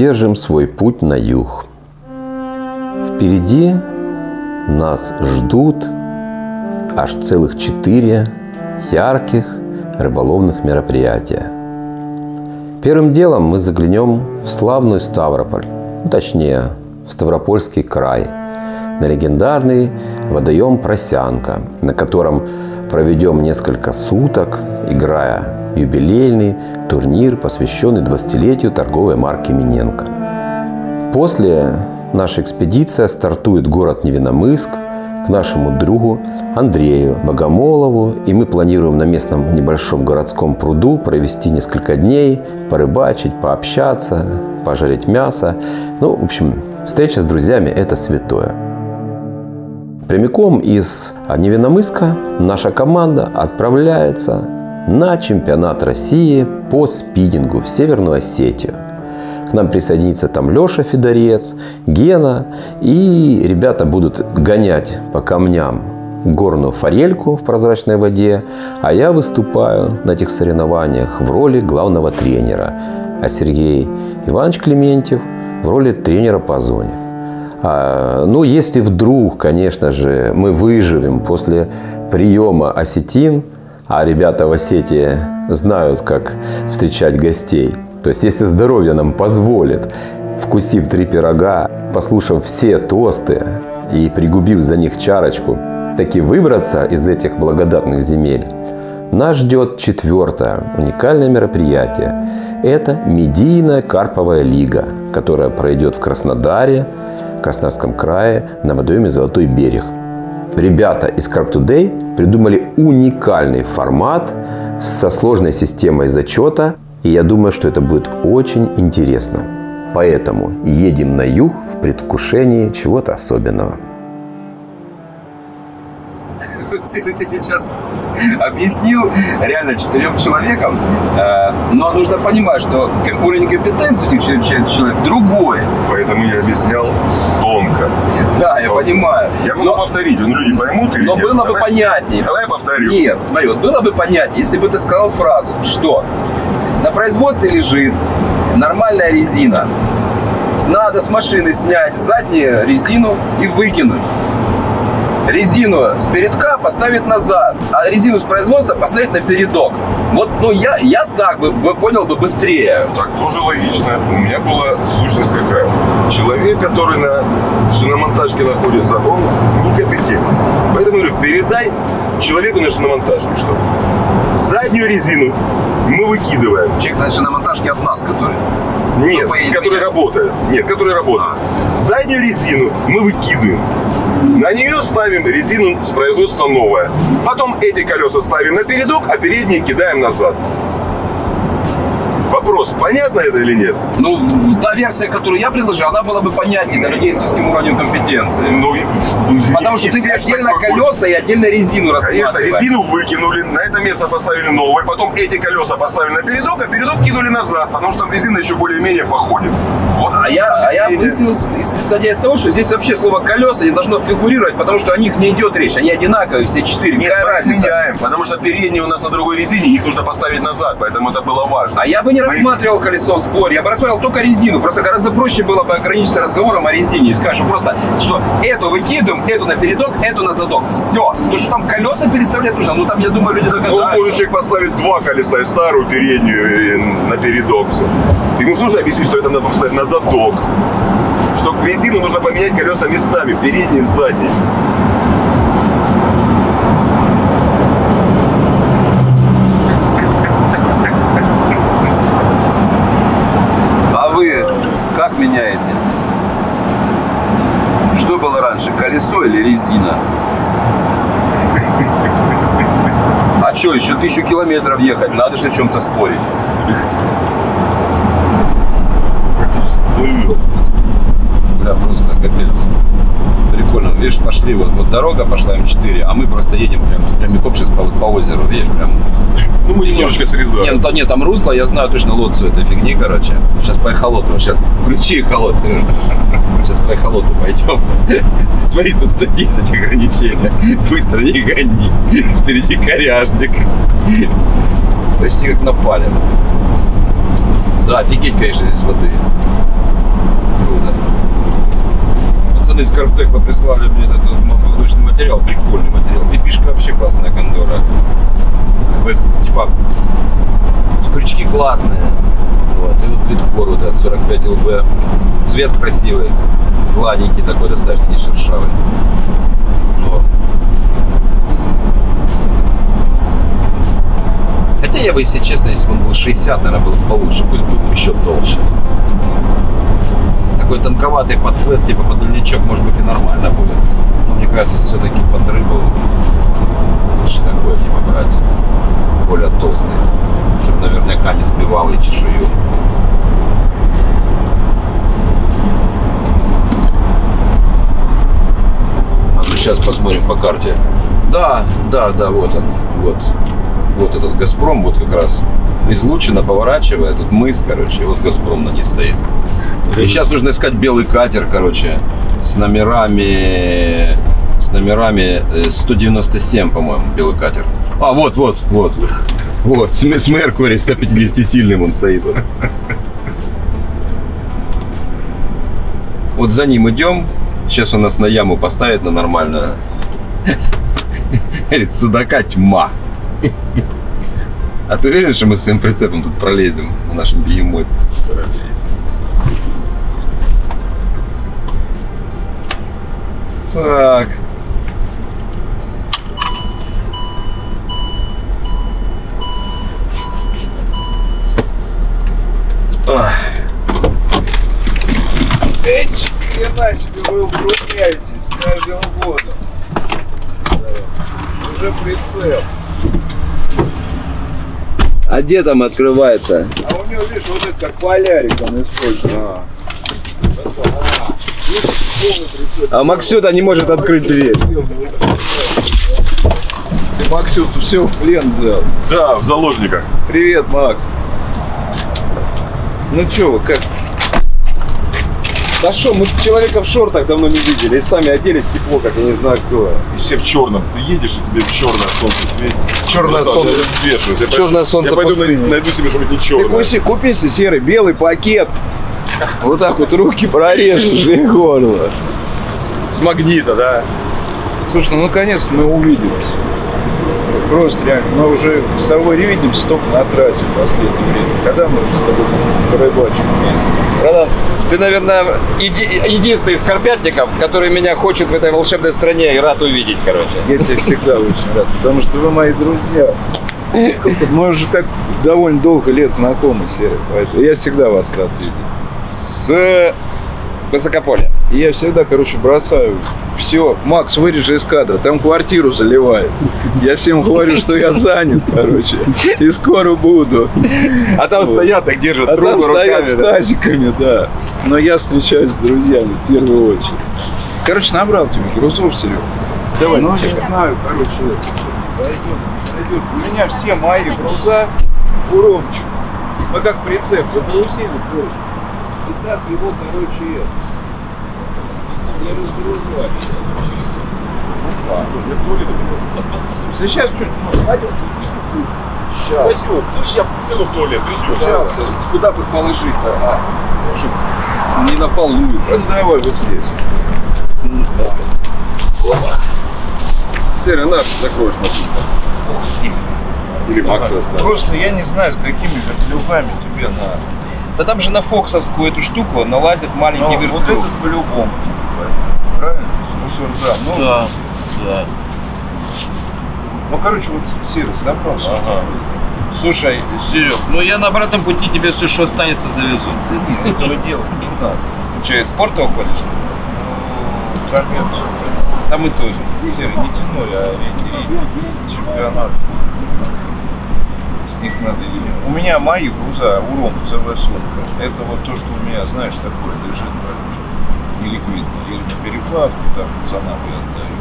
Держим свой путь на юг. Впереди нас ждут аж целых четыре ярких рыболовных мероприятия. Первым делом мы заглянем в славную Ставрополь, ну, точнее, в Ставропольский край, на легендарный водоем Просянка, на котором проведем несколько суток, играя юбилейный турнир, посвященный 20-летию торговой марки Миненко. После наша экспедиция стартует город Невиномыск к нашему другу Андрею Богомолову. И мы планируем на местном небольшом городском пруду провести несколько дней, порыбачить, пообщаться, пожарить мясо. Ну, в общем, встреча с друзьями – это святое. Прямиком из Невиномыска наша команда отправляется на чемпионат России по спидингу в Северную Осетию. К нам присоединится там Леша Федорец, Гена. И ребята будут гонять по камням горную форельку в прозрачной воде. А я выступаю на этих соревнованиях в роли главного тренера. А Сергей Иванович Клементьев в роли тренера по зоне. А, ну, если вдруг, конечно же, мы выживем после приема осетин, а ребята в Осетии знают, как встречать гостей. То есть, если здоровье нам позволит, вкусив три пирога, послушав все тосты и пригубив за них чарочку, таки выбраться из этих благодатных земель, нас ждет четвертое уникальное мероприятие. Это медийная карповая лига, которая пройдет в Краснодаре Краснодарском крае на водоеме «Золотой берег». Ребята из Carp Today придумали уникальный формат со сложной системой зачета, и я думаю, что это будет очень интересно. Поэтому едем на юг в предвкушении чего-то особенного. Ты сейчас объяснил реально четырем человекам, э, но нужно понимать, что уровень компетенции этих человек другой. Поэтому я объяснял. Да, я понимаю. Я могу но, повторить, ну люди поймут или Но нет? было давай, бы понятнее. Давай я повторю. Нет, смотри, вот было бы понятнее, если бы ты сказал фразу, что на производстве лежит нормальная резина, надо с машины снять заднюю резину и выкинуть резину с передка поставить назад, а резину с производства поставить на передок. Вот, ну, я, я так бы, бы понял бы быстрее. Так тоже логично. У меня была сущность какая. Человек, который на шиномонтажке находится, он некомпетентен. Поэтому говорю, передай человеку на шиномонтажке, что заднюю резину мы выкидываем. Человек на шиномонтажке от нас, который? Нет, который работает. Нет, который работает. А. Заднюю резину мы выкидываем. На нее ставим резину с производства новая. Потом эти колеса ставим на передок, а передние кидаем назад. Вопрос, понятно это или нет? Ну, та версия, которую я предложил, она была бы понятнее для людей с низким уровнем компетенции. Ну, и, Потому что ты отдельно колеса и отдельно резину Конечно, резину выкинули, на это место поставили новое, потом эти колеса поставили на передок, а передок кинули назад, потому что там резина еще более-менее походит. Вот а я, а я выяснил, исходя из того, что здесь вообще слово колеса не должно фигурировать, потому что о них не идет речь. Они одинаковые, все четыре. Нет, мы меняем, потому что передние у нас на другой резине, их нужно поставить назад, поэтому это было важно. А я бы не рассматривал колесо в споре, я бы рассматривал только резину. Просто гораздо проще было бы ограничиться разговором о резине. И скажем просто, что эту выкидываем, эту на передок, эту на задок. Все. То, что там колеса переставлять нужно, ну там, я думаю, люди догадаются. Ну, может человек поставить два колеса, и старую переднюю, и на передок. Все. Ему же нужно объяснить, что это надо поставить на задок. Что резину нужно поменять колеса местами, передний с задней. меняете? Что было раньше, колесо или резина? А что, еще тысячу километров ехать, надо же о чем-то спорить. Бля, просто капец. Прикольно. Видишь, пошли, вот, вот дорога пошла М4, а мы просто едем прям прямиком сейчас по, по озеру, видишь, прям ну, мы немножечко срезаем. Нет, ну, нет, там русло, я знаю точно лодцу этой фигни, короче. Сейчас по эхолоту. Сейчас включи эхолот, Сережа. Сейчас по эхолоту пойдем. Смотри, тут 110 ограничения. Быстро не гони. Впереди коряжник. Почти как напали. Да, офигеть, конечно, здесь воды. Круто. Пацаны из Карптека прислали мне этот молочный материал, прикольный материал. Лепишка вообще классная кондора. Как бы, типа, крючки классные. Вот. И вот литкор вот этот 45 ЛБ. Цвет красивый. Гладенький такой, достаточно не шершавый. Норм. Хотя я бы, если честно, если бы он был 60, наверное, был бы получше, пусть был бы еще толще. Такой тонковатый под флет, типа под дальничок, может быть и нормально будет. Но мне кажется, все-таки под рыбу лучше такое, типа, брать более толстый, чтобы наверняка не сбивал и чешую. А ну сейчас посмотрим по карте. Да, да, да, вот он, вот. Вот этот Газпром, вот как раз излучина поворачивая, тут мыс, короче, вот Газпром на ней стоит. И сейчас нужно искать белый катер, короче, с номерами, с номерами э, 197, по-моему, белый катер. А, вот, вот, вот. Вот, с, с Меркури 150 сильным он стоит. Вот. Вот за ним идем. Сейчас он нас на яму поставит на нормальную. Говорит, судака тьма. А ты уверен, что мы с своим прицепом тут пролезем на нашем бегемоте? Так. Ах. Эч, хрена себе вы укрупняетесь с каждым годом. Уже прицеп. А где там открывается? А у него, видишь, вот это как полярик он использует. А. Видишь, прицеп. А Максюта не может открыть дверь. Максют все в плен взял. Да, в заложниках. Привет, Макс. Ну вы, как? Да что, мы человека в шортах давно не видели. И сами оделись тепло, как я не знаю кто. И все в черном. Ты едешь, и тебе черное солнце светит. Черное Ну, солнце. вешают. Я Черное пойду- солнце Я пойду пустыни. най- найду себе что-нибудь не Ты черное. куси, купи себе серый белый пакет. Вот так вот руки прорежешь и горло. С магнита, да. Слушай, ну наконец-то мы увиделись. Просто реально. Мы уже с тобой не видимся только на трассе в последнее время. Когда мы уже с тобой рыбачим вместе? Братан, ты, наверное, еди- единственный из карпятников, который меня хочет в этой волшебной стране и рад увидеть, короче. Я тебя всегда очень рад, потому что вы мои друзья. Сколько? Мы уже так довольно долго лет знакомы, Серый, поэтому я всегда вас рад видеть. С высокополя. И я всегда, короче, бросаю все. Макс, вырежи из кадра, там квартиру заливает. Я всем говорю, что я занят, короче, и скоро буду. А там Вот. стоят, так держат А там стоят руками. с да. тазиками, да. Но я встречаюсь с друзьями в первую очередь. Короче, набрал тебе грузов, Серега. Давай, Ну, зачем? не знаю, короче, зайдет, зайдет. У меня все мои груза у Ромчика. Мы как прицеп загрузили тоже. И так его, короче, это, не разгружали. Сейчас что-нибудь может? Сейчас. Пойдем, пусть я целый в туалет идешь. Сейчас. Куда бы положить-то? А, чтоб не на полу. Давай вот здесь. Серый, наш закроешь на Или Макса оставишь. Просто я не знаю, с какими вертелюгами тебе надо. Да там же на Фоксовскую эту штуку налазит маленький Ну, вот этот по-любому. Правильно? 140 грамм. Ну, Да, да. Ну, короче, вот собрал все, что Ага. Слушай, Серег, ну я на обратном пути тебе все, что останется, завезу. Да нет, этого делать не надо. Ты что, из спорта уходишь? Ну, коммерцию. Там мы тоже. Серый, не тянули, а чемпионат. С них надо или... У меня мои груза, у Ром целая сумка. Это вот то, что у меня, знаешь, такое лежит, короче, неликвидно. Или на переплавку, там, пацанам я отдаю.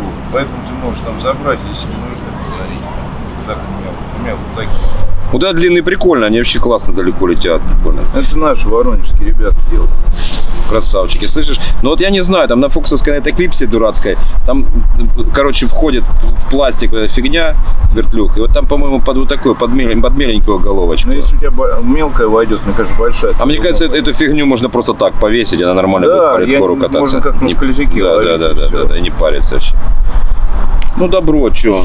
Вот. Поэтому ты можешь там забрать, если не нужно, подарить. Так у меня, у меня вот такие. Вот это длинные прикольно, они вообще классно далеко летят. Прикольно. Это наши воронежские ребята делают. Красавчики, слышишь? Ну вот я не знаю, там на фоксовской на этой клипсе дурацкой, там, короче, входит в пластик эта фигня, вертлюх, и вот там, по-моему, под вот такой, под, мелень- под меленькую головочку. Ну, если у тебя мелкая войдет, мне кажется, большая. А мне кажется, эту, эту фигню можно просто так повесить, она нормально Да, будет по редкору кататься. можно как на скользяке Да, да, да, да, да, да, не париться вообще. Ну, добро, чё.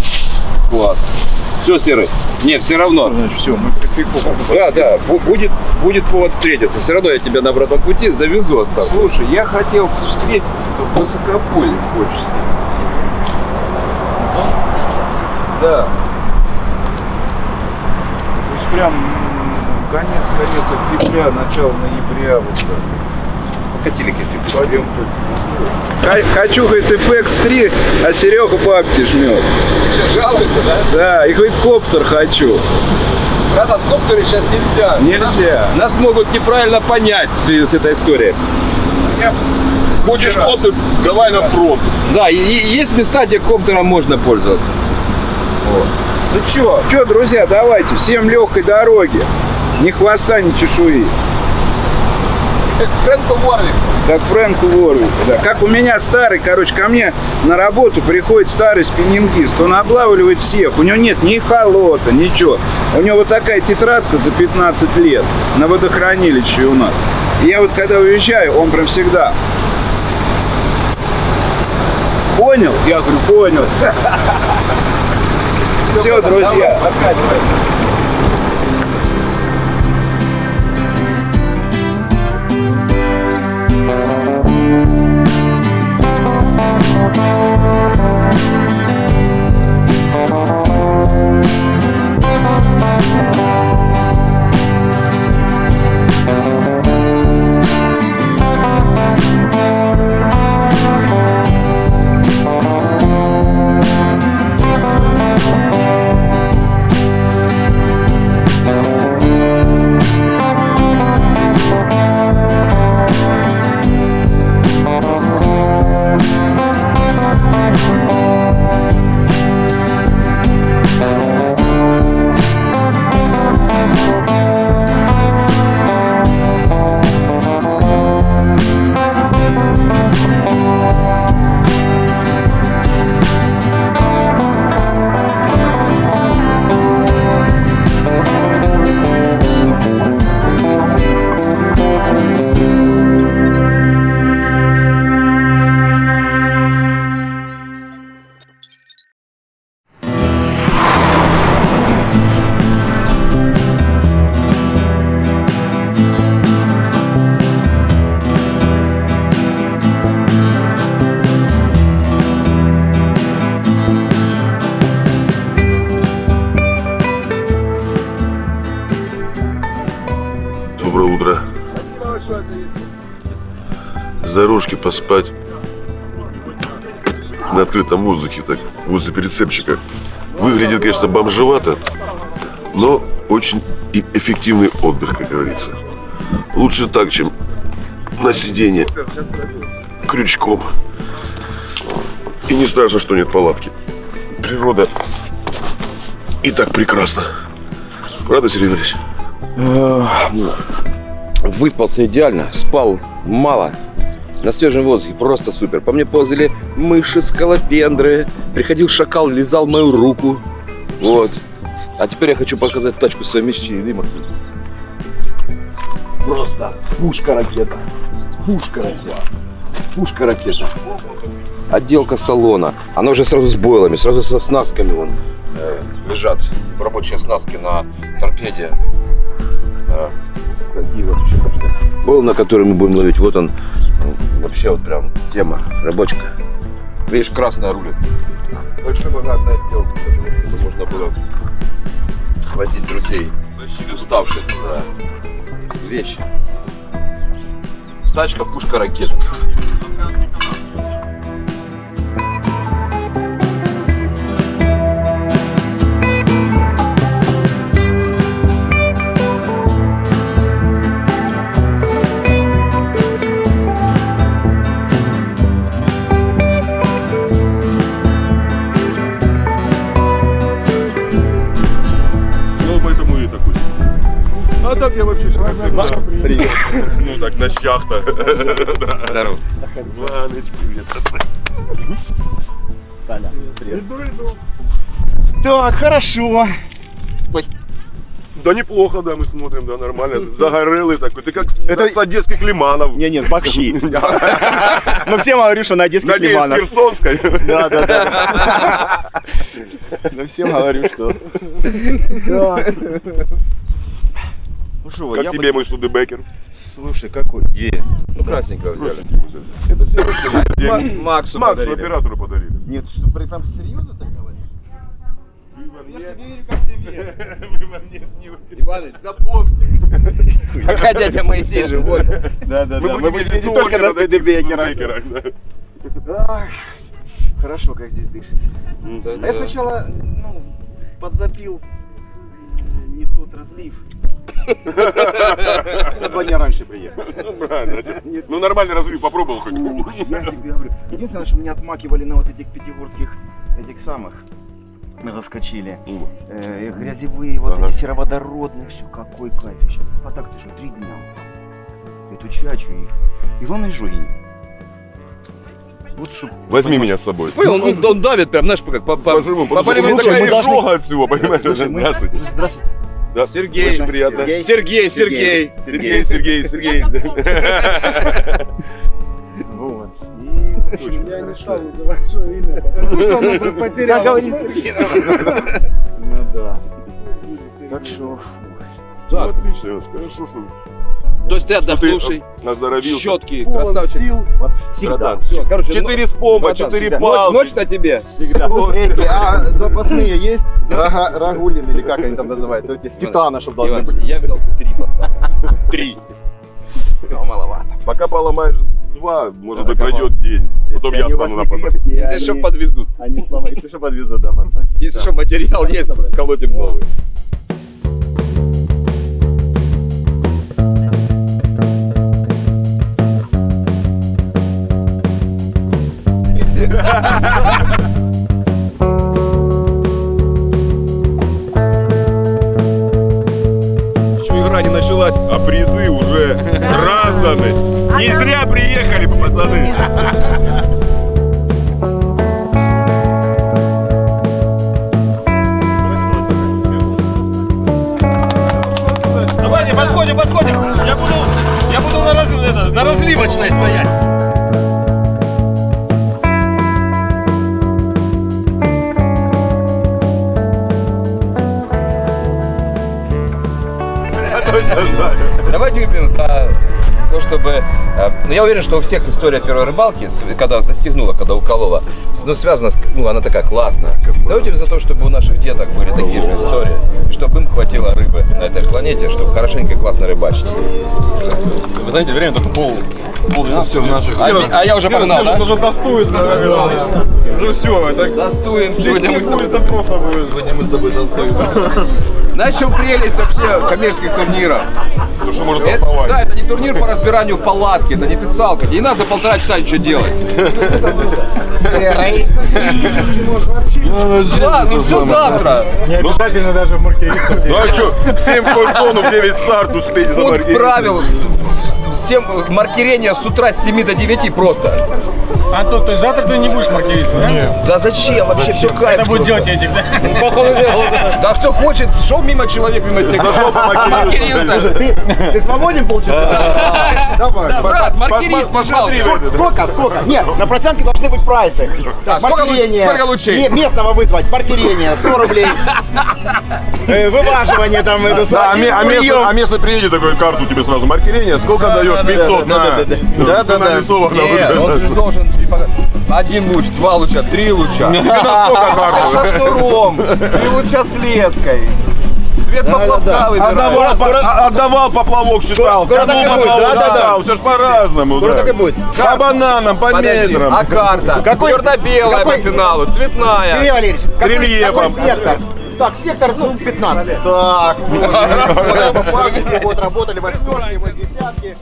Класс. Все, Серый. Не, все равно. Значит, все, мы. Да, да, бу- будет, будет повод встретиться. Все равно я тебя на обратном пути завезу оставлю. Слушай, я хотел встретиться, только высокополье хочется. Да. То есть прям м, конец, конец октября, начало ноября, вот так. Покатили кефир. Пойдем. Хочу, говорит, FX3, а Серега бабки жмет. Все, жалуется, да? Да, и говорит, коптер хочу. Брат, от коптера сейчас нельзя. Нельзя. Нас могут неправильно понять в связи с этой историей. Хочешь коптер, давай на фронт. Да, и, и есть места, где коптером можно пользоваться. Ну чё, чё, друзья, давайте, всем легкой дороги. Ни хвоста, ни чешуи. Фрэнку Уорвик. Как Фрэнку Уорвику, да. Как у меня старый, короче, ко мне на работу приходит старый спиннингист. Он облавливает всех. У него нет ни холота, ничего. У него вот такая тетрадка за 15 лет на водохранилище у нас. И я вот когда уезжаю, он прям всегда Понял? Я говорю, понял. Все, друзья. Открытом воздухе, так, возле прицепчика. Выглядит, конечно, бомжевато, но очень эффективный отдых, как говорится. Лучше так, чем на сиденье крючком. И не страшно, что нет палатки. Природа и так прекрасна. Правда, Сергей Иванович? Выспался идеально, спал мало. На свежем воздухе просто супер. По мне ползали мыши, скалопендры. Приходил шакал, лизал мою руку. Вот. А теперь я хочу показать тачку своей мечты и дыма. Просто пушка-ракета. Пушка-ракета. Пушка-ракета. Отделка салона. Она уже сразу с бойлами, сразу со снасками вон э, лежат. Рабочие оснастки на торпеде. Э, вот еще почти. Бойл, на который мы будем ловить. Вот он. Вообще вот прям тема. Рабочка. Видишь, красная рулит. Большой для того, чтобы можно было возить друзей. Уставших, да. Вещи. Тачка, пушка, ракета. Щах-то. Здорово. Званыч, привет. Так, хорошо. Да неплохо, да, мы смотрим, да, нормально. Загорелый такой. Ты как Это- с одесских лиманов. Не-не, с Бакши. Ну всем говорю, что на одесских Надеюсь, лиманах. Херсонской. Да, да, да. Ну всем говорю, что. Ну что, Как тебе мой студебекер? Слушай, какой? Е. Ну, красненького взяли. Это все Максу Максу Максу подарили. оператору подарили. Нет, что при там серьезно так говоришь? Я ж тебе верю, как себе. Иваныч, запомни. Пока дядя Моисей живой. Да, да, да. Мы будем не только на да. Ах, Хорошо, как здесь дышится. А я сначала, ну, подзапил м, не тот разлив. На два дня раньше приехал. Ну, правильно. Ну, нормальный разрыв попробовал хоть. Ух, я тебе говорю. Единственное, что меня отмакивали на вот этих пятигорских этих самых. Мы заскочили. Э, грязевые, вот Ага. эти сероводородные, все, какой кайф еще. А так ты что, три дня. Эту чачу и, и главное жоги. Вот чтоб... Возьми меня с собой. Понял, он, он- он давит прям, знаешь, как по, по, Поживу, по потому что полевым Слушай, такая мы должны- изжога от всего, понимаешь? Слушай, мы- Здравствуйте. Здравствуйте. Да, Сергей. Очень приятно. Сергей. Сергей, Сергей. Сергей, Сергей, Сергей. Вот. Я не стал называть свое имя, потому что оно потерял. Как говорит Сергей. Ну да. Так что... Да, отлично, хорошо, что То есть ты ты отдохнувший, оздоровился. щетки, Полон красавчик. сил. Вот всегда. Все, короче, Четыре спомба, братан, четыре палки. Ночь, ночь на тебе. Всегда. Эти, а запасные есть? Рога, Рагулин или как они там называются? Эти с титана, чтобы должны быть. я взял три пацана. Три. Ну, маловато. Пока поломаешь два, может быть, Да, пройдет день. Потом я стану на крепкие, Если они- что, подвезут. Они сломают, если что, подвезут, да, пацаки. Если Да. что, материал есть, сколотим новый. Еще игра не началась, а призы уже разданы. Не зря приехали, пацаны. Давайте, подходим, подходим. Я буду, я буду на, раз, это, на разливочной стоять. Давайте выпьем за то, чтобы... э, Ну, я уверен, что у всех история первой рыбалки, когда застегнула, когда уколола, ну, связана с... Ну, она такая классная. Давайте за то, чтобы у наших деток были такие же истории. И чтобы им хватило рыбы на этой планете, чтобы хорошенько и классно рыбачить. Вы знаете, время только пол, пол Все в наших. А, а я уже погнал, да? Уже достует, Уже все, это Достуем. Сегодня мы с тобой... Сегодня мы с тобой достуем. Знаешь, в чем прелесть вообще коммерческих турниров? То, что может Это, да, это не турнир по разбиранию палатки, это не официалка. Не надо за полтора часа ничего делать. Да, ну все завтра. Не обязательно даже в маркерицах. Ну а что, в 7 вход в зону, в 9 старт успеть Пункт замаркировать. правил. Всем маркирование с утра с 7 до 9 просто. Антон, то есть завтра ты не будешь маркериться, да? Да зачем? Вообще все кайф. Это будет делать этих, да? По ходу дела. Да кто хочет, шел мимо человек, мимо помаркерился. Маркерился. Ты, ты свободен полчаса? Давай. Брат, маркерист, Посмотри, пожалуйста. Сколько, сколько? Нет, на просянке должны быть прайсы. А сколько лу- маркерение. сколько лучей? Местного вызвать, паркерение, 100 рублей. Э, Вываживание там, это а, самое, а местный, а местный приедет такой карту тебе сразу. Маркирование, сколько даешь? 500 да, на. да, да, да. Ну, Да, да, цена да. нарисована Нет, уже. он же должен один луч, два луча, три луча. Со шнуром, три луча с леской. Цвет поплавка выбирает. Отдавал, Скоро- по- отдавал поплавок, считал. скоро так и Кому будет, поплавок да, да, да. Все ж по-разному. Скоро да. так и будет. По бананам, по Подожди, метрам. а карта? Какой- Черно-белая какой- по финалу, Сергей цветная. Валерьевич, какой, рельефом. какой сектор? Так, сектор, ну, 15. Так, ну, вот работали восьмерки, десятки.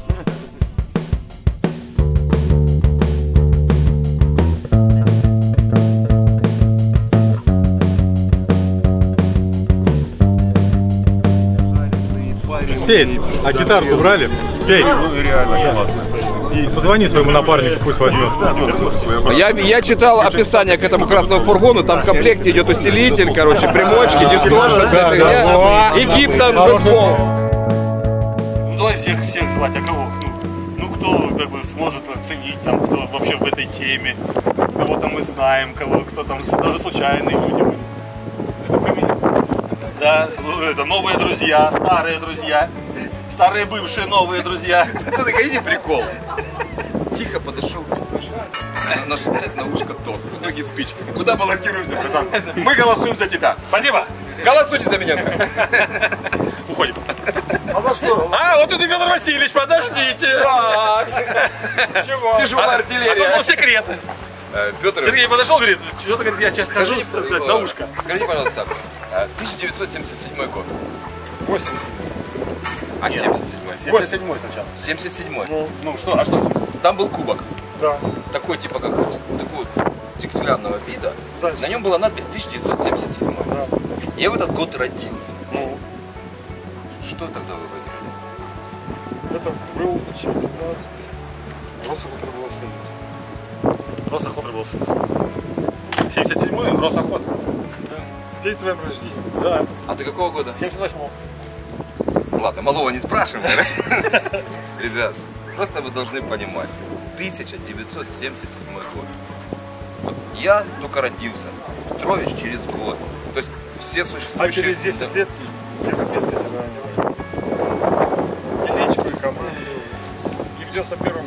Петь, а гитарку брали? Петь. Ну, реально классно. И позвони своему напарнику, пусть возьмет. Я, я читал описание к этому красному фургону, там в комплекте идет усилитель, короче, примочки, дисторшн, вся фигня, и Гибсон. Ну давай всех, всех звать, а кого? Ну, ну кто как бы сможет оценить, там, кто вообще в этой теме, кого-то мы знаем, кого, кто там, даже случайные люди. Это? Да, это новые друзья, старые друзья, старые бывшие новые друзья. Пацаны, какие прикол? Тихо подошел, нашептать на ушко тост. В итоге спички. Куда баллотируемся, братан? Мы голосуем за тебя. Спасибо. Голосуйте за меня. Уходим. А за что? А, вот это Федор Васильевич, подождите. Так. Чего? Тяжелая А артиллерия. тут был секрет. Петр, Сергей подошел, говорит, что-то, говорит, я тебе скажу скажите, сказать, на ушко. Скажите, пожалуйста, э, 1977 год. 80. А 77 77 сначала. 77 Ну, ну что, а что? Там был кубок. Да. Такой, типа, как такой стеклянного вида. Да. На нем была надпись 1977. Да. Я в этот год родился. Ну, Что тогда вы выиграли? это был чемпионат Росоход рыболов союз. Росоход рыболов союз. 77-й Росоход. День твоего рождения. Да. А ты какого года? 78-го. Ладно, малого не спрашиваем. Ребят, просто вы должны понимать. 1977 год. Вот я только родился. Петрович через год. То есть все А существующие... через 10 лет европейское собрание. И Лечку, и команду. И в 91-м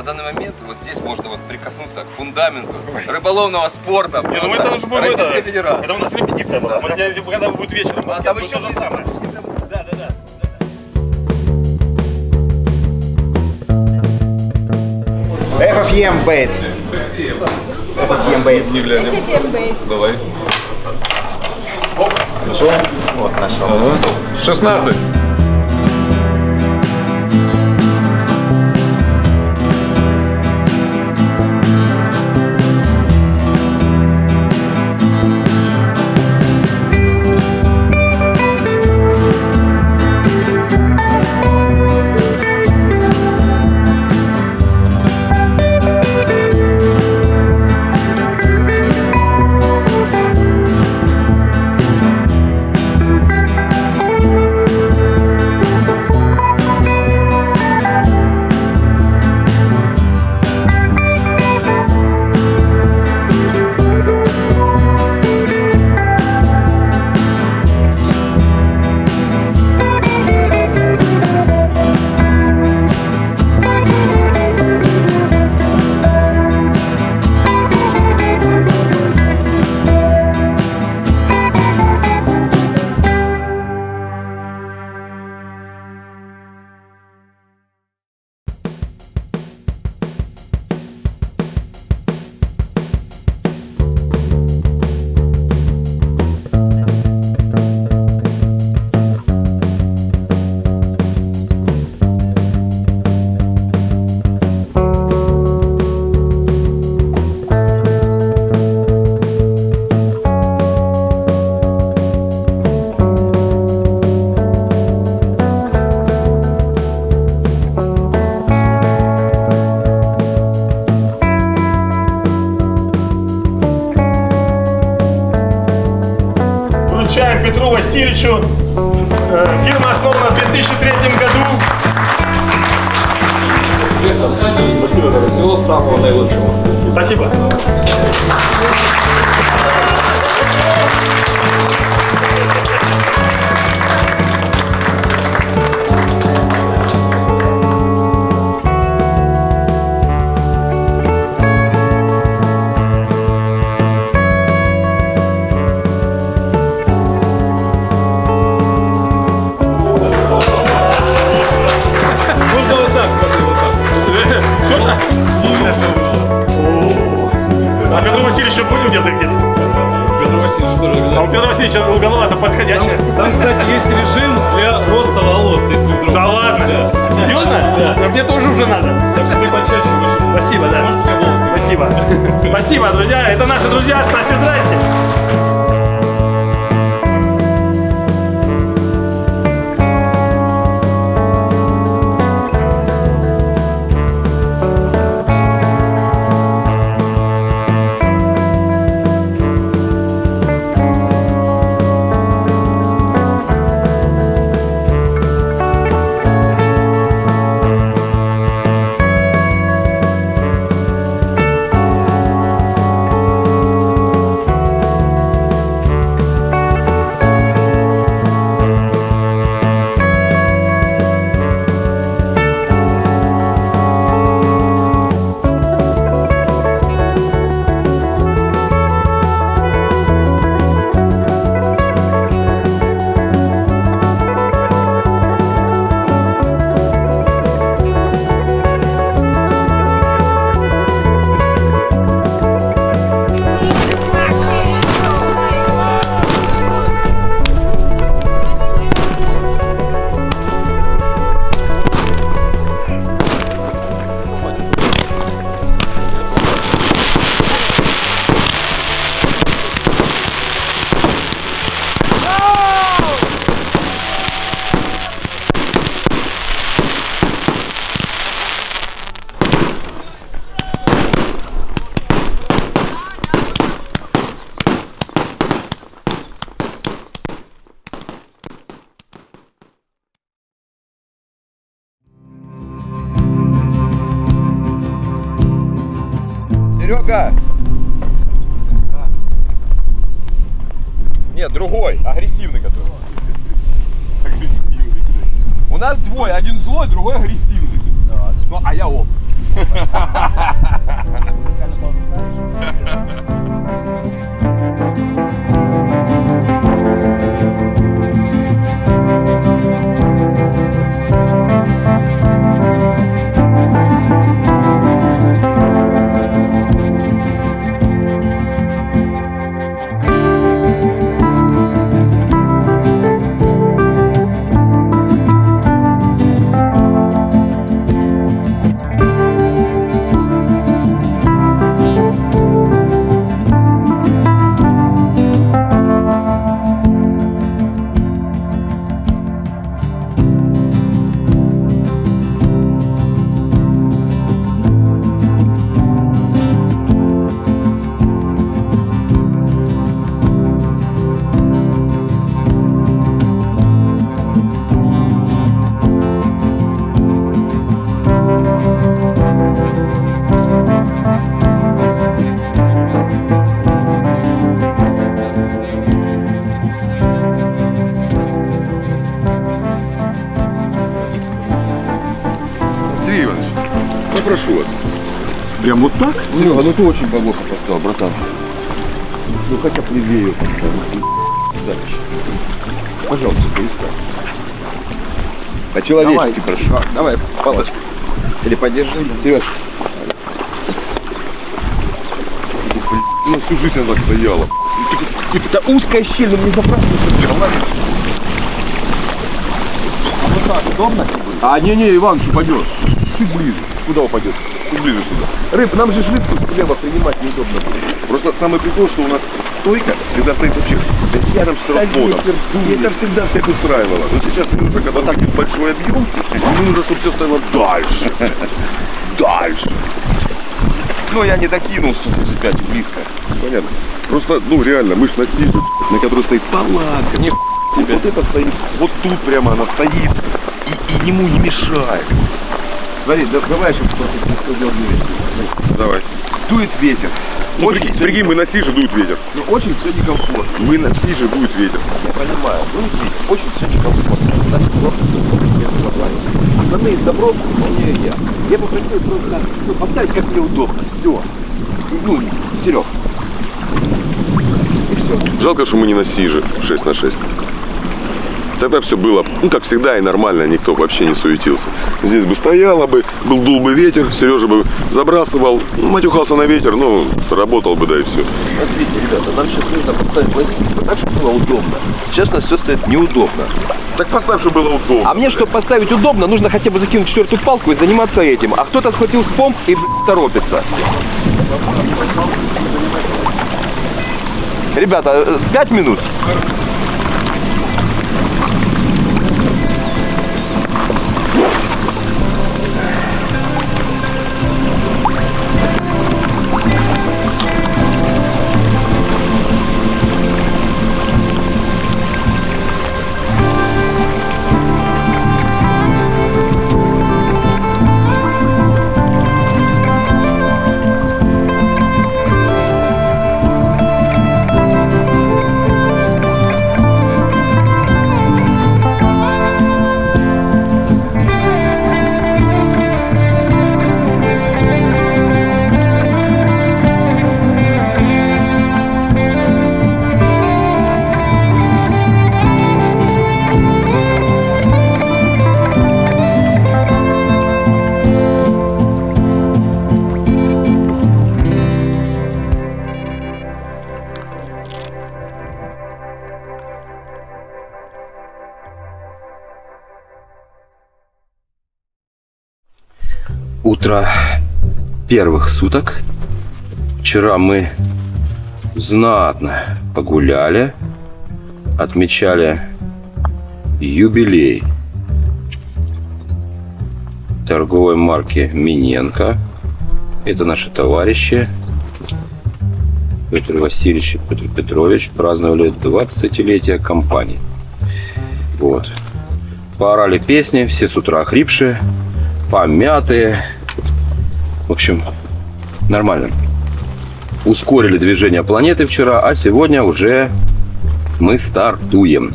На данный момент вот здесь можно вот прикоснуться к фундаменту рыболовного спорта Не, ну это уже будет Российской это, Федерации. это у нас репетиция была. Вот я- когда будет вечером, А там еще то же самое. будет- Да, да, да. FFM Bates. FFM Bates. Давай. Нашел? Вот, нашел. 16. Васильевичу. Э, Фирма основана в 2003 году. Спасибо. Всего самого наилучшего. Спасибо. Это наши друзья. Ставьте здрасте. Прям вот так? Серега, ну ты очень плохо поставил, братан. Ну хотя бы левее поставил. Пожалуйста, перестань. По-человечески прошу. Давай, палочку. Или подержи. Сереж, Ну всю жизнь она так стояла. это узкая щель, ну не забрасывай. Вот так, удобно? А, не-не, Иван, что пойдешь? Ты ближе. Куда упадет? Ближе сюда. Рыб, нам же рыбку слева принимать неудобно будет. Просто самый прикол, что у нас стойка всегда стоит вообще рядом с расходом. И это всегда всех устраивало. Но сейчас, Сережа, когда так большой объем, ему нужно, чтобы все стояло дальше. Дальше. Ну, я не докинул 135 близко. Понятно. Просто, ну реально, мы ж на сиже, на которой стоит палатка. Не себе. Вот это стоит, вот тут прямо она стоит и, и ему не мешает. Смотри, да, давай сейчас просто Давай. Дует ветер. Ну, Очень прикинь, прикинь, мы на сиже дует ветер. Ну, очень все некомфортно. Мы на сиже дует ветер. Я понимаю. Дует ветер. Очень все некомфортно. Плане. Основные забросы выполняю я. Я попросил просто ну, поставить как мне удобно. Все. Ну, Серег. И все. Жалко, что мы не на сиже 6 на 6. Тогда все было, ну, как всегда, и нормально, никто вообще не суетился. Здесь бы стояло бы, был дул бы ветер, Сережа бы забрасывал, матюхался на ветер, ну, работал бы, да и все. Смотрите, ребята, нам сейчас нужно поставить логистику так, чтобы было удобно. Сейчас у нас все стоит неудобно. Так поставь, чтобы было удобно. А мне, чтобы поставить удобно, нужно хотя бы закинуть четвертую палку и заниматься этим. А кто-то схватил спомп и блядь, торопится. Ребята, э, пять минут. Первых суток. Вчера мы знатно погуляли, отмечали юбилей торговой марки Миненко. Это наши товарищи. Петр Васильевич и Петр Петрович праздновали 20-летие компании. Вот. Поорали песни, все с утра охрипшие, помятые. В общем, нормально. ускорили движение планеты вчера, а сегодня уже мы стартуем.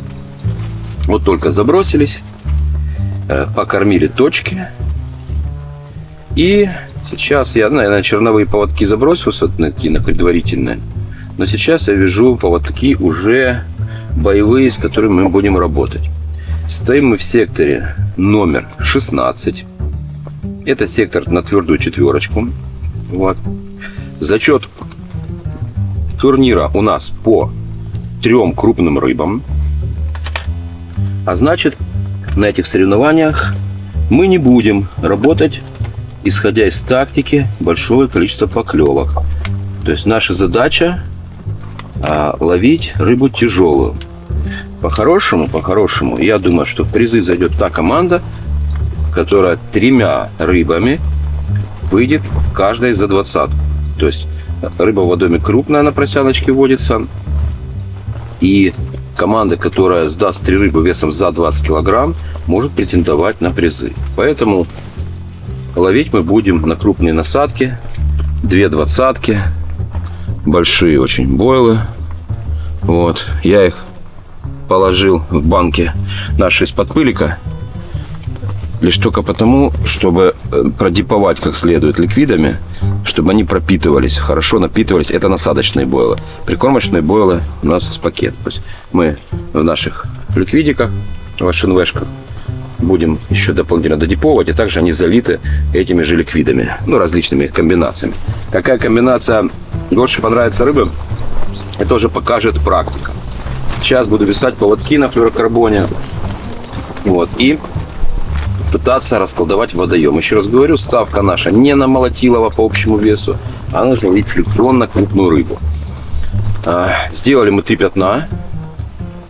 Вот только забросились, э, покормили точки. И сейчас я, наверное, черновые поводки забросил, такие на предварительные. Но сейчас я вижу поводки уже боевые, с которыми мы будем работать. Стоим мы в секторе номер 16. Это сектор на твердую четверочку. Вот. Зачет турнира у нас по трем крупным рыбам. А значит, на этих соревнованиях мы не будем работать, исходя из тактики, большое количество поклевок. То есть наша задача а, ловить рыбу тяжелую. По-хорошему, по-хорошему, я думаю, что в призы зайдет та команда, которая тремя рыбами выйдет каждая за двадцатку. То есть рыба в водоме крупная на просяночке водится. И команда, которая сдаст три рыбы весом за 20 килограмм, может претендовать на призы. Поэтому ловить мы будем на крупные насадки. Две двадцатки. Большие очень бойлы. Вот. Я их положил в банке наши из-под пылика. Лишь только потому, чтобы э, продиповать как следует ликвидами, чтобы они пропитывались, хорошо напитывались. Это насадочные бойлы. Прикормочные бойлы у нас из пакет. То есть мы в наших ликвидиках, в ШНВшках будем еще дополнительно додиповывать, и также они залиты этими же ликвидами, ну, различными комбинациями. Какая комбинация больше понравится рыбы, это уже покажет практика. Сейчас буду висать поводки на флюорокарбоне. Вот. И пытаться раскладывать водоем. Еще раз говорю, ставка наша не на молотилово по общему весу, а нужно ловить селекционно крупную рыбу. А, сделали мы три пятна.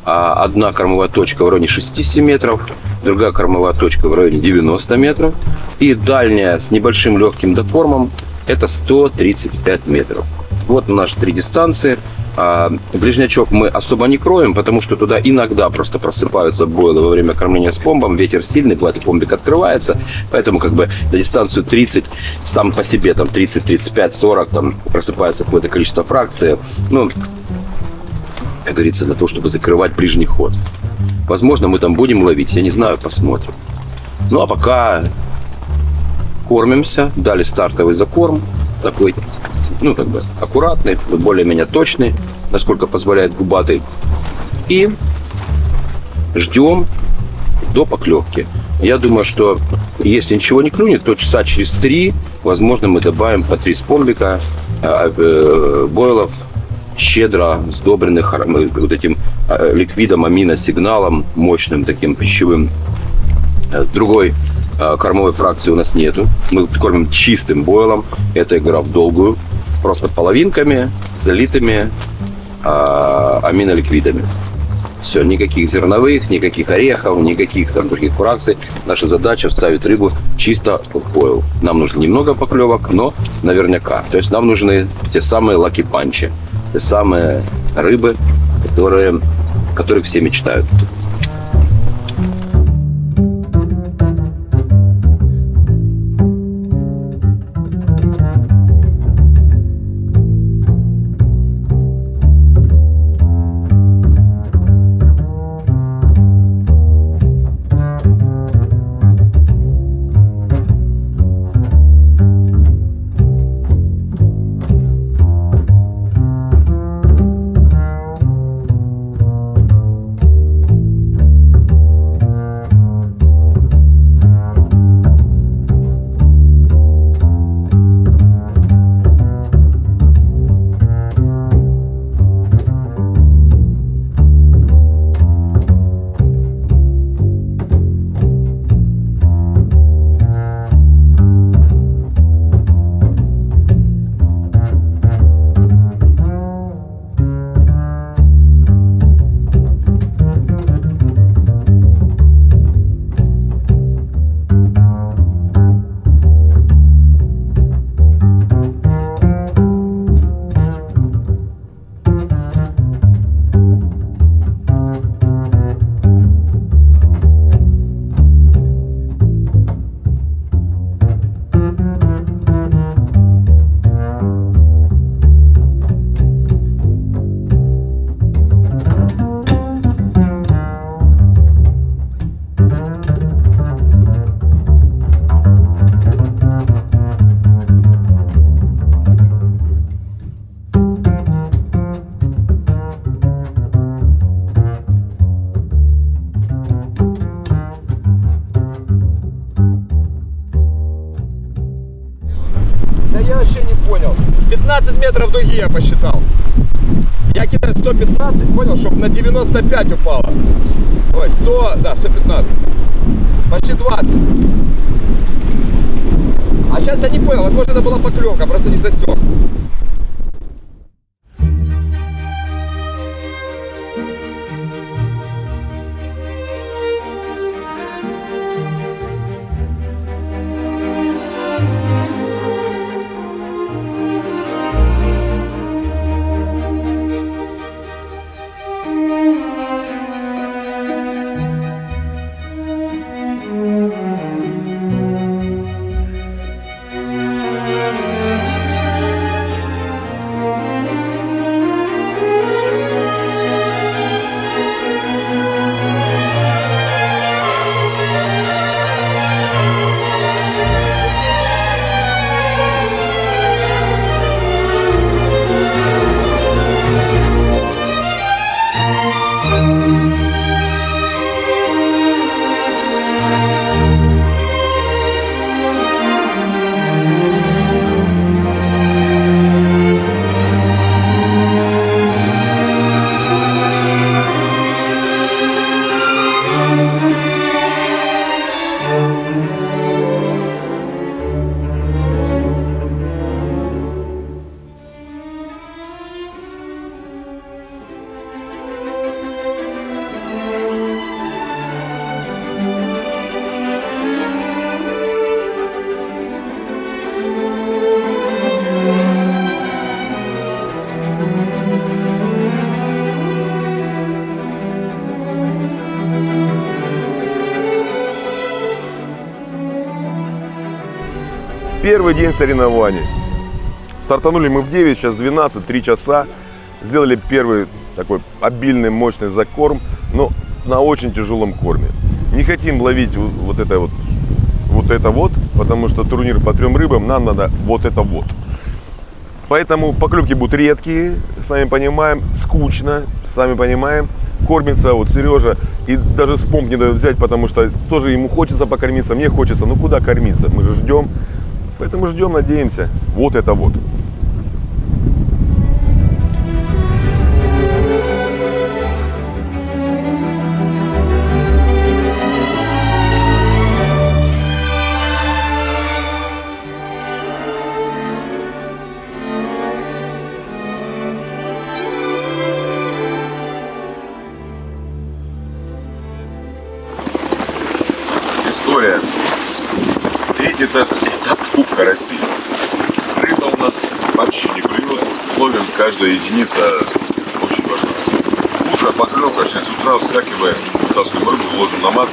А одна кормовая точка в районе 60 метров, другая кормовая точка в районе 90 метров. И дальняя с небольшим легким докормом это 135 метров. Вот наши три дистанции. А ближнячок мы особо не кроем, потому что туда иногда просто просыпаются бойлы во время кормления с помбом. Ветер сильный, бывает, помбик открывается. Поэтому как бы на дистанцию 30, сам по себе там 30, 35, 40, там просыпается какое-то количество фракций. Ну, как говорится, для того, чтобы закрывать ближний ход. Возможно, мы там будем ловить, я не знаю, посмотрим. Ну, а пока кормимся, дали стартовый закорм, такой, ну, как бы аккуратный, более-менее точный, насколько позволяет губатый. И ждем до поклевки. Я думаю, что если ничего не клюнет, то часа через три, возможно, мы добавим по три спомбика э, э, бойлов щедро сдобренных вот этим э, ликвидом, аминосигналом, мощным таким пищевым. Э, другой э, кормовой фракции у нас нету. Мы кормим чистым бойлом. Это игра в долгую. Просто половинками, залитыми а, аминоликвидами. Все, никаких зерновых, никаких орехов, никаких там других фракций. Наша задача вставить рыбу чисто в бойл. Нам нужно немного поклевок, но наверняка. То есть нам нужны те самые лаки-панчи те самые рыбы, которые, которые все мечтают. 10 я посчитал. Я кидаю 115, понял, чтобы на 95 упало. Ой, 100, да, 115. Почти 20. А сейчас я не понял, возможно это была поклевка, просто не засек. День соревнований. Стартанули мы в 9, сейчас 12, 3 часа. Сделали первый такой обильный, мощный закорм, но на очень тяжелом корме. Не хотим ловить вот это вот, вот это вот, потому что турнир по трем рыбам, нам надо вот это вот. Поэтому поклевки будут редкие, сами понимаем, скучно, сами понимаем. Кормится вот Сережа и даже спомп не дает взять, потому что тоже ему хочется покормиться, мне хочется. Ну куда кормиться? Мы же ждем. Поэтому ждем, надеемся. Вот это вот. Единица очень важна. Утро поклевка, 6 утра вскакиваем, вытаскиваем рыбу, ложим на мат,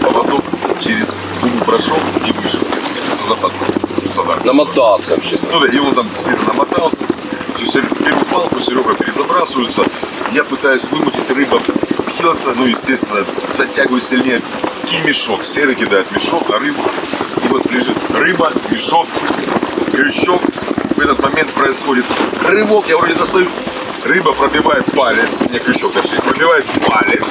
поводок через губу брашок и выше. Зацепиться за пацан. Намотался вообще. Ну да, и он там сильно намотался. Все, Серега, первую палку Серега перезабрасывается. Я пытаюсь вымутить, рыба бьется, ну, естественно, затягивает сильнее. И мешок. Серый кидает мешок, а рыбу. И вот лежит рыба, мешок, крючок. В этот момент происходит рывок. Я вроде достаю. Рыба пробивает палец. Не крючок, точнее, пробивает палец.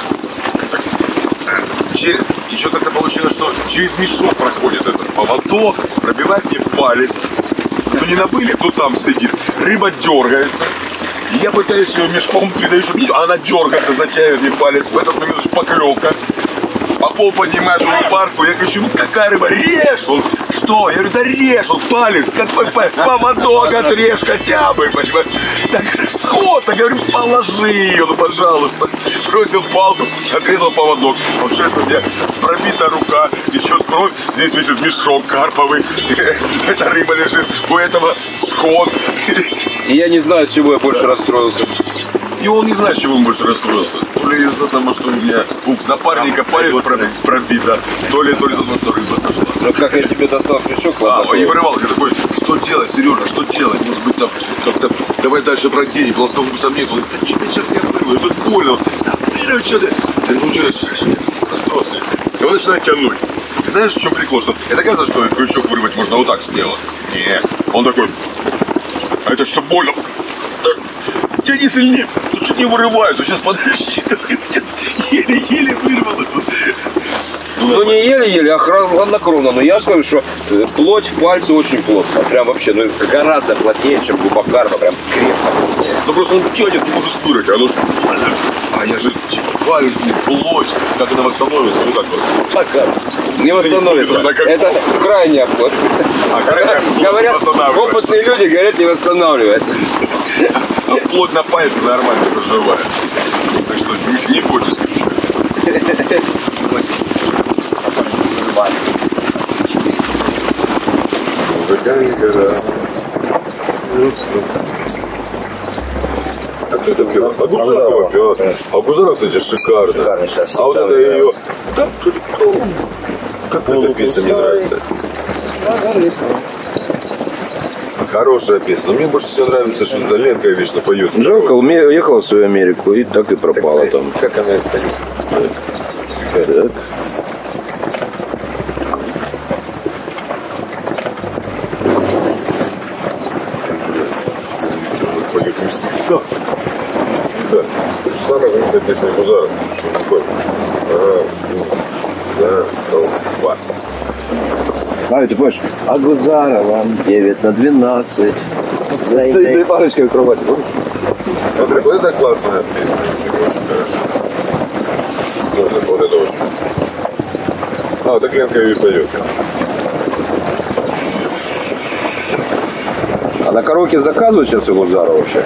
Через... Еще как-то получилось, что через мешок проходит этот поводок, пробивает мне палец. Ну не на были, кто там сидит. Рыба дергается. Я пытаюсь ее мешком передаю, чтобы а она дергается, затягивает мне палец. В этот момент поклевка. Попов поднимает мою парку, я кричу, ну какая рыба, режь! Он, что? Я говорю, да режь, он палец, какой? Поводок отрежь хотя бы, понимаешь? Так, сход, так говорю, положи ее, ну пожалуйста. Бросил палку, отрезал поводок. Получается, у меня пробита рука, течет кровь, здесь висит мешок карповый. Эта рыба лежит, у этого сход. И я не знаю, от чего я больше расстроился. И он не знает, чего он больше расстроился. Из-за того, что у меня у напарника палец про- пробита, то ли, то ли из-за того, что рыба сошла. Но как я тебе достал крючок, А, и вырывал, я такой, что делать, Сережа, что делать? Может быть, там, как-то, давай дальше про день, полостного гусом нет. Он говорит, да что сейчас я вырву, тут больно. Да, вырву, что ты? Я говорю, ну, что ты, расстроился. И он начинает тянуть. И знаешь, в чем прикол? Что это кажется, что крючок вырвать можно вот так с тела. Не, он такой, а это все больно. Тяни сильнее. Ну, чуть не вырывается. Сейчас подожди. Еле-еле вырвало. Ну, Ну не еле-еле, а хладнокровно. Но я скажу, что э, плоть в пальце очень плотно. Прям вообще, ну гораздо плотнее, чем губокарма. Прям крепко. Ну просто он тянет, не может спырать, а оно ж- А я же типа палец, блин, плоть, как она восстановится, ну как вот. Пока. Не восстановится. Она как- Это плоть. А плоть Говорят, опытные люди говорят, не восстанавливается. А плоть на пальце нормально проживает. Так что не, не бойтесь гора. А кто это пел? А Гузарова пела. А Гузарова, кстати, шикарно. А вот это ее... Да, Как эта песня мне нравится. Хорошая песня. Но мне больше всего нравится, что это Ленка вечно поет. Жалко, уехала в свою Америку и так и пропала там. Как она это Так. поет не всегда. Да. То же самое, как эта песня Гузарова. Что такое? А, да, толпа. А, ты понимаешь, а Гузарова 9 на 12. Стоит парочкой в кровати. Смотри, вот это классная песня. Очень хорошо. Вот это, вот это очень. А, вот так Ленка ее и поет. А на караоке заказывают сейчас у Гузарова вообще?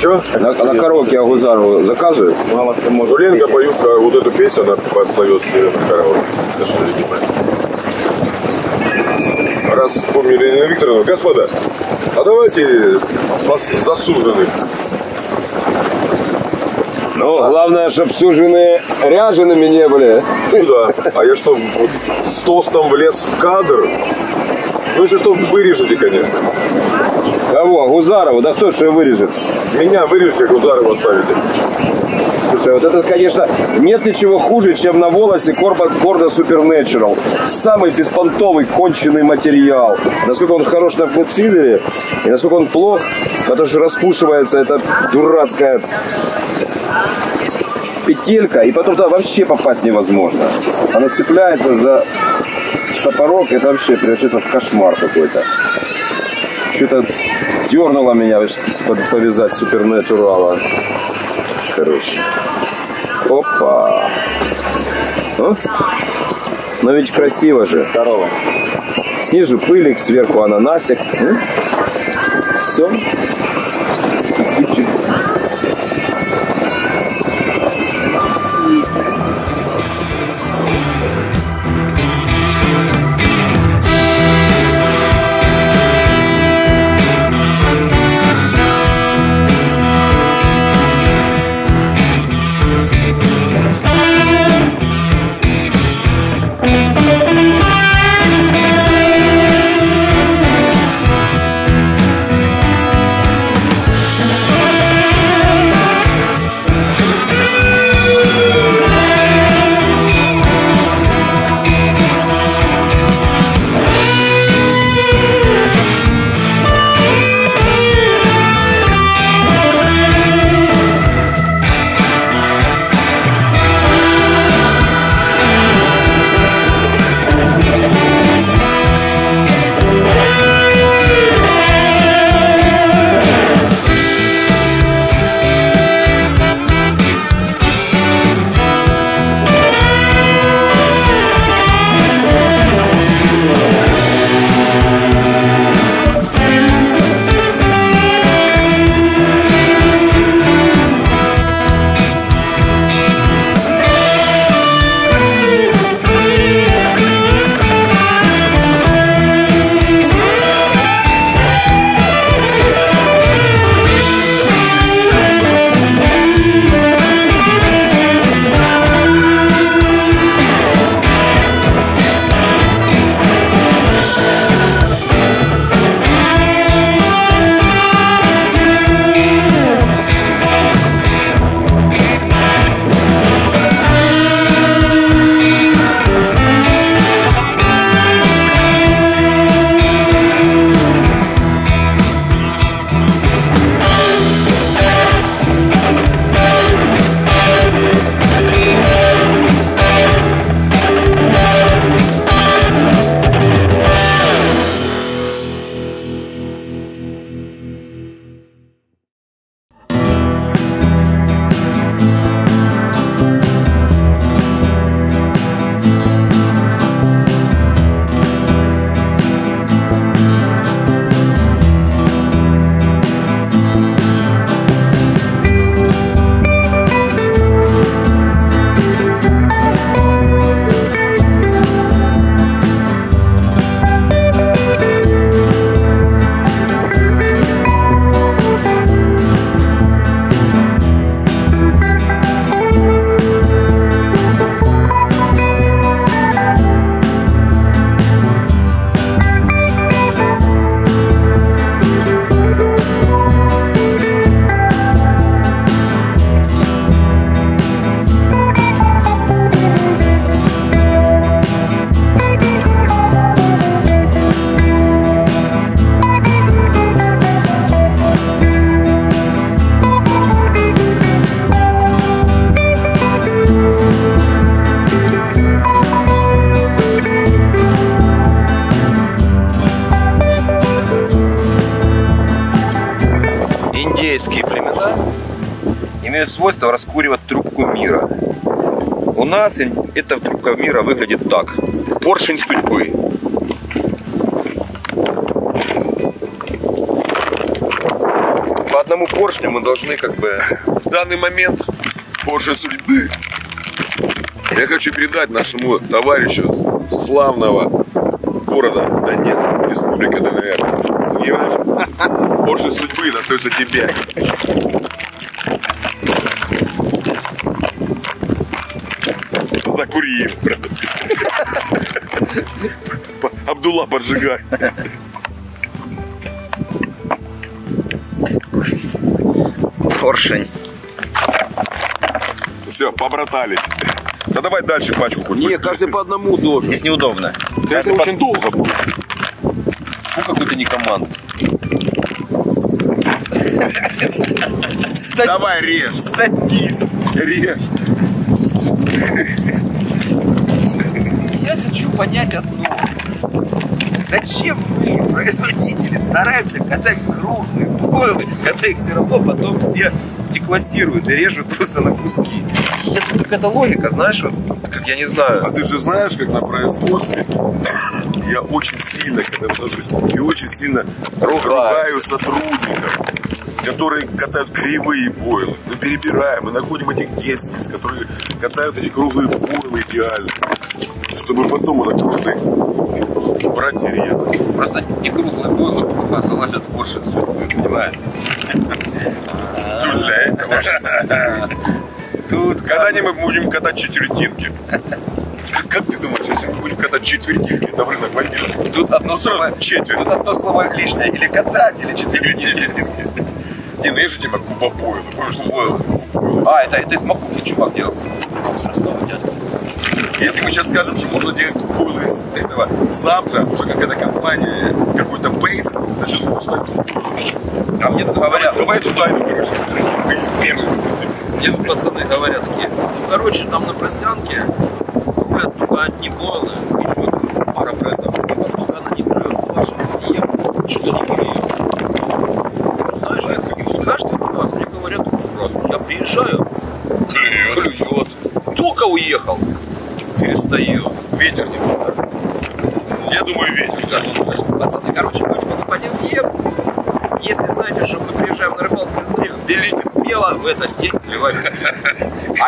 Че? На, а на караоке Агузару заказывают? Ну, Ленка поет а вот эту песню, она поет все время караоке. Это что, любимая. Раз вспомнили Ирину Викторовну, господа, а давайте вас засуженных. Ну, главное, чтобы суженые ряжеными не были. Ну да. А я что, вот с тостом влез в кадр? Ну, если что, вырежете, конечно. Кого? Гузарова? Да кто ее вырежет? Меня вырежете, Гузарова оставите. Слушай, вот это, конечно, нет ничего хуже, чем на волосе Корда, Корда Supernatural. Самый беспонтовый, конченый материал. Насколько он хорош на флетфиллере, и насколько он плох, потому что распушивается эта дурацкая петелька, и потом туда вообще попасть невозможно. Она цепляется за стопорок, это вообще превращается в кошмар какой-то. Что-то дернуло меня повязать супернатурала. Короче. Опа. О? Но ведь красиво же. Здорово. Снизу пылик, сверху ананасик. Все. Свойство раскуривать трубку мира. У нас эта трубка мира выглядит так. Поршень судьбы. По одному поршню мы должны как бы... В данный момент Порше судьбы я хочу передать нашему товарищу славного города Донецк, Республика ДНР. Понимаешь? Порше судьбы достается тебе. Закури его, брат. Абдулла, поджигай. Поршень. Все, побратались. Да давай дальше пачку хоть. Не, каждый по одному должен. Здесь неудобно. Да это очень долго будет. Фу, какой ты не команд. Давай режь. Статист. Режь. Я хочу понять одно. Зачем мы, производители, стараемся катать крупные бойлы, когда их все равно потом все деклассируют и режут просто на куски? Это какая-то логика, знаешь, вот, как я не знаю. А ты же знаешь, как на производстве я очень сильно к этому отношусь и очень сильно ругаю сотрудников, которые катают кривые бойлы. Мы перебираем, мы находим этих детских, которые катают эти круглые бойлы идеально. Чтобы потом это просто их брать и резать. Просто не круглый бойл, а в поршень судьбы, понимаешь? Тут для этого. Тут когда-нибудь мы будем катать четвертинки. Как, ты думаешь, если мы будем катать четвертинки, это рынок войдет? Тут одно слово, четверть. тут одно слово лишнее. Или катать, или четвертинки. Не, ну есть же тема куба бойла. Помнишь, что? А, это, это из макухи чувак делал. Если мы сейчас скажем, что можно делать из этого завтра, уже какая-то компания, какой-то бейтс, начнет выпускать. А мне тут говорят, Давай эту тайну, короче, первый мне тут пацаны говорят такие, ну, короче, там на просянке купят только одни бойлы, еще пара брендов, и потом она не клюет, ваша съем, что-то не клюет. Знаешь, и вот каждый раз мне говорят такую фразу, я приезжаю, клюет, только уехал, перестаю. Ветер не надо. Я думаю, ветер. Да. Пацаны, короче, будем покупать всем. Если знаете, что мы приезжаем на рыбалку, перестаем, берите смело в этот день клевать.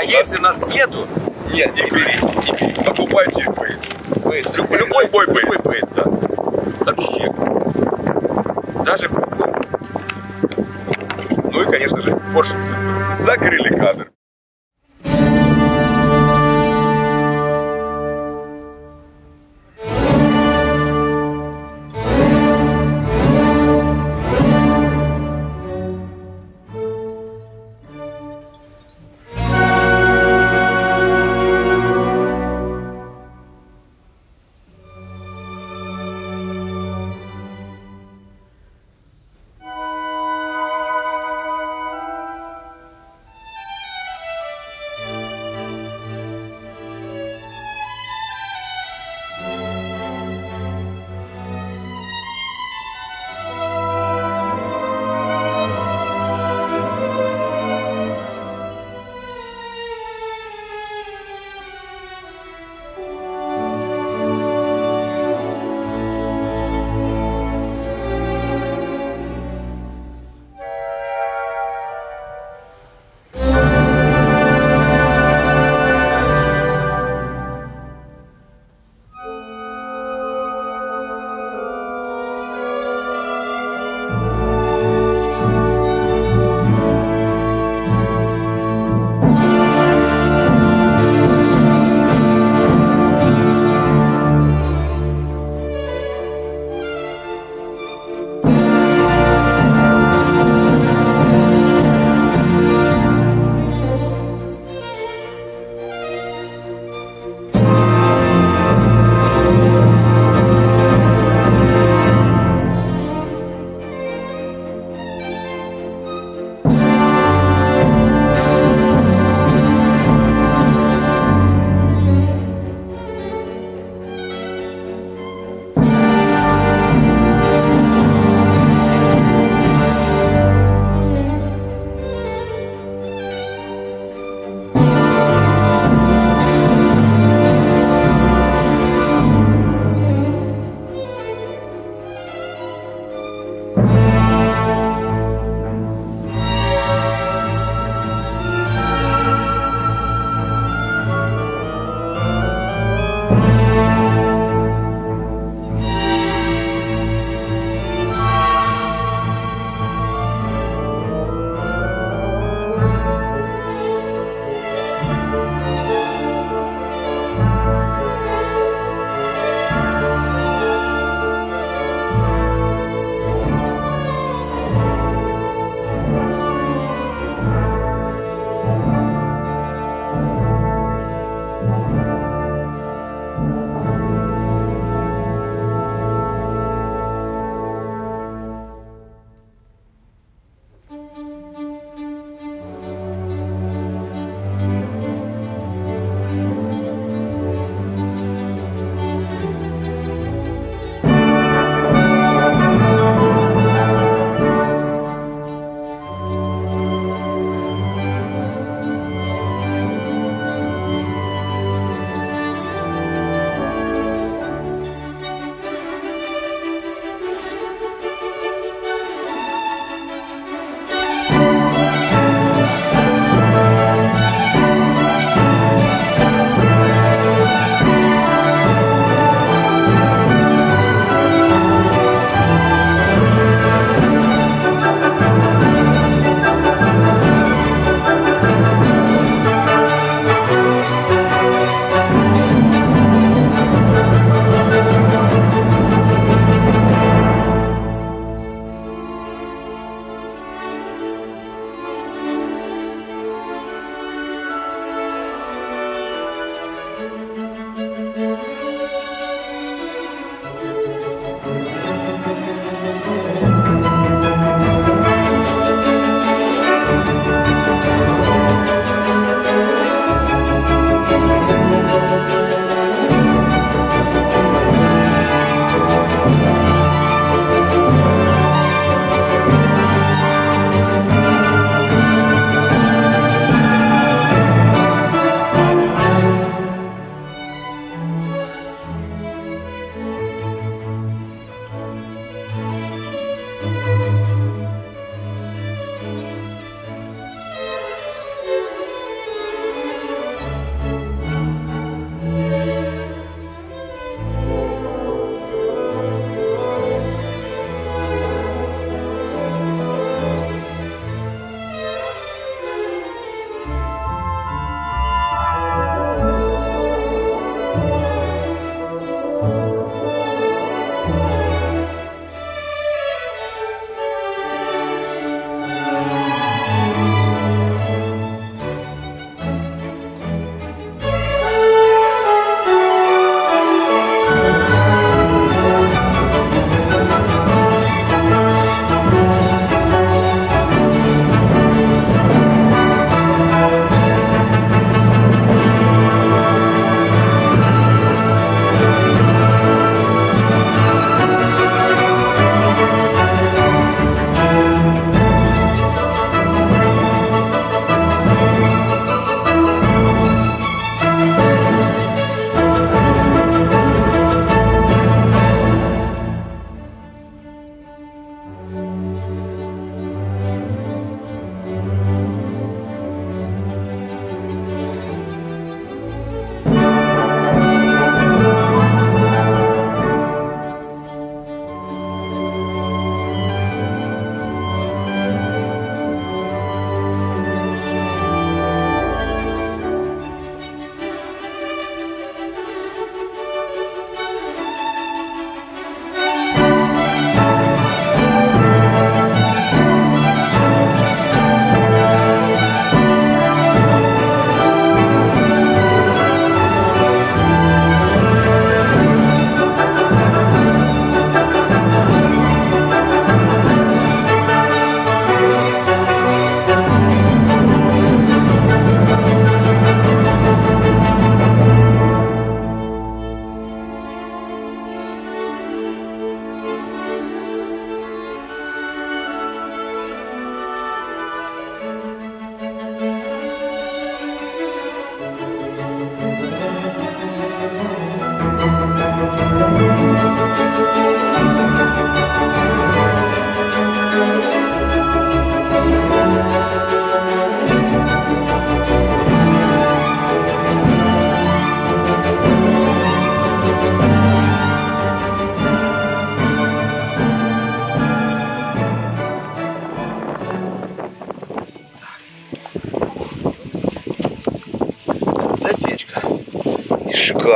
А если нас нету, нет, не берите, не берите. Покупайте бейтс. Бейс. Любой- Любой, любой любой бейс. бейс, да. Вообще. Даже. Ну и, конечно же, судьбы. Закрыли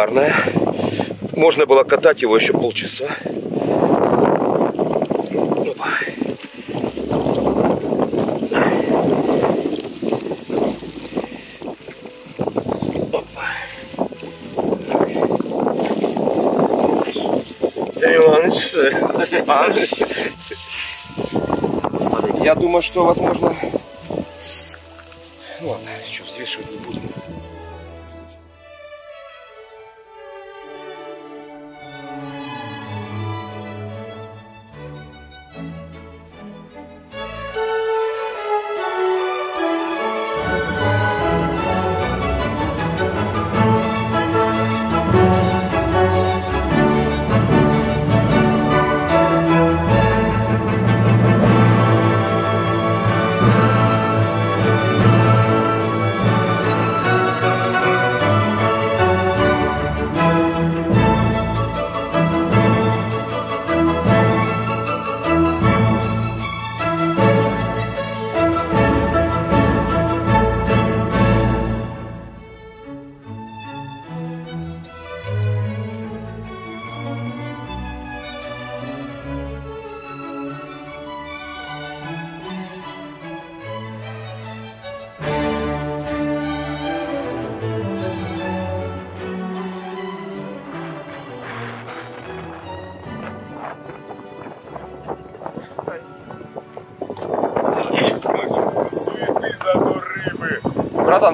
Шикарная. Можно было катать его еще полчаса. Опа. Иванович, Иванович. Я думаю, что возможно...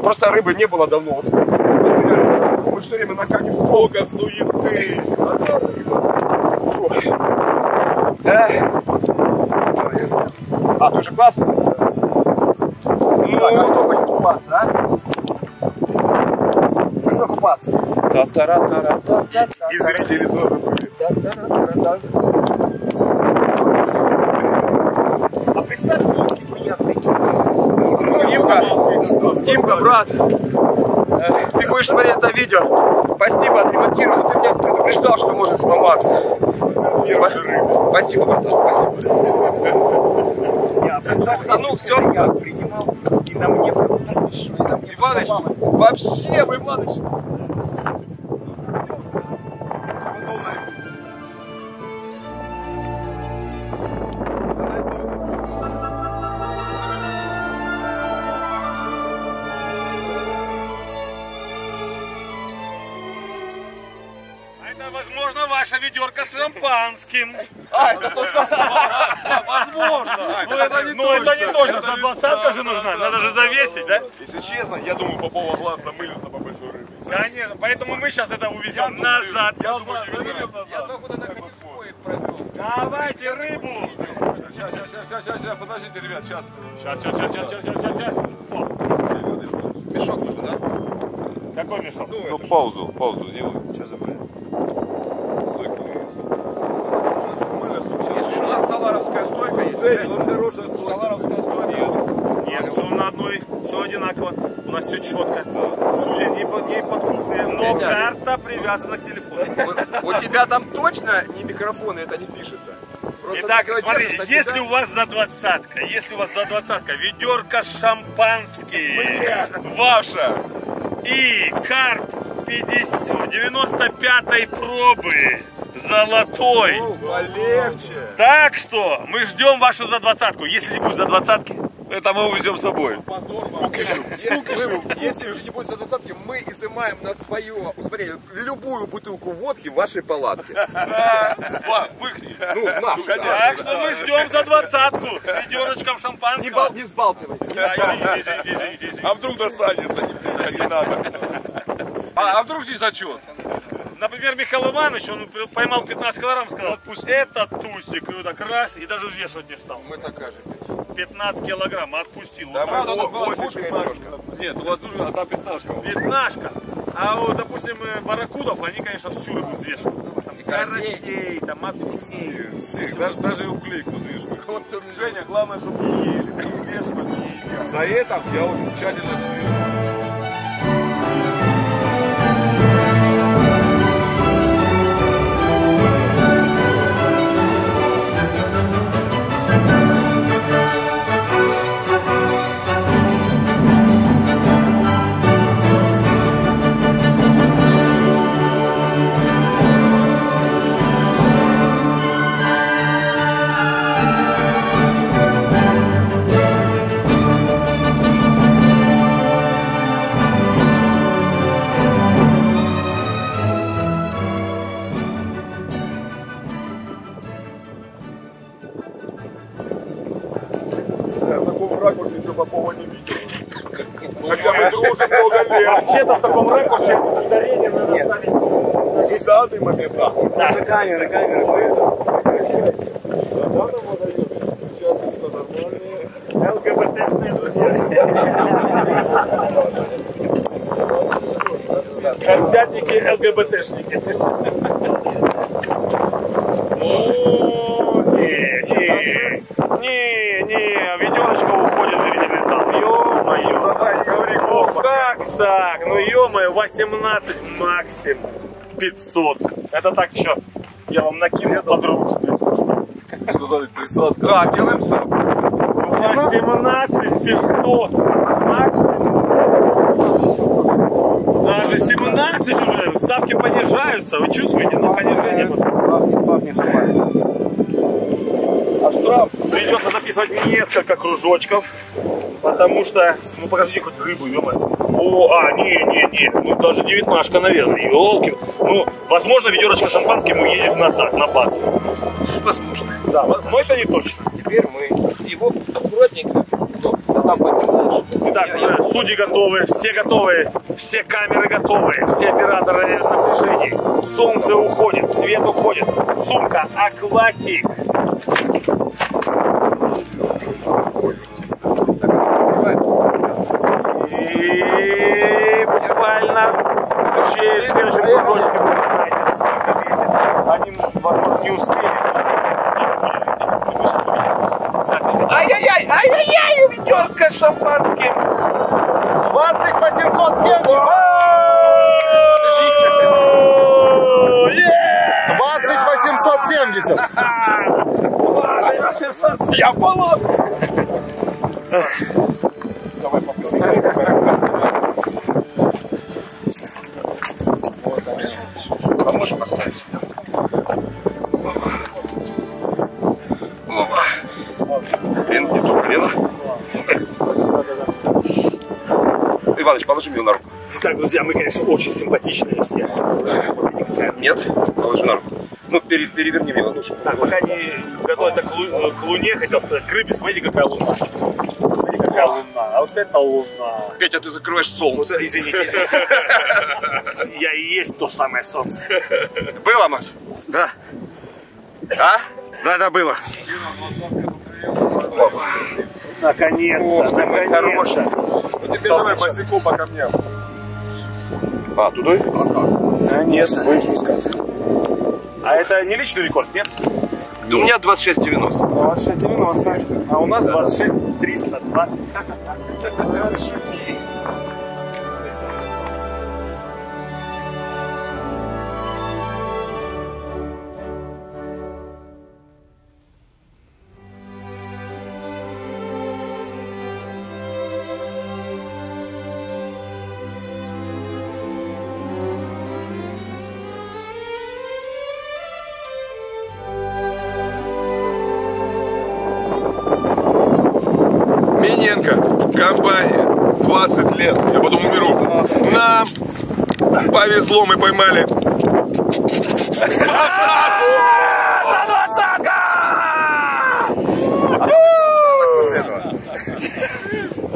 Просто рыбы не было давно. Вот. Потерялись. Мы все время накатим. Сколько суеты! Одна рыба. Да? А, ты уже классно? Ну, так, а кто хочет купаться, а? Кто купаться? И зрители тоже были. А представь, какие приятные. Димка, брат, э, ты будешь смотреть это видео. Спасибо, отремонтировал. Ты меня предупреждал, что может сломаться. Спа- Спасибо, братан, спасибо. Я представь, А ну, все. я принимал, и на мне было так мне Иваныч, вообще, Иваныч. Шампанским. А, это то самое. Возможно. Ну, это не Ну, это не точно. За двадцатка же нужна. Надо же завесить, да? Если честно, я думаю, Попова глаз замылился по большой рыбе. Конечно. Поэтому мы сейчас это увезем назад. Я думаю, Заведем назад. Давайте рыбу. Сейчас, сейчас, сейчас, сейчас, сейчас, подождите, ребят, сейчас. Сейчас, сейчас, сейчас, сейчас, сейчас, сейчас, сейчас. Мешок нужен, да? Какой мешок? Ну, паузу, паузу делаю. Что забыли? Стойку Слушай, у нас саларовская стойка есть. Жень, у нас хорошая стойка. Саларовская стойка. Нет, все на одной, все одинаково. У нас все четко. Судья не, под- не подкрупные, но Петя. карта привязана к телефону. У тебя там точно не микрофон, это не пишется. Просто Итак, смотрите, если у вас за двадцатка, если у вас за двадцатка ведерко шампанские, Ваша! и карп 50, 95 пробы, золотой. Полегче! Так что мы ждем вашу за двадцатку. Если не будет за двадцатки, Это мы увезем с собой. Если- Если не будет за двадцатки, мы изымаем на свое усмотрение любую бутылку водки в вашей палатке. Выхни. Ну, нашу. так что мы ждем за двадцатку с ведерочком Не, шампанского. не сбалтывай. А вдруг достанется, не, Петя, не надо. А, а вдруг не зачет? Например, Михаил Иванович, он поймал 15 килограмм, сказал, это тусик, и вот так раз, и даже взвешивать не стал. Мы такая же. 15 килограмм, отпустил. Да Вот мы у нас была 8 пушка и 15 Нет, у вас нужна одна пятнашка. Пятнашка. А вот, допустим, э, барракудов, они, конечно, всю рыбу взвешивают. Там карасей, там. Всех, даже, даже уклейку взвешивают. Женя, главное, чтобы не ели. Не взвешивать, не едят. За это я уже тщательно слежу. Камера, камера, поэтому. ЛГБТшные друзья. Опятники ЛГБТшники. О, Не, не, не, не, ведерочка уходит в зрительный зал. Ё-моё. Давай, говори, Ну Кома. как так? Ну ё-моё, 18 максимум 500. Это так еще я вам накину по дружбе. Сказали, тридцатка. Да, делаем стоп. 18 500 максимум. Даже 17 уже. Ставки понижаются. Вы чувствуете на понижение? Пахнет, пахнет шампанским. Придется записывать несколько кружочков. Потому что, ну покажите хоть рыбу, ё О, а, не, не, не, ну даже девятнашка, наверное, елки. Ну, возможно, ведерочка шампанским уедет назад, на базу. Возможно. Да, но это не точно. Теперь мы его аккуратненько, ну, там поднимаешь. Итак, э, судьи готовы, все готовы, все камеры готовы, все операторы в напряжении. Солнце уходит, свет уходит, сумка акватик. И буквально в следующем кружочке вы узнаете, сколько весит. Они, возможно, не успели. Ай-яй-яй, ай-яй-яй, ведерко с шампанским. 20 по 770! 20 по 770! Я полон! Поможешь Иваныч, положи мне на руку. Так, друзья, мы, конечно, очень симпатичные все. Нет? Положи на руку. Ну, пере- переверни мне ладошку. Так, пока они готовятся к, лу- к луне, хотел сказать, к рыбе, смотрите, какая луна. Смотрите, какая луна. А вот это луна. Петя, ты закрываешь солнце. Вот, извините. Я и есть то самое солнце. Было, Макс? Да, А? да, да, было. Наконец-то, наконец-то. Теперь давай босиком по камням. А, туда? Конечно. А это не личный рекорд, нет? У меня 26,90. 26,90. А у нас 26 320. Поймали.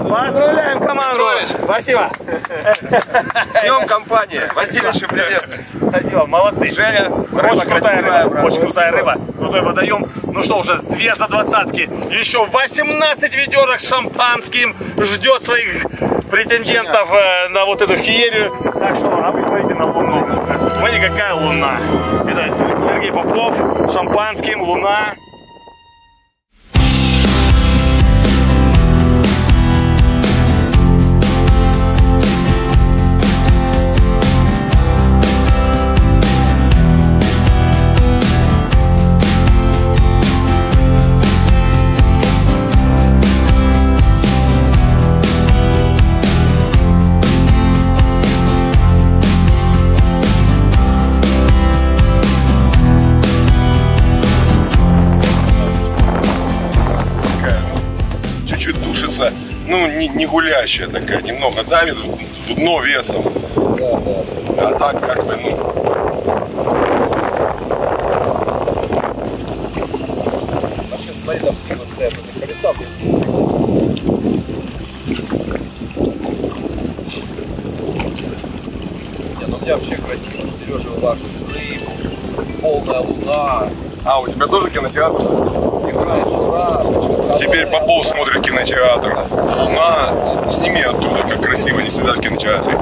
Поздравляем команду! Спасибо! С днем компании. Васильевичу привет. Спасибо, молодцы. Женя, рыба Очень крутая рыба, брат. очень крутая рыба, крутой водоем. Ну что, уже две за двадцатки, еще 18 ведерок с шампанским ждет своих претендентов э, на вот эту феерию. Так что, какая луна. Это Сергей Попов, шампанским, луна. не гулящая такая, немного давит в дно весом. Да, да. А так как бы, ну... Вообще, смотри, там стоят колеса, Не, ну у меня вообще красиво. Сережа улаживает рыбу, полная луна. А, у тебя тоже кинотеатр? Не шура, почему? Теперь Попов смотрит кинотеатр. Луна, сними оттуда, как красиво, не всегда в кинотеатре.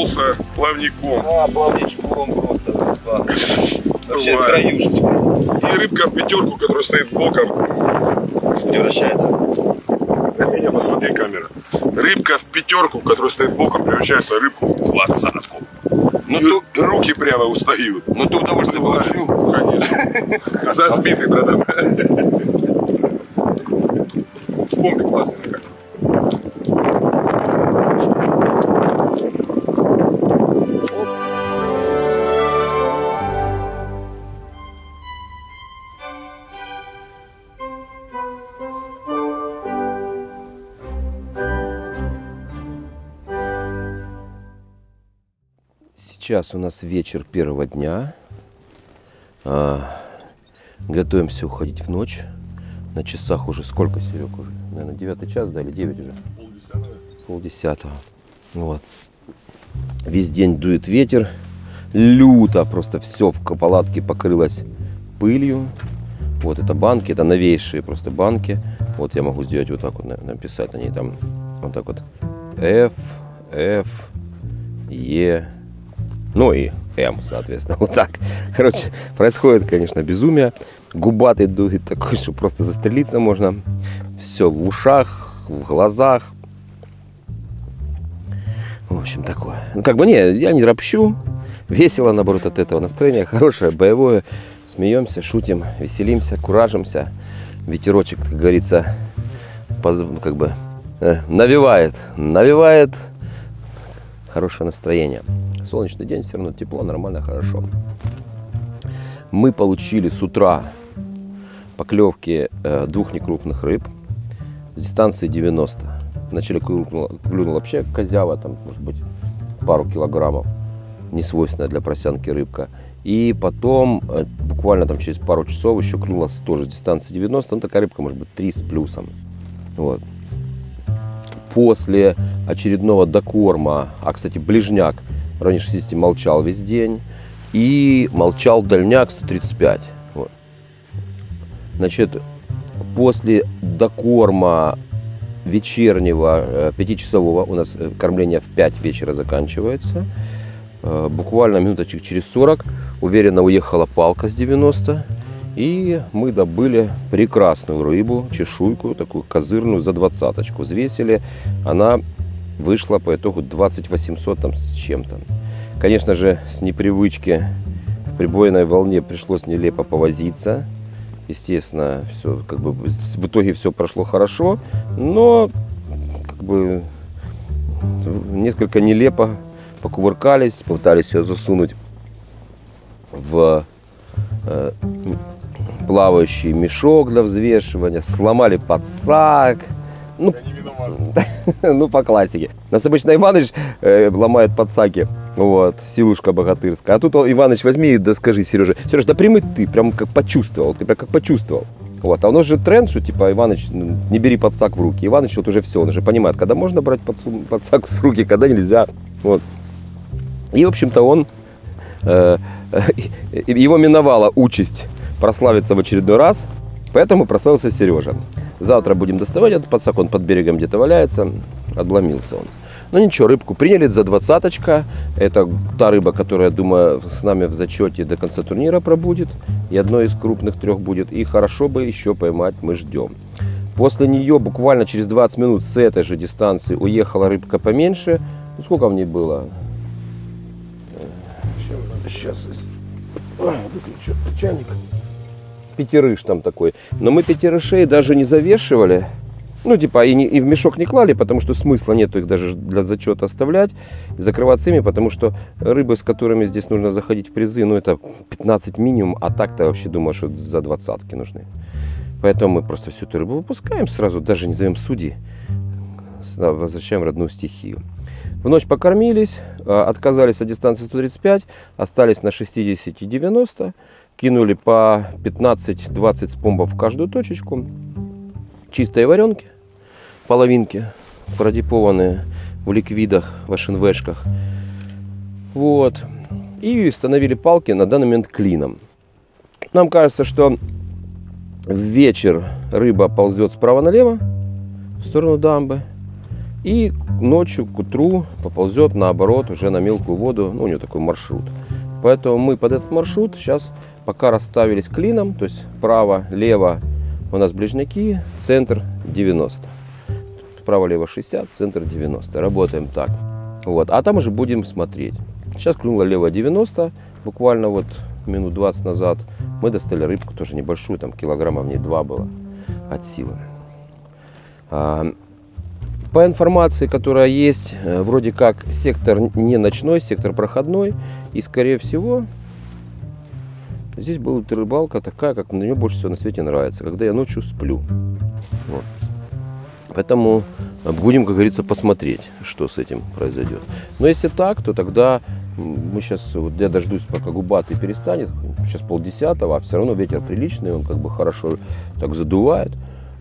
Напоролся плавником. А, плавничком просто. вообще бывает. краюшечка. И рыбка в пятерку, которая стоит боком, Превращается. на меня посмотри камера. Рыбка в пятерку, которая стоит боком, превращается в рыбку в двадцатку. Ну И ты, руки прямо устают. ну ты удовольствие получил. Конечно. За спиной, братан. Сейчас у нас вечер первого дня. А, готовимся уходить в ночь. На часах уже сколько, Серег, уже? Наверное, девятый час, да, или девять уже? Полдесятого. Вот. Весь день дует ветер. Люто просто все в палатке покрылось пылью. Вот это банки, это новейшие просто банки. Вот я могу сделать вот так вот, на- написать на ней там вот так вот. F, F, E, ну и М, соответственно, вот так. Короче, происходит, конечно, безумие. Губатый дует такой, что просто застрелиться можно. Все в ушах, в глазах. В общем, такое. Ну, как бы не, я не ропщу. Весело, наоборот, от этого настроение. Хорошее, боевое. Смеемся, шутим, веселимся, куражимся. Ветерочек, как говорится, ну, как бы э, навевает, навевает хорошее настроение. Солнечный день, все равно тепло, нормально, хорошо. Мы получили с утра поклевки э, двух некрупных рыб с дистанции 90. Вначале клюнула вообще козява, там, может быть, пару килограммов, не свойственная для просянки рыбка. И потом, э, буквально там через пару часов, еще клюнула тоже с дистанции 90, ну такая рыбка, может быть, 3 с плюсом. Вот. После очередного докорма, а, кстати, ближняк районе 60 молчал весь день, и молчал дальняк 135. Вот. Значит, после докорма вечернего, э, пятичасового, у нас э, кормление в 5 вечера заканчивается, э, буквально минуточек через 40 уверенно уехала палка с 90, и мы добыли прекрасную рыбу, чешуйку, такую козырную, за двадцаточку. Взвесили, она вышла по итогу 20 800 там с чем-то. Конечно же, с непривычки в прибойной волне пришлось нелепо повозиться. Естественно, все как бы в итоге все прошло хорошо, но как бы несколько нелепо покувыркались, пытались ее засунуть в э, плавающий мешок для взвешивания, сломали подсак. Ну, ну, по классике. Нас обычно Иваныч э, ломает подсаки. Вот, силушка богатырская. А тут Иваныч, возьми да скажи Сереже. Сереж, да прими ты, прям как почувствовал, ты как почувствовал. Вот, а у нас же тренд, что типа Иваныч, ну, не бери подсак в руки. Иваныч вот уже все, он уже понимает, когда можно брать подсу- подсак с руки, когда нельзя. Вот. И, в общем-то, он, э, его миновала участь прославиться в очередной раз, поэтому прославился Сережа. Завтра будем доставать этот подсак, он под берегом где-то валяется, отломился он. Ну ничего, рыбку приняли за двадцаточка. Это та рыба, которая, думаю, с нами в зачете до конца турнира пробудет. И одной из крупных трех будет. И хорошо бы еще поймать мы ждем. После нее буквально через 20 минут с этой же дистанции уехала рыбка поменьше. Ну, сколько в ней было? Сейчас. Выключу чайник. Пятерыш там такой. Но мы пятерышей даже не завешивали. Ну, типа, и, не- и в мешок не клали, потому что смысла нету их даже для зачета оставлять, закрываться ими, потому что рыбы, с которыми здесь нужно заходить в призы, ну, это 15 минимум, а так-то вообще думаю, что за двадцатки нужны. Поэтому мы просто всю эту рыбу выпускаем сразу, даже не зовем судьи, возвращаем в родную стихию. В ночь покормились, а, отказались от дистанции 135, остались на 60 и 90, кинули по 15-20 спомбов в каждую точечку, чистой варенки, половинки, продипованные в ликвидах, в ШНВшках. Вот. И установили палки на данный момент клином. Нам кажется, что в вечер рыба ползет справа налево в сторону дамбы. И ночью, к утру поползет наоборот уже на мелкую воду. Ну, у нее такой маршрут. Поэтому мы под этот маршрут сейчас пока расставились клином, то есть право, лево у нас ближняки, центр 90. Право-лево 60, центр 90. Работаем так. Вот. А там уже будем смотреть. Сейчас клюнула лево 90, буквально вот минут 20 назад. Мы достали рыбку тоже небольшую, там килограмма в ней 2 было от силы. А, по информации, которая есть, э, вроде как сектор не ночной, сектор проходной. И скорее всего, здесь была рыбалка такая, как мне больше всего на свете нравится, когда я ночью сплю. Вот. Поэтому будем, как говорится, посмотреть, что с этим произойдет. Но если так, то тогда мы сейчас, вот я дождусь, пока губатый перестанет, сейчас полдесятого, а все равно ветер приличный, он как бы хорошо так задувает.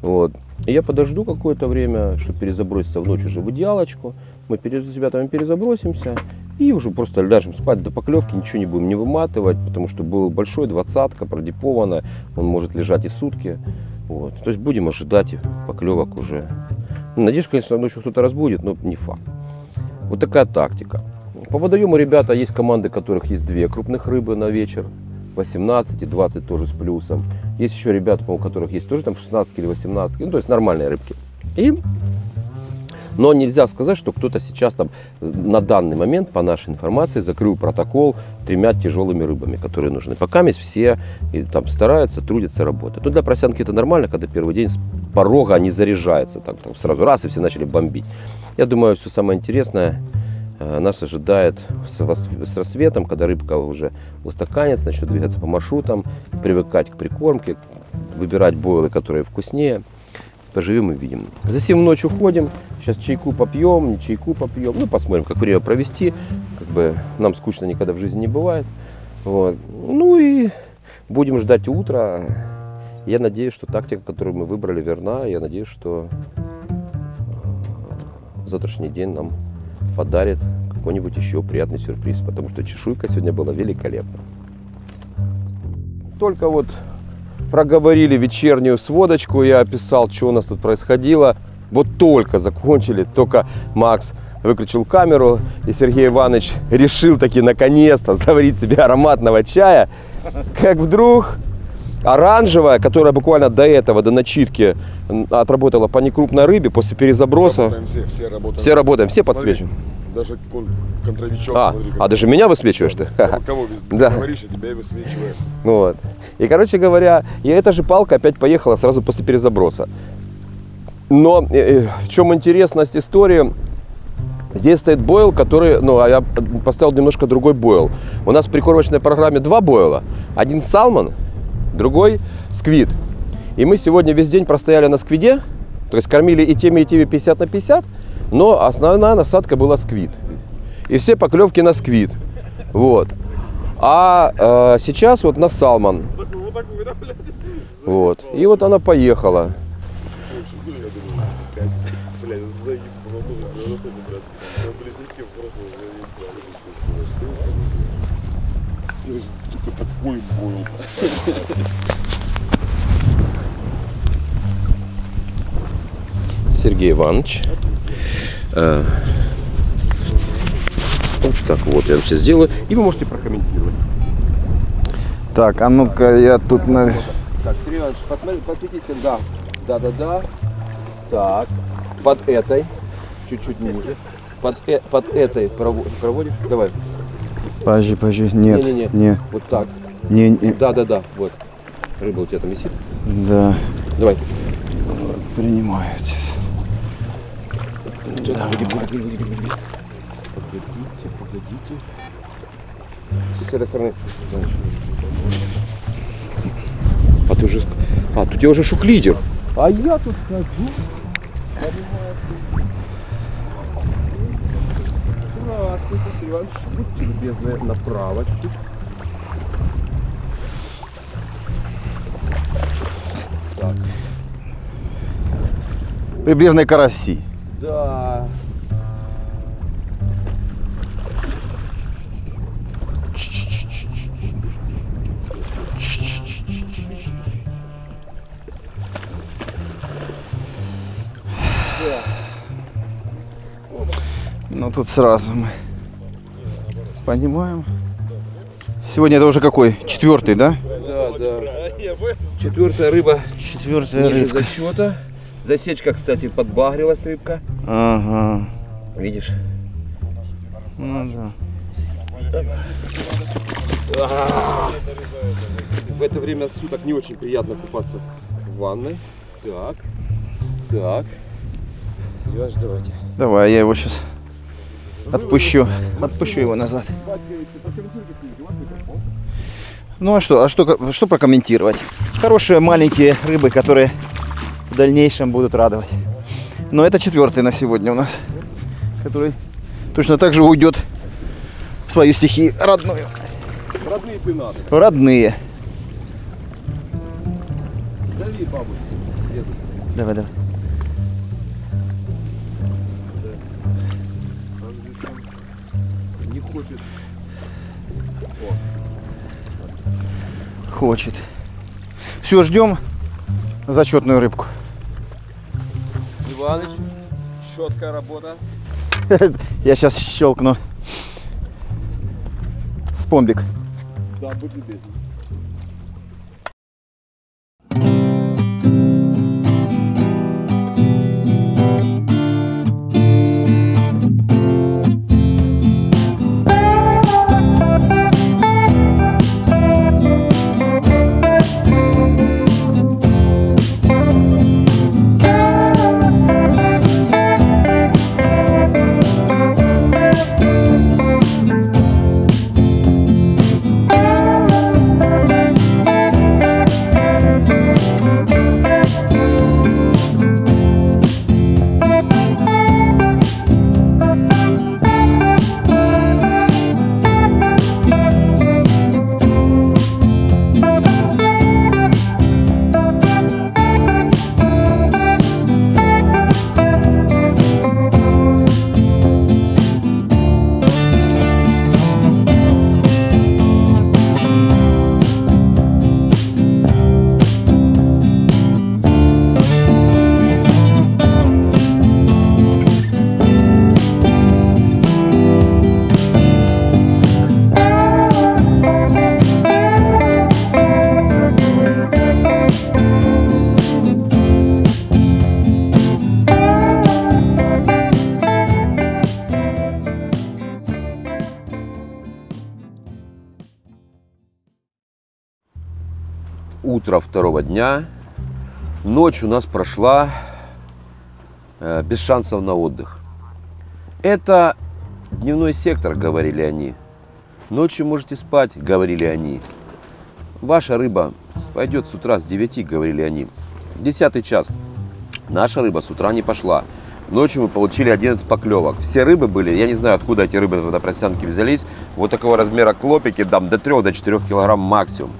Вот. И я подожду какое-то время, чтобы перезаброситься в ночь уже в идеалочку. Мы перед ребятами перезабросимся и уже просто ляжем спать до поклевки, ничего не будем не выматывать, потому что был большой двадцатка, продипованная, он может лежать и сутки. Вот. То есть будем ожидать поклевок уже. Ну, надеюсь, конечно, ночью кто-то разбудит, но не факт. Вот такая тактика. По водоему, ребята, есть команды, которых есть две крупных рыбы на вечер. 18 и 20 тоже с плюсом. Есть еще ребята, у которых есть тоже там 16 или 18, ну то есть нормальные рыбки. И но нельзя сказать, что кто-то сейчас там на данный момент, по нашей информации, закрыл протокол тремя тяжелыми рыбами, которые нужны. Пока есть все и, там стараются, трудятся, работают. Ну, для просянки это нормально, когда первый день с порога они заряжаются, так, там, сразу раз и все начали бомбить. Я думаю, все самое интересное Э, нас ожидает с рассветом, когда рыбка уже устаканится, начнет двигаться по маршрутам, привыкать к прикормке, выбирать бойлы, которые вкуснее. Поживем и видим. Затем ночью ходим, сейчас чайку попьем, не чайку попьем, ну посмотрим, как время провести. Как бы нам скучно никогда в жизни не бывает. Вот. Ну и будем ждать утра. Я надеюсь, что тактика, которую мы выбрали, верна. Я надеюсь, что э, завтрашний день нам подарит какой-нибудь еще приятный сюрприз, потому что чешуйка сегодня была великолепна. Только вот проговорили вечернюю сводочку, я описал, что у нас тут происходило. Вот только закончили, только Макс выключил камеру, и Сергей Иванович решил таки наконец-то заварить себе ароматного чая, как вдруг оранжевая, которая буквально до этого, до начитки отработала по некрупной рыбе после перезаброса. Работаем все, все работаем. Все работаем, все подсвечиваем. Даже кон- контровичок. А, смотри, а даже меня высвечиваешь ты? Кого, Да. говоришь, я тебя и высвечиваю. Вот. И, короче говоря, и эта же палка опять поехала сразу после перезаброса. Но э, э, в чем интересность истории? Здесь стоит бойл, который, ну, а я поставил немножко другой бойл. У нас в прикормочной программе два бойла. Один салмон, другой сквид. И мы сегодня весь день простояли на сквиде, то есть кормили и теми, и теми 50 на 50, но основная насадка была сквид. И все поклевки на сквид. Вот. А э, сейчас вот на салмон. Вот. И вот она поехала. Сергей Иванович. Э, вот так вот я вам сейчас сделаю. И вы можете прокомментировать. Так, а ну-ка я тут на... Так, Сергей Иванович, посмотри, посветите, да. Да, да, да. Так, под этой, чуть-чуть ниже. Под, э- под этой прово- проводишь. Давай. Подожди, подожди, нет, Не-не-не. не, Вот так. не, не, Да, да, да. Вот. Рыба у тебя там висит. да, Давай. принимаю здесь. Погоди. Погодите, погодите. С этой стороны. А ты уже... А, тут я уже шук-лидер. А я тут хожу. Здравствуйте, Иванович. Будьте любезны направо чуть-чуть. Так. Прибрежные караси. Да. Ну тут сразу мы понимаем. Сегодня это уже какой? Четвертый, да? Четвертая рыба Четвертая рыбка. зачета. Засечка, кстати, подбагрилась рыбка. Ага. Видишь? Ну да. В это время суток не очень приятно купаться в ванной. Так, так. Сереж, давайте. Давай, я его сейчас отпущу. Отпущу его назад. Ну а что, а что, что прокомментировать? Хорошие маленькие рыбы, которые в дальнейшем будут радовать. Но это четвертый на сегодня у нас, который точно так же уйдет в свою стихию родную. Родные пенаты. Родные. Зови бабушку. дедушку. Давай, давай. Не хочет. Хочет. Все, ждем зачетную рыбку. Иваныч, четкая работа. Я сейчас щелкну. Спомбик. Да, будь любезен. Утро второго дня. Ночь у нас прошла э, без шансов на отдых. Это дневной сектор, говорили они. Ночью можете спать, говорили они. Ваша рыба пойдет с утра с 9, говорили они. Десятый час. Наша рыба с утра не пошла. Ночью мы получили 11 поклевок. Все рыбы были, я не знаю, откуда эти рыбы на просянке взялись. Вот такого размера клопики, там до 3 до 4 килограмм максимум.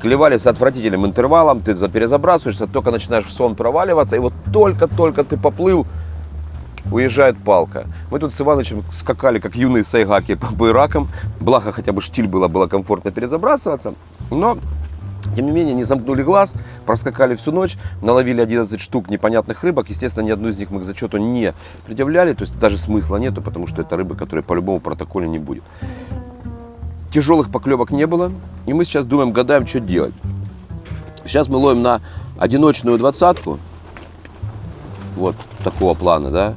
Клевали с отвратительным интервалом, ты за- перезабрасываешься, только начинаешь в сон проваливаться, и вот только-только ты поплыл, уезжает палка. Мы тут с Иванычем скакали, как юные сайгаки по буеракам. Благо, хотя бы штиль было, было комфортно перезабрасываться. Но, тем не менее, не замкнули глаз, проскакали всю ночь, наловили 11 штук непонятных рыбок. Естественно, ни одну из них мы к зачету не предъявляли, то есть даже смысла нету, потому что это рыбы, которые по любому протоколе не будет. Тяжелых поклевок не было, и мы сейчас думаем, гадаем, что делать. Сейчас мы ловим на одиночную двадцатку, вот такого плана, да.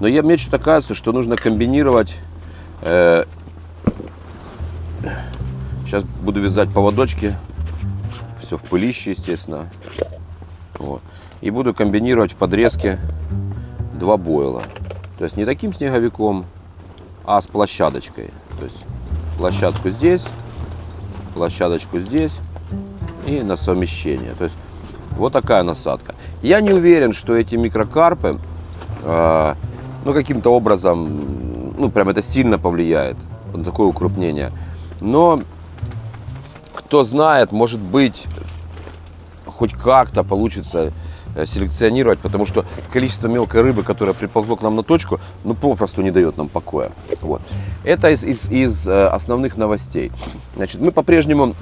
Но я, мне что-то кажется, что нужно комбинировать. э, сейчас буду вязать поводочки. Все в пылище, естественно. Вот. И буду комбинировать в подрезке два бойла. То есть не таким снеговиком, а с площадочкой. То есть площадку здесь, площадочку здесь и на совмещение. То есть вот такая насадка. Я не уверен, что эти микрокарпы, э, ну, каким-то образом, ну, прям это сильно повлияет на такое укрупнение. Но, кто знает, может быть, хоть как-то получится селекционировать, потому что количество мелкой рыбы, которая приползло к нам на точку, ну, попросту не дает нам покоя. Вот. Это из, из, из э, основных новостей. Значит, мы по-прежнему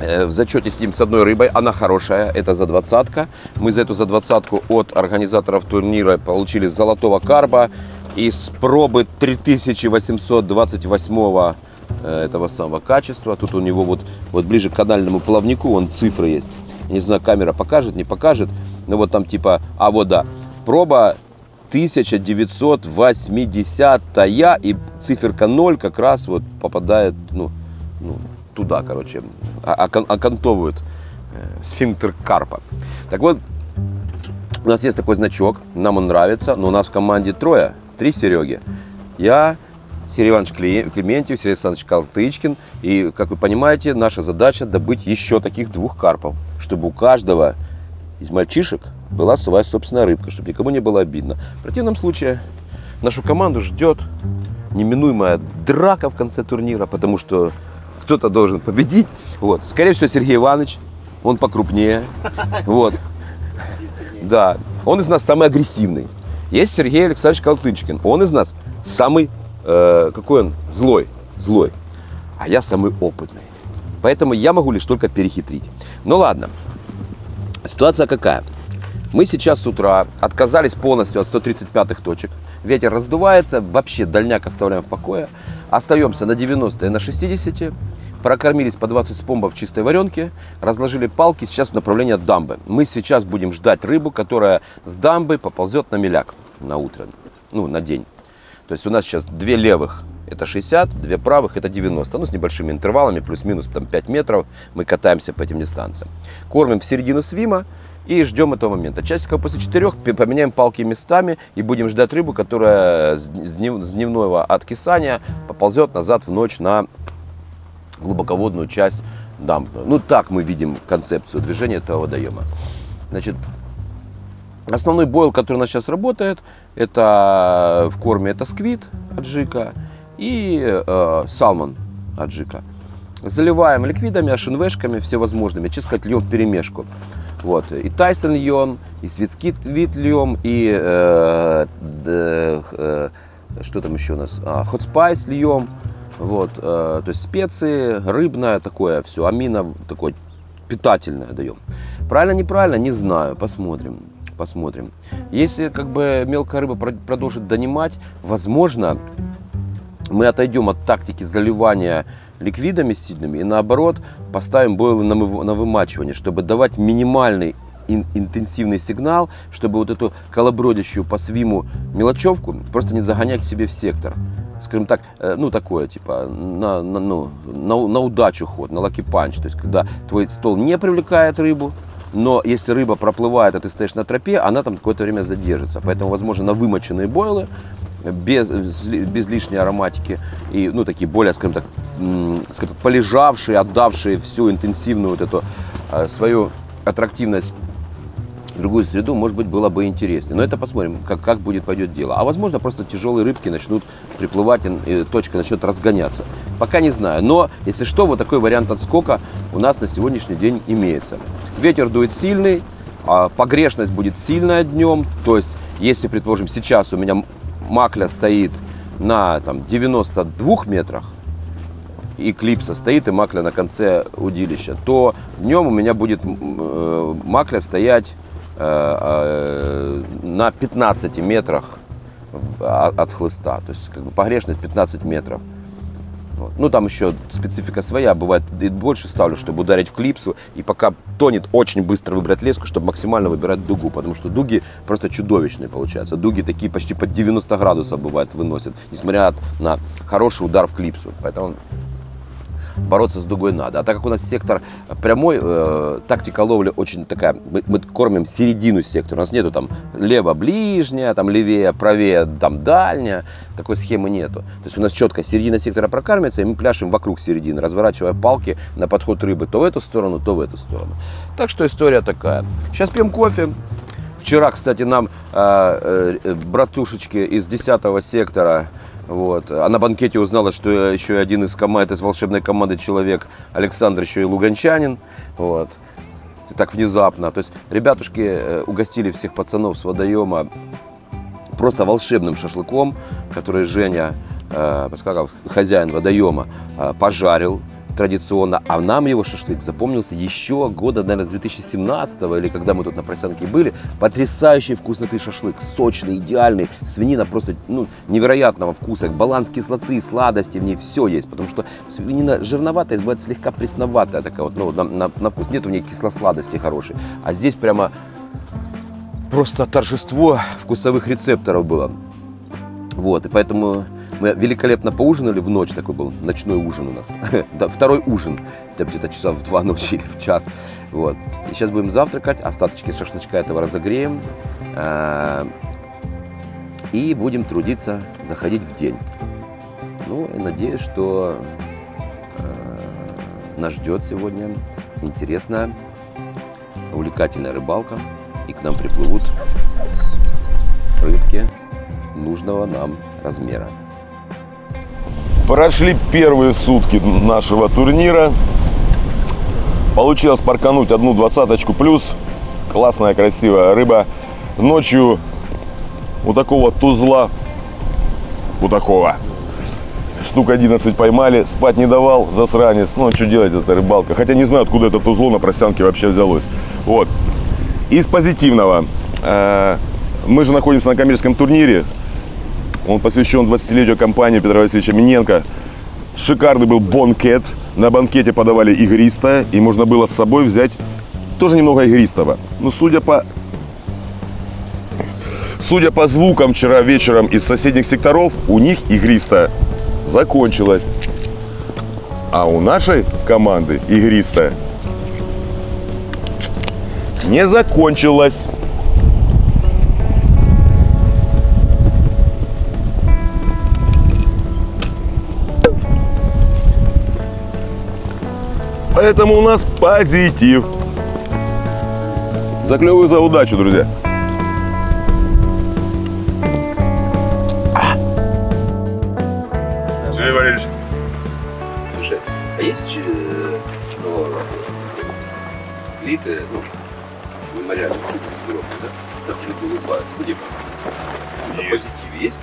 Э, В зачете сидим с одной рыбой, она хорошая, это за двадцатка. Мы за эту за двадцатку от организаторов турнира получили золотого карба из пробы 3828 э, этого самого качества. Тут у него вот, вот ближе к канальному плавнику, вон цифры есть. Не знаю, камера покажет, не покажет. Но вот там типа, а вот да, проба 1980 и циферка 0 как раз вот попадает ну, ну, туда, короче, а- окон- окантовывают э, сфинктер карпа. Так вот, у нас есть такой значок, нам он нравится, но у нас в команде трое, три Сереги. Я, Сергей Иванович Кле- Клементьев, Сергей Александрович Калтычкин. И, как вы понимаете, наша задача добыть еще таких двух карпов, чтобы у каждого из мальчишек была своя собственная рыбка, чтобы никому не было обидно. В противном случае нашу команду ждет неминуемая драка в конце турнира, потому что кто-то должен победить. Вот. Скорее всего, Сергей Иванович, он покрупнее. Вот. Да, он из нас самый агрессивный. Есть Сергей Александрович Калтынчикин. Он из нас самый, э, какой он, злой, злой. А я самый опытный. Поэтому я могу лишь только перехитрить. Ну ладно. Ситуация какая? Мы сейчас с утра отказались полностью от 135-х точек. Ветер раздувается, вообще дальняк оставляем в покое. Остаемся на 90 и на 60. Прокормились по 20 спомбов чистой варенки, разложили палки сейчас в направлении дамбы. Мы сейчас будем ждать рыбу, которая с дамбы поползет на миляк на утро, ну, на день. То есть у нас сейчас две левых это 60, две правых это 90. Ну, с небольшими интервалами, плюс-минус там 5 метров мы катаемся по этим дистанциям. Кормим в середину свима и ждем этого момента. Часиков после 4 поменяем палки местами и будем ждать рыбу, которая с днев- с дневного откисания поползет назад в ночь на глубоководную часть дамбы. Ну, так мы видим концепцию движения этого водоема. Значит, Основной бойл, который у нас сейчас работает, это в корме это сквид аджика и э, салмон аджика. Заливаем ликвидами, ашинвешками всевозможными, честно сказать, льем в перемешку. Вот. И тайсон льем, и светский вид льем, и э, д- э, что там еще у нас, а, hot spice льем. Вот, э, то есть специи, рыбное такое, все, амино такое питательное даем. Правильно, неправильно, не знаю, посмотрим. Посмотрим. Если как бы мелкая рыба про- продолжит донимать, возможно, мы отойдем от тактики заливания ликвидами сильными и наоборот поставим бойлы на, вымачивание, чтобы давать минимальный ин- интенсивный сигнал, чтобы вот эту колобродящую по свиму мелочевку просто не загонять к себе в сектор. Скажем так, э, ну такое, типа, на, на, ну, на, на удачу ход, на lucky punch. То есть, когда твой стол не привлекает рыбу, но если рыба проплывает, а ты стоишь на тропе, она там какое-то время задержится. Поэтому, возможно, на вымоченные бойлы, без, без лишней ароматики и, ну, такие более, скажем так, скажем, полежавшие, отдавшие всю интенсивную вот эту э, свою аттрактивность другую среду, может быть, было бы интереснее. Но это посмотрим, как, как будет пойдет дело. А возможно, просто тяжелые рыбки начнут приплывать, и точка начнет разгоняться. Пока не знаю. Но, если что, вот такой вариант отскока у нас на сегодняшний день имеется. Ветер дует сильный, а погрешность будет сильная днем. То есть, если, предположим, сейчас у меня макля стоит на там, 92 метрах, и клипса стоит, и макля на конце удилища, то днем у меня будет э, макля стоять на 15 метрах а- от хлыста. То есть как бы погрешность 15 метров. Вот. Ну, там еще специфика своя, бывает и больше ставлю, чтобы ударить в клипсу, и пока тонет, очень быстро выбрать леску, чтобы максимально выбирать дугу, потому что дуги просто чудовищные получаются. Дуги такие почти под 90 градусов бывает выносят, несмотря на хороший удар в клипсу. Поэтому бороться с дугой надо. А так как у нас сектор прямой, э, тактика ловли очень такая, мы, мы кормим середину сектора, у нас нету там лево ближняя, там левее, правее, там дальняя, такой схемы нету. То есть у нас четко середина сектора прокармливается, и мы пляшем вокруг середины, разворачивая палки на подход рыбы то в эту сторону, то в эту сторону. Так что история такая. Сейчас пьем кофе. Вчера, кстати, нам э, э, братушечки из 10 сектора вот. А на банкете узнала, что еще один из команд, из волшебной команды человек, Александр, еще и луганчанин. Вот. И Так внезапно. То есть ребятушки э, угостили всех пацанов с водоема просто волшебным шашлыком, который Женя, э, как хозяин водоема, э, пожарил. Традиционно, а нам его шашлык запомнился еще года, наверное, с 2017 или когда мы тут на Просянке были. Потрясающий вкусный шашлык, сочный, идеальный, свинина просто ну, невероятного вкуса, баланс кислоты, сладости в ней, все есть, потому что свинина жирноватая, бывает слегка пресноватая такая вот, ну, на, на, на вкус нет у нее кисло-сладости хорошей, а здесь прямо просто торжество вкусовых рецепторов было. Вот, и поэтому мы великолепно поужинали в ночь, такой был ночной ужин у нас. Второй ужин, это где-то часа в два ночи или в час. Вот. И сейчас будем завтракать, остаточки шашлычка этого разогреем. э, И будем трудиться заходить в день. Ну и надеюсь, что э, нас ждет сегодня интересная, увлекательная рыбалка. И к нам приплывут рыбки нужного нам размера. Прошли первые сутки нашего турнира. Получилось паркануть одну двадцаточку плюс. Классная, красивая рыба. Ночью у такого тузла, у такого, штук 11 поймали, спать не давал, засранец. Ну, что делать, это рыбалка. Хотя не знаю, откуда это тузло на просянке вообще взялось. Вот. Из позитивного. э, Мы же находимся на коммерческом турнире. Он посвящен 20-летию компании Петра Васильевича Миненко. Шикарный был банкет. На банкете подавали игристое, и можно было с собой взять тоже немного игристого. Но судя по Судя по звукам вчера вечером из соседних секторов, у них игристое закончилось. А у нашей команды игристое не закончилось. Поэтому у нас позитив. Заклевываю за удачу, друзья. Сергей Валерьевич, Слушай, а есть э, ну, плиты, ну, мемориальные плиты, группировки, да? Так люди улыбаются. Где? На Есть. позитиве есть?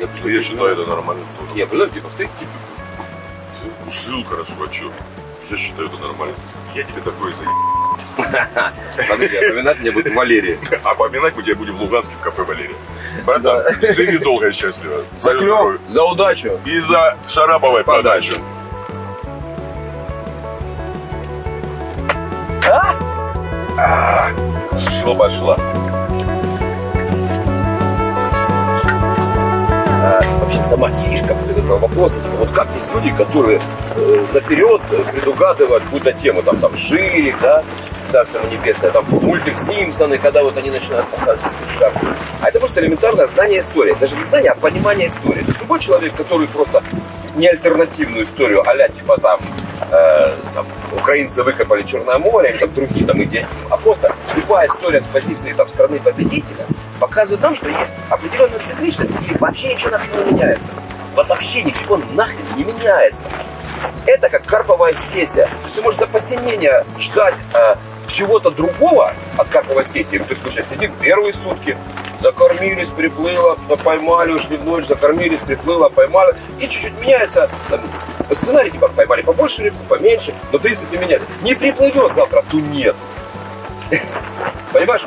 Я, просто я не считаю, это нормально. Не, представляете, типа, стоит типа, Ушил хорошо, а что? Я считаю, это нормально. Я тебе такое за... А поминать мне будет Валерий. А поминать мы тебя будем в Луганске в кафе Валерия. Братан, живи долго и счастливо. За клёв, за удачу. И за шараповой подачу. А? Что пошла? Вообще сама фишка вот этого вопроса, типа, вот как есть люди, которые э, наперед предугадывают какую-то тему, там, там, Ширик, да, Царство Небесное, там, мультик Симпсоны, когда вот они начинают показывать как. А это просто элементарное знание истории. Даже не знание, а понимание истории. То есть любой человек, который просто не альтернативную историю, а типа там, э, там, украинцы выкопали Черное море, или там другие там идеи, а просто любая история с позиции там, страны победителя показывает нам, что есть определенная цикличность, и вообще ничего нахрен не меняется. Вот вообще ничего нахрен не меняется. Это как карповая сессия. То есть ты можешь до посинения ждать э, чего-то другого от карповой сессии. То сейчас сидим первые сутки, закормились, приплыло, поймали, ушли в ночь, закормились, приплыло, поймали. И чуть-чуть меняется сценарий, типа поймали побольше рыбу, поменьше, но принцип не меняется. Не приплывет завтра тунец. Понимаешь?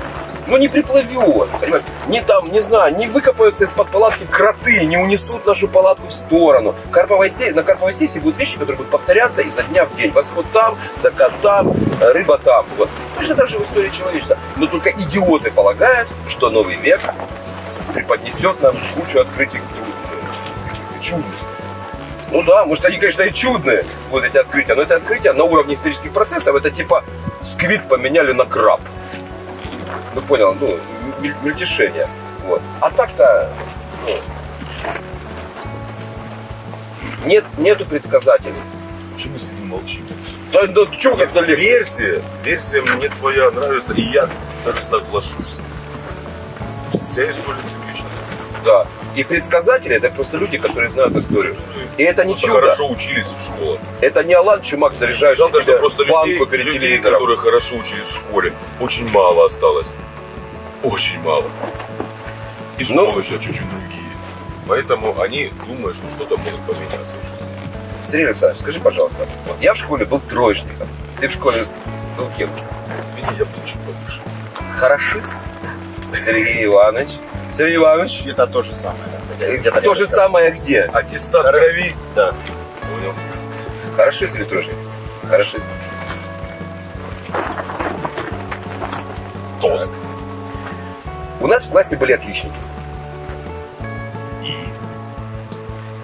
Ну не приплывет, понимаешь? Не там, не знаю, не выкопаются из-под палатки кроты, не унесут нашу палатку в сторону. Карповой се- На карповой сессии будут вещи, которые будут повторяться изо дня в день. Восход там, закат там, рыба там. Вот. Точно так же в истории человечества. Но только идиоты полагают, что новый век преподнесет нам кучу открытий чудных. Ну да, может они, конечно, и чудные, вот эти открытия, но это открытия на уровне исторических процессов, это типа сквит поменяли на краб. Ну понял, ну, мель- мельтешение. Вот. А так-то, ну, нет, нету предсказателей. Почему сидим молчим? Да, да что как-то легче? Версия, версия мне твоя нравится, и я даже соглашусь. Вся история циклична. Да. И предсказатели это просто люди, которые знают историю. И это не чудо. хорошо учились в школе. Это не Алан Чумак, заряжающий Жалко, что просто банку людей, перед людей, телевизором. которые хорошо учились в школе, очень мало осталось. Очень мало. И Ну. школы сейчас чуть-чуть другие. Поэтому они думают, что что-то может поменяться в жизни. Сергей Александрович, скажи, пожалуйста, вот я в школе был троечником, ты в школе был кем? Извини, я был чуть повыше. Хорошист? Сергей Иванович. Сергей Иванович, Это то же самое. э, то же самое где? Аттестат крови. Да. Понял. Хорошист или троечник? Хорошист. Тост. У нас в классе были отличники.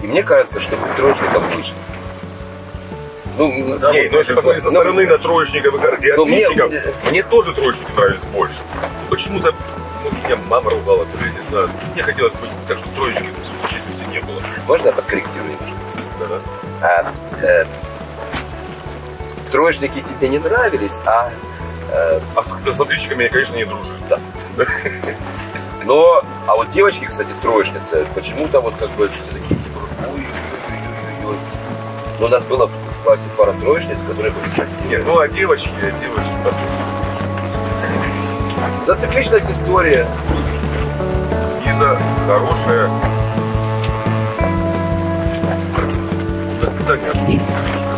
И мне кажется, что быть троечником лучше. Ну, Да, нет, но если посмотреть со ну, стороны на троечников и Ну, мне- отличников, мне тоже троечники нравились больше. Почему-то, меня мама ругала, то ли, не знаю. Мне хотелось быть так, что троечки в не было. Можно я подкорректирую немножко? Да-да. А, э, троечники тебе не нравились, а э, А с, с отличниками я, конечно, не дружил. Да. Но, а вот девочки, кстати, троечницы, почему-то вот как бы все такие, типа, ой-ой-ой-ой-ой. Но у нас было в классе пара троечниц, которые были красивые. Нет, ну а девочки, девочки, да. Зацикличность история. Лиза хорошая. Воспитание обучение.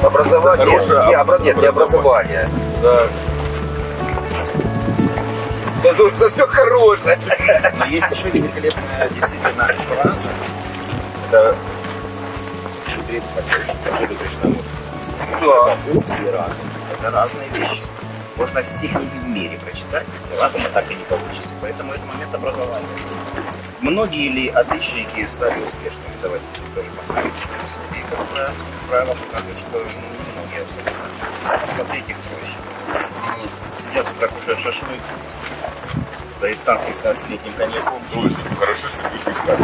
Образование. Хорошее не, обра- нет, не образование. образование. Да. За, за все хорошее. Но есть еще великолепная действительно фраза. Это Кришнамурти. Да. И это разные вещи. Можно все книги в мире прочитать, но разума так и не получится. Поэтому это момент образования. Многие ли отличники стали успешными? Давайте тоже посмотрим. И как правило, показывает, что немногие абсолютно. Посмотрите, кто еще. Сидят с утра, кушают шашлык с дагестанским 15-летним коньяком. Троечники хорошо себе искать.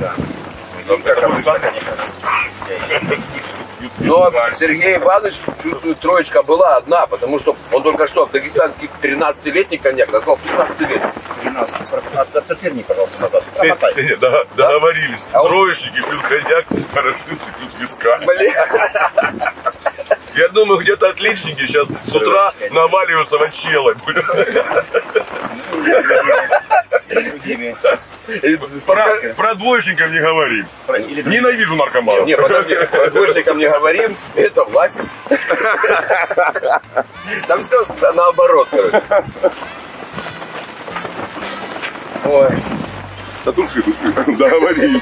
Да. Там Как обычно, конечно. Но Сергей Иванович чувствует, троечка была одна, потому что он только что в дагестанский 13-летний коньяк назвал 15-летний. 13. От- Отверни, пожалуйста, назад. Промотай. все, да, договорились. А он- Троечники пьют коньяк, хорошисты пьют виска. Блин. Я думаю, где-то отличники сейчас с утра наваливаются на чела. Другими. Про, про двоечников не говорим. Про- или. Ненавижу наркоманов. Не, подожди, про двоечникам не говорим, это власть. Там все наоборот, короче. Ой. Да души, души, договорились.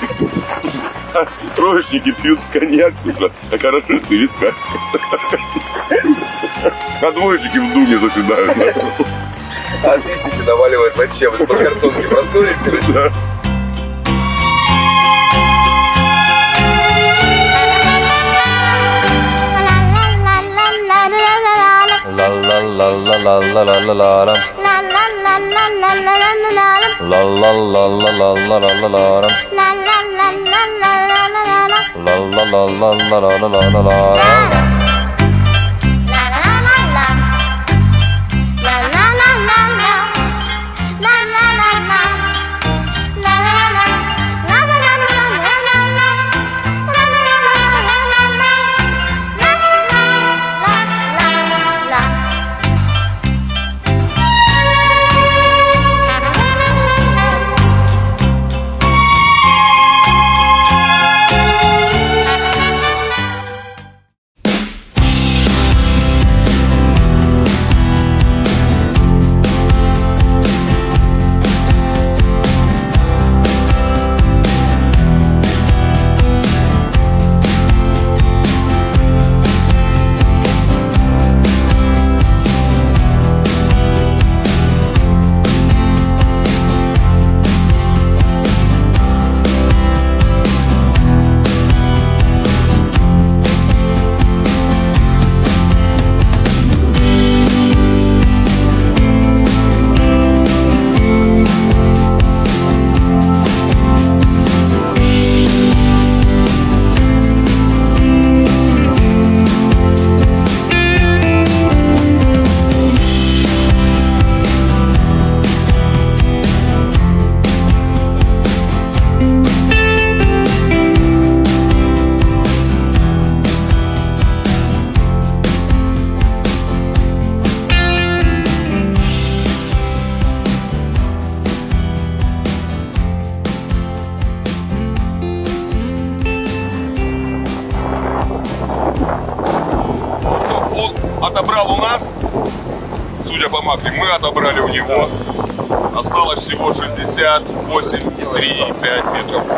Троечники пьют коньяк с утра, а хорошисты виска. А двоечники в думе заседают. А отличники наваливают вообще, вот по картонке проснулись, короче. La 68,3,5 метров.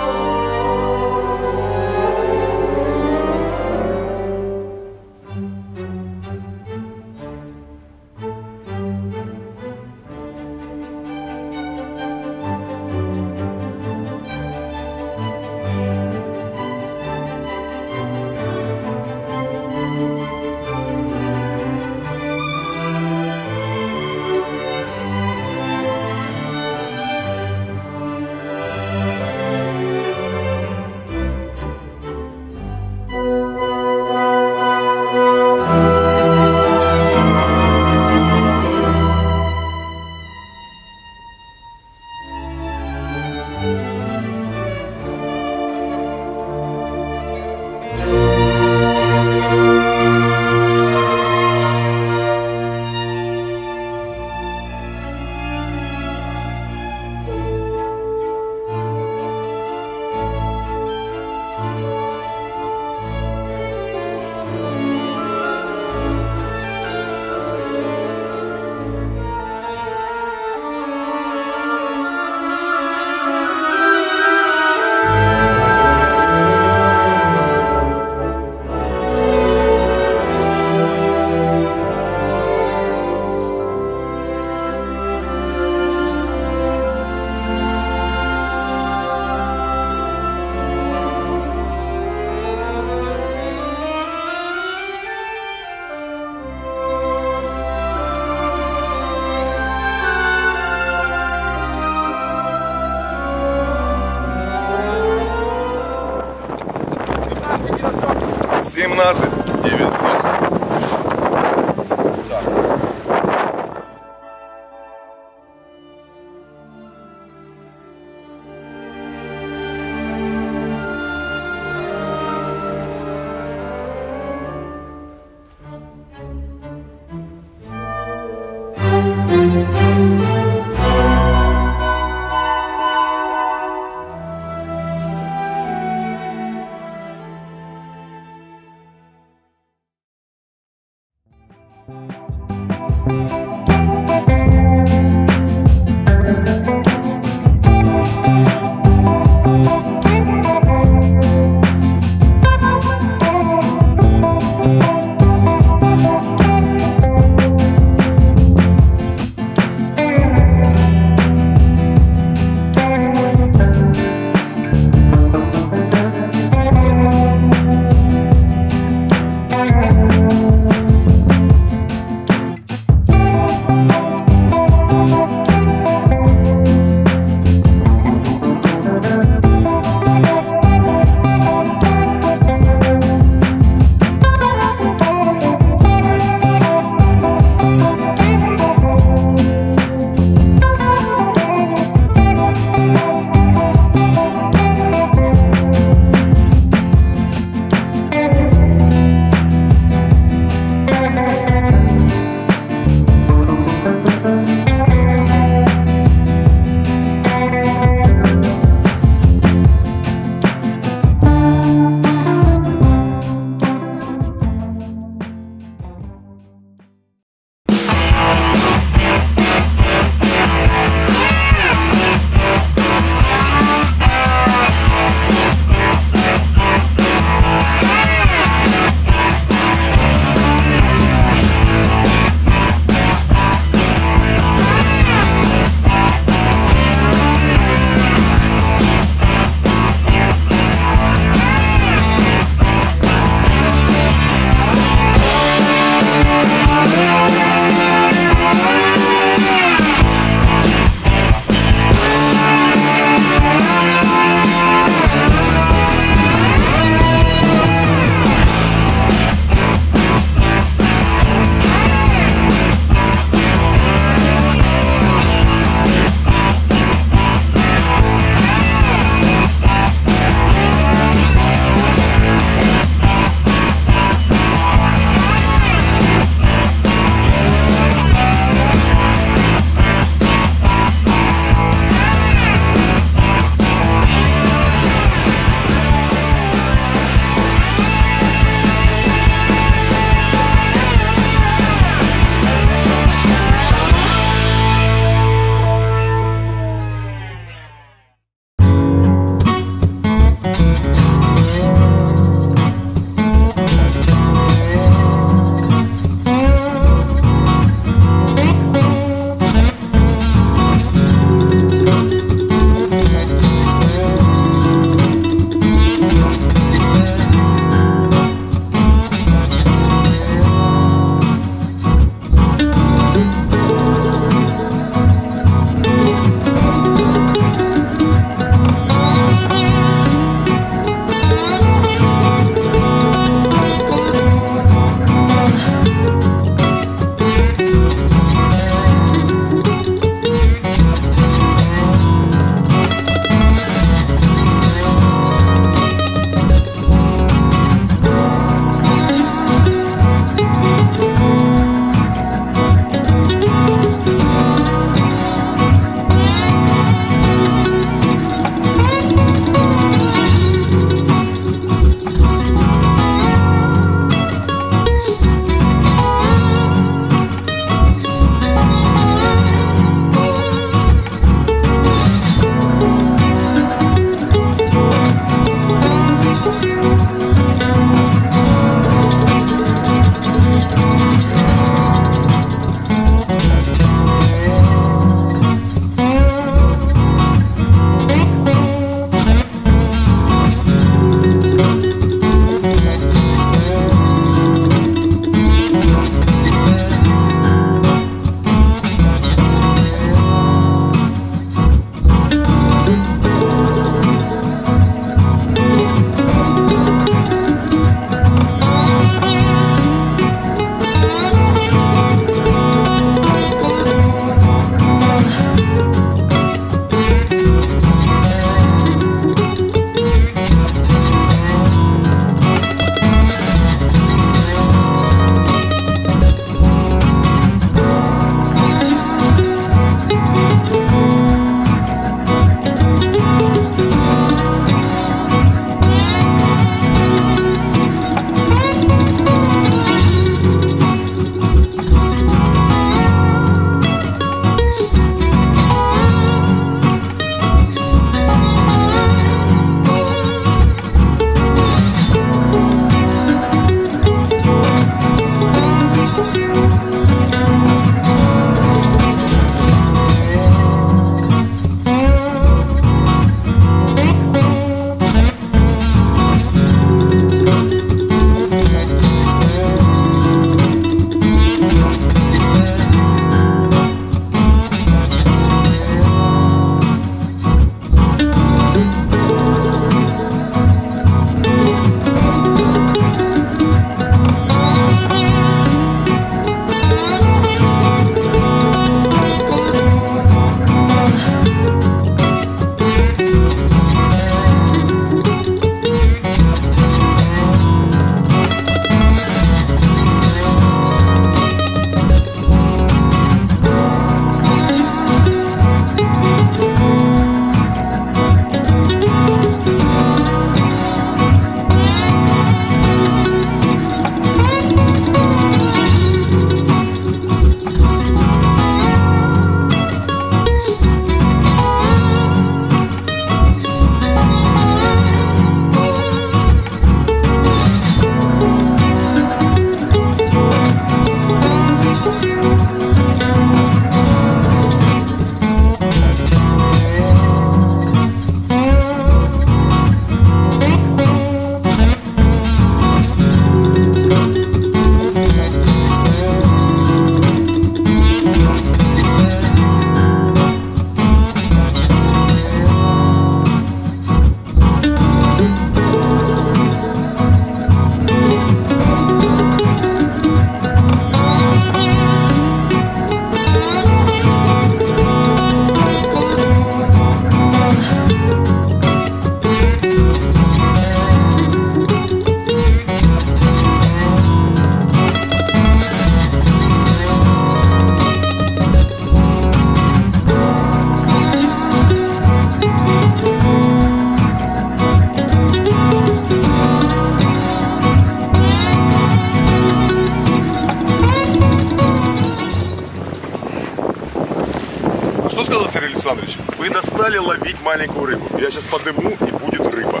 Сергей Александрович, вы достали ловить маленькую рыбу. Я сейчас подыму, и будет рыба.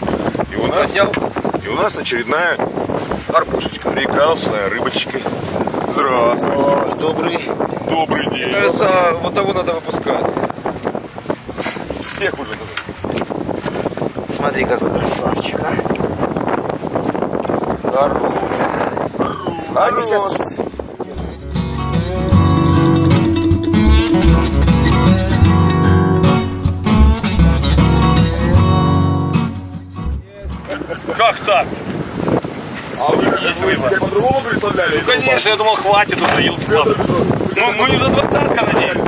И у нас, и у нас очередная арбушечка. Прекрасная рыбочка. Здравствуй. Добрый. Добрый день. Кажется, вот того надо выпускать. Всех уже надо. Смотри, какой красавчик, а. Они сейчас... конечно, я думал, хватит уже, елки Ну, мы не за двадцатка надеялись.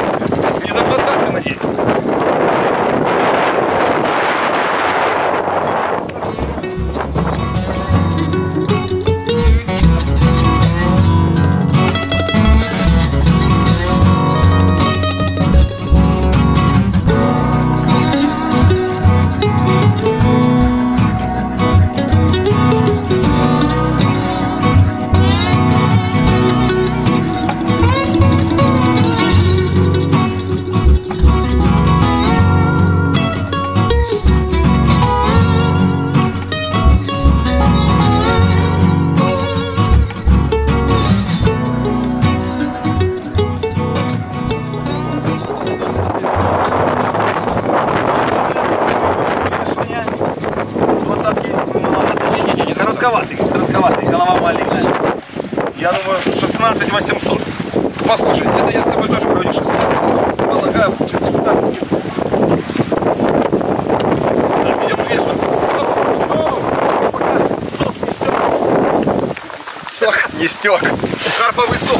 Коротковатый, коротковатый, голова маленькая. Я думаю, 16 800. Похоже. Это я с тобой тоже говорю 16. Полагаю, получится 16. Так, идем вешать. Сок не стек. Карповый сок.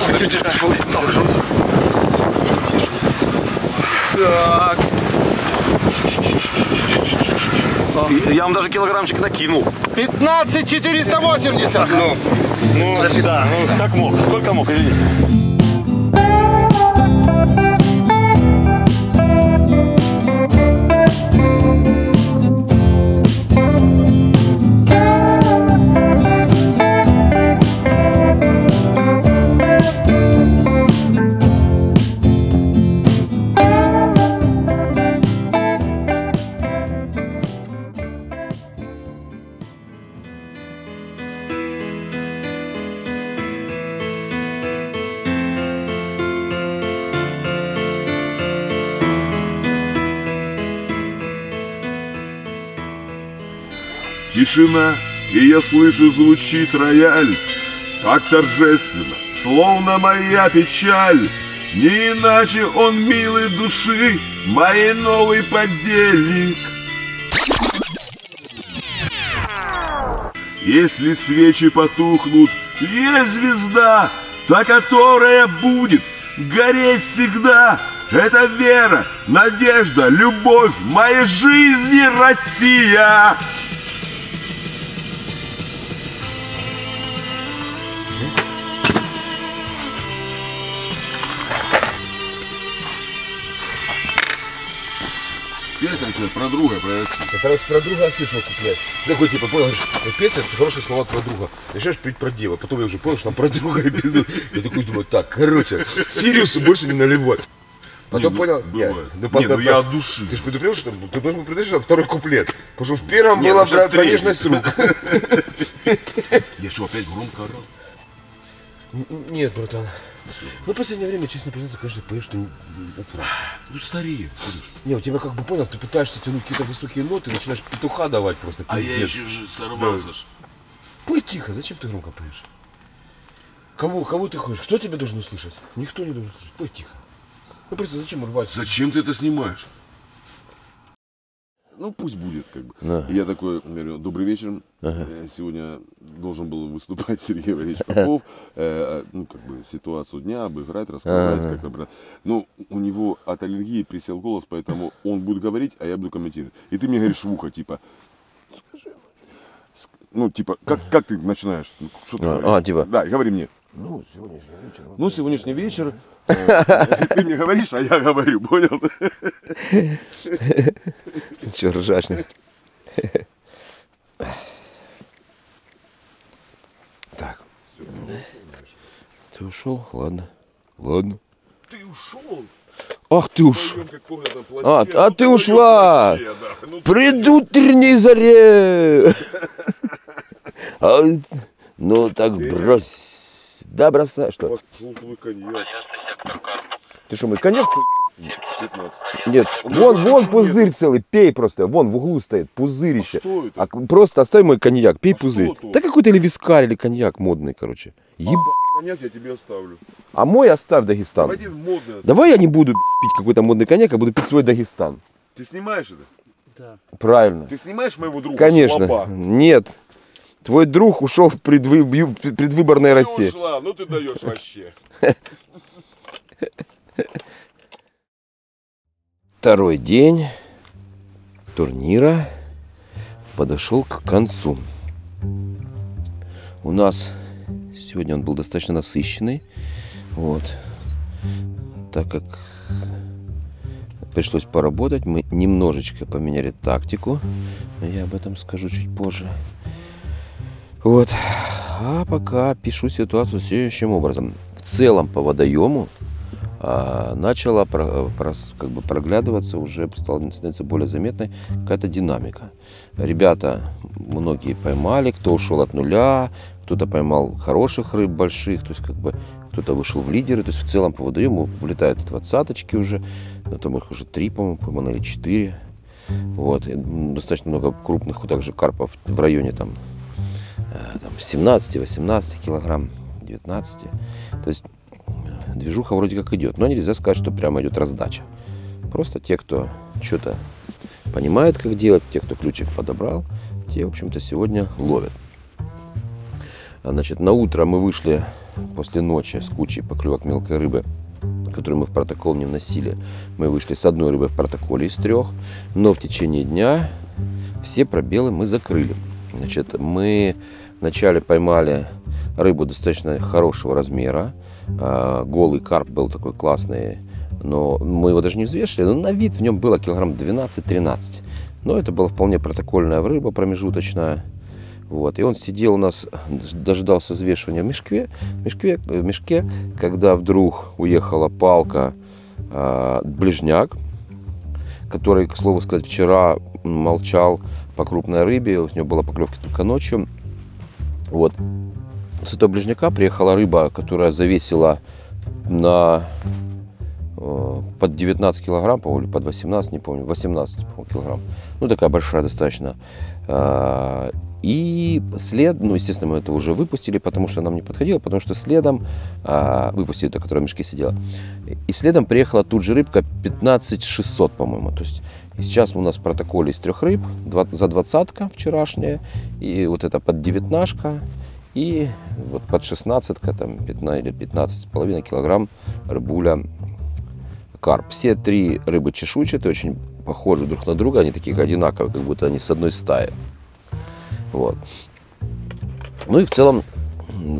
Так. Я вам даже килограммчик накинул. 15 480. Ну, да, ну как мог? Сколько мог, извините? Тишина, и я слышу звучит рояль, так торжественно, словно моя печаль. Не иначе он милый души, моей новый подельник. Если свечи потухнут, есть звезда, та, которая будет гореть всегда. Это вера, надежда, любовь моей жизни Россия. Что, про друга, про Россию. Это раз про друга слышал куплять. Такой типа, понял, песня, хорошие слова про друга. Начинаешь петь про дева, потом я уже понял, что там про друга эпизод. Я такой думаю, так, короче, Сириусу больше не наливать. Потом Не, понял, бывает. нет, Не, ну я от души. Ты же предупредил, что ты должен был предупредить, что второй куплет. Потому что в первом Не, было ну сейчас про, про нежность рук. Я что, опять громко орал? Нет, братан. Ну, в последнее время, честно признаться, конечно, поешь, что это- Ну старею, Сереж. Не, у тебя как бы понял, ты пытаешься тянуть какие-то высокие ноты, начинаешь петуха давать просто. А я пиздец. еще же сорвался Да. ж. Пой тихо, зачем ты громко поешь? Кого, кого ты хочешь? Кто тебя должен услышать? Никто не должен слышать. Пой тихо. Ну просто зачем рвать? Зачем ты это снимаешь? Ну пусть будет, как бы. Да. И Я такой говорю, добрый вечер. Э, Сегодня должен был выступать Сергей Валерьевич Попов. Э, Ну, как бы ситуацию дня обыграть, рассказать. Ага. как-то, брат. Ну, у него от аллергии присел голос, поэтому он будет говорить, а я буду комментировать. И ты мне говоришь в ухо, типа, Ск- ну, типа, как, как ты начинаешь? Ну, Что ты А, говоришь? а, типа. Да, говори мне. Ну, сегодняшний вечер. Ну, сегодняшний вечер. Ты мне говоришь, а я говорю, понял? Че, ржачный? Так. Ты ушел? Ладно. Ладно. Ты ушел. Ах ты уж. А, а ну, ты ты ушла. Ну, Предутренней заре. А, Ну так брось. Да, бросай. Что? Коньяк. Ты что, мой коньяк? 15. Нет, меня вон, вон пузырь целый, пей просто. Вон в углу стоит пузырище. А что это? А просто оставь мой коньяк, пей А пузырь. Да какой-то или вискарь, или коньяк модный, короче. Еб... Коньяк я тебе оставлю. А мой оставь Дагестан. Модный. Давай я не буду пить какой-то модный коньяк, а буду пить свой Дагестан. Ты снимаешь это? Правильно. Ты снимаешь моего друга? Конечно. Слаба? Нет. Твой друг ушел в предвы- ю- предвыборной России. ушла, ну ты даешь вообще. Второй день турнира подошел к концу. У нас сегодня он был достаточно насыщенный. Вот. Так как пришлось поработать, мы немножечко поменяли тактику. Но я об этом скажу чуть позже. Вот. А пока пишу ситуацию следующим образом. В целом по водоему а, начала про- прос- как бы проглядываться, уже стала становиться более заметной какая-то динамика. Ребята, многие поймали, кто ушел от нуля, кто-то поймал хороших рыб больших, то есть как бы кто-то вышел в лидеры, то есть в целом по водоему влетают двадцаточки уже, ну, там их уже три, по-моему, или четыре. Вот, и, достаточно много крупных также карпов в районе там, там 17-18 килограмм, 19. То есть движуха вроде как идет. Но нельзя сказать, что прямо идет раздача. Просто те, кто что-то понимает, как делать, те, кто ключик подобрал, те, в общем-то, сегодня ловят. А, Значит, на утро мы вышли после ночи с кучей поклевок мелкой рыбы, которую мы в протокол не вносили. Мы вышли с одной рыбой в протоколе из трех, но в течение дня все пробелы мы закрыли. Значит, мы вначале поймали рыбу достаточно хорошего размера. А, Голый карп был такой классный, но мы его даже не взвешивали. Но на вид в нем было килограмм 12-13. Но это была вполне протокольная рыба промежуточная. Вот. И он сидел у нас, дожидался взвешивания в мешке, в мешке, в мешке когда вдруг уехала палка а, ближняк, который, к слову сказать, вчера молчал по крупной рыбе, у него была поклевка только ночью. Вот. С этого ближняка приехала рыба, которая завесила на под 19 килограмм, по-моему, под 18, не помню, 18 по-моему, килограмм. Ну, такая большая достаточно. А, И след, ну, естественно, мы это уже выпустили, потому что нам не подходило, потому что следом, а, выпустили та, которая в мешке сидела, и следом приехала тут же рыбка 15 600, по-моему. То есть сейчас у нас в протоколе из трех рыб, за двадцатка вчерашняя, и вот это под девятнашка, и вот под шестнадцатка, там 15 или 15 с половиной килограмм рыбуля карп. Все три рыбы чешуйчатые, очень похожи друг на друга, они такие одинаковые, как будто они с одной стаи. Вот. Ну и в целом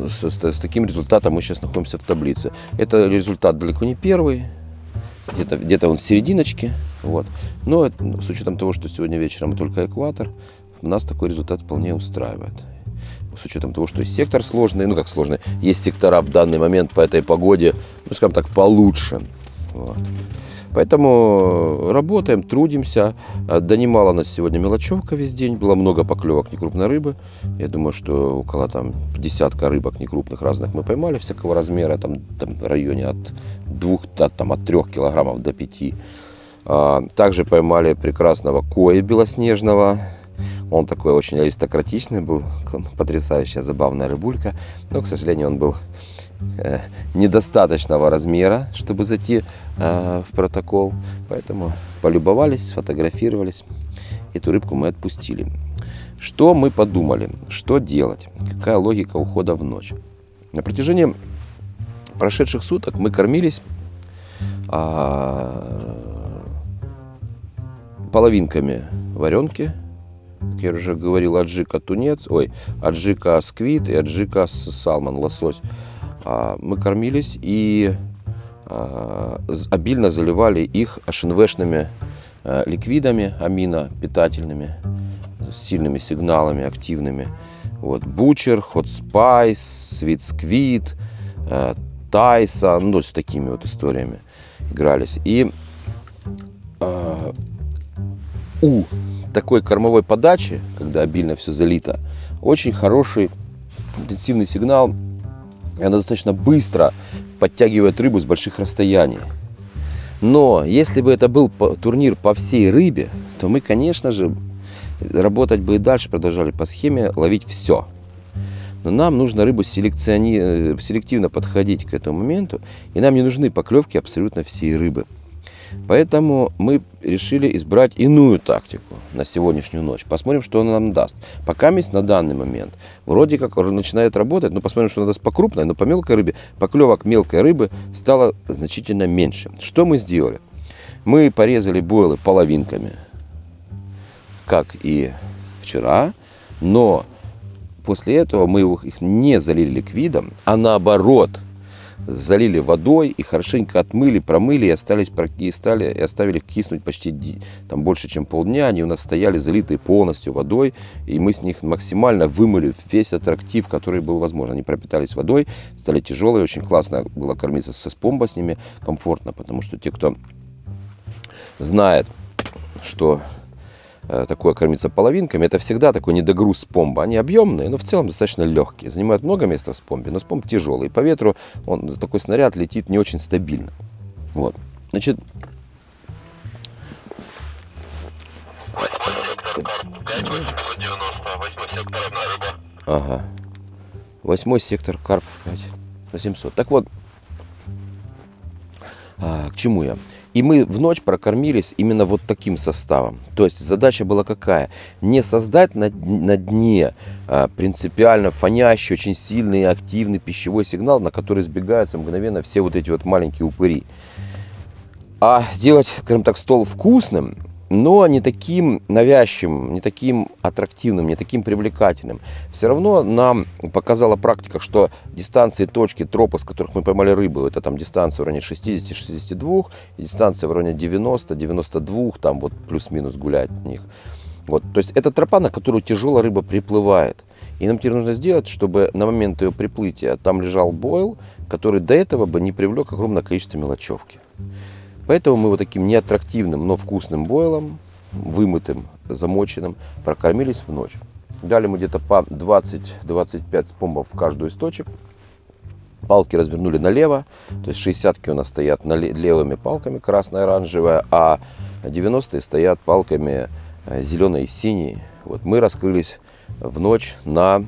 с, с- с таким результатом мы сейчас находимся в таблице. Это результат далеко не первый, где-то где он в серединочке. Вот. Но ну, с учетом того, что сегодня вечером только экватор, нас такой результат вполне устраивает. С учетом того, что есть сектор сложный, ну как сложный, есть сектора в данный момент по этой погоде, ну скажем так, получше. Вот. Поэтому работаем, трудимся. А, Донимала нас сегодня мелочевка весь день. Было много поклевок некрупной рыбы. Я думаю, что около там десятка рыбок некрупных разных мы поймали всякого размера. Там, там в районе от двух, от, там, от трех килограммов до пяти. А, Также поймали прекрасного коя белоснежного. Он такой очень аристократичный был, потрясающая забавная рыбулька. Но, к сожалению, он был недостаточного размера, чтобы зайти э, в протокол. Поэтому полюбовались, сфотографировались. Эту рыбку мы отпустили. Что мы подумали? Что делать? Какая логика ухода в ночь? На протяжении прошедших суток мы кормились а, половинками варенки, как я уже говорил, аджика тунец, ой, аджика сквит и аджика салмон, лосось. А, Мы кормились и а, обильно заливали их ашинвешными а, ликвидами амино питательными с сильными сигналами активными. Вот, Бучер, Hot Spice, Sweet Squid, Тайса, ну, с такими вот историями. игрались. И у такой кормовой подачи, когда обильно все залито, очень хороший интенсивный сигнал, и она достаточно быстро подтягивает рыбу с больших расстояний. Но если бы это был турнир по всей рыбе, то мы, конечно же, работать бы и дальше продолжали по схеме ловить все. Но нам нужно рыбу селекциони... Э, селективно подходить к этому моменту, и нам не нужны поклевки абсолютно всей рыбы. Поэтому мы решили избрать иную тактику на сегодняшнюю ночь. Посмотрим, что она нам даст. Пока есть на данный момент вроде как уже начинает работать, но посмотрим, что она даст по крупной, но по мелкой рыбе, поклевок мелкой рыбы стало значительно меньше. Что мы сделали? Мы порезали бойлы половинками, как и вчера, но после этого мы их не залили ликвидом, а наоборот – залили водой и хорошенько отмыли, промыли и, остались, и, стали, и оставили киснуть почти там, больше, чем полдня. Они у нас стояли залитые полностью водой, и мы с них максимально вымыли весь аттрактив, который был возможен. Они пропитались водой, стали тяжелые, очень классно было кормиться со спомба с ними, комфортно, потому что те, кто знает, что такое кормиться половинками, это всегда такой недогруз спомба. Они объемные, но в целом достаточно легкие. Занимают много места в спомбе, но спомб тяжелый. По ветру он, такой снаряд летит не очень стабильно. Вот. Значит, Ага. Восьмой сектор карп 5 800. Так вот, а, к чему я? И мы в ночь прокормились именно вот таким составом. То есть задача была какая? Не создать на, на дне а, принципиально фонящий, очень сильный активный пищевой сигнал, на который сбегаются мгновенно все вот эти вот маленькие упыри. А сделать, скажем так, стол вкусным, но не таким навязчивым, не таким аттрактивным, не таким привлекательным. Все равно нам показала практика, что дистанции точки тропы, с которых мы поймали рыбу, это там дистанция в районе 60-62, и дистанция в районе 90-92, там вот плюс-минус гулять в них. Вот, то есть это тропа, на которую тяжелая рыба приплывает. И нам теперь нужно сделать, чтобы на момент ее приплытия там лежал бойл, который до этого бы не привлек огромное количество мелочевки. Поэтому мы вот таким неаттрактивным, но вкусным бойлом, вымытым, замоченным, прокормились в ночь. Дали мы где-то по 20-25 спомбов в каждую из точек. Палки развернули налево, то есть 60-ки у нас стоят левыми палками, красная, оранжевая, а 90-е стоят палками э, зеленой и синей. Вот мы раскрылись в ночь на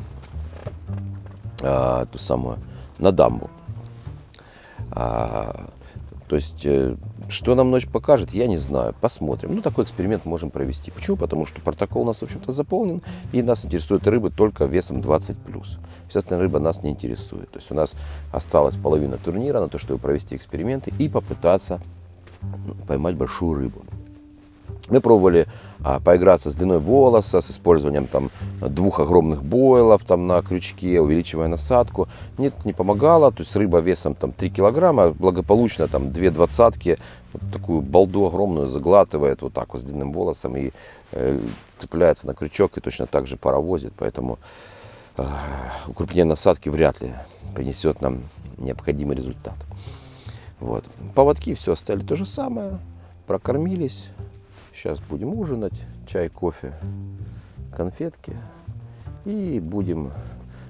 а, ту самую, на дамбу. А, то есть, э, что нам ночь покажет, я не знаю. Посмотрим. Ну, такой эксперимент можем провести. Почему? Потому что протокол у нас, в общем-то, заполнен, и нас интересует рыбы только весом 20+. Вся остальная рыба нас не интересует. То есть, у нас осталась половина турнира на то, чтобы провести эксперименты и попытаться поймать большую рыбу. Мы пробовали а, поиграться с длиной волоса, с использованием там, двух огромных бойлов там, на крючке, увеличивая насадку. Нет, не помогало. То есть рыба весом там, 3 килограмма благополучно там, две двадцатки вот такую балду огромную заглатывает вот так вот с длинным волосом и э, цепляется на крючок и точно так же паровозит. Поэтому э, укрупнение насадки вряд ли принесет нам необходимый результат. Вот. Поводки все оставили то же самое, прокормились, Сейчас будем ужинать, чай, кофе, конфетки. И будем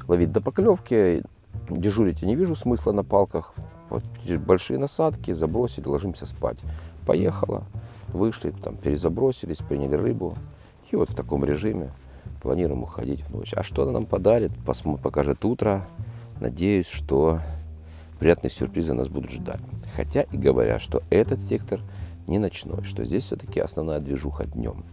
ловить до поклевки. Дежурить я не вижу смысла на палках. Большие насадки, забросили, ложимся спать. Поехала, вышли, там перезабросились, приняли рыбу. И вот в таком режиме планируем уходить в ночь. А что она нам подарит, покажет утро. Надеюсь, что приятные сюрпризы нас будут ждать. Хотя и говоря, что этот сектор – не ночной, что здесь все-таки основная движуха днем.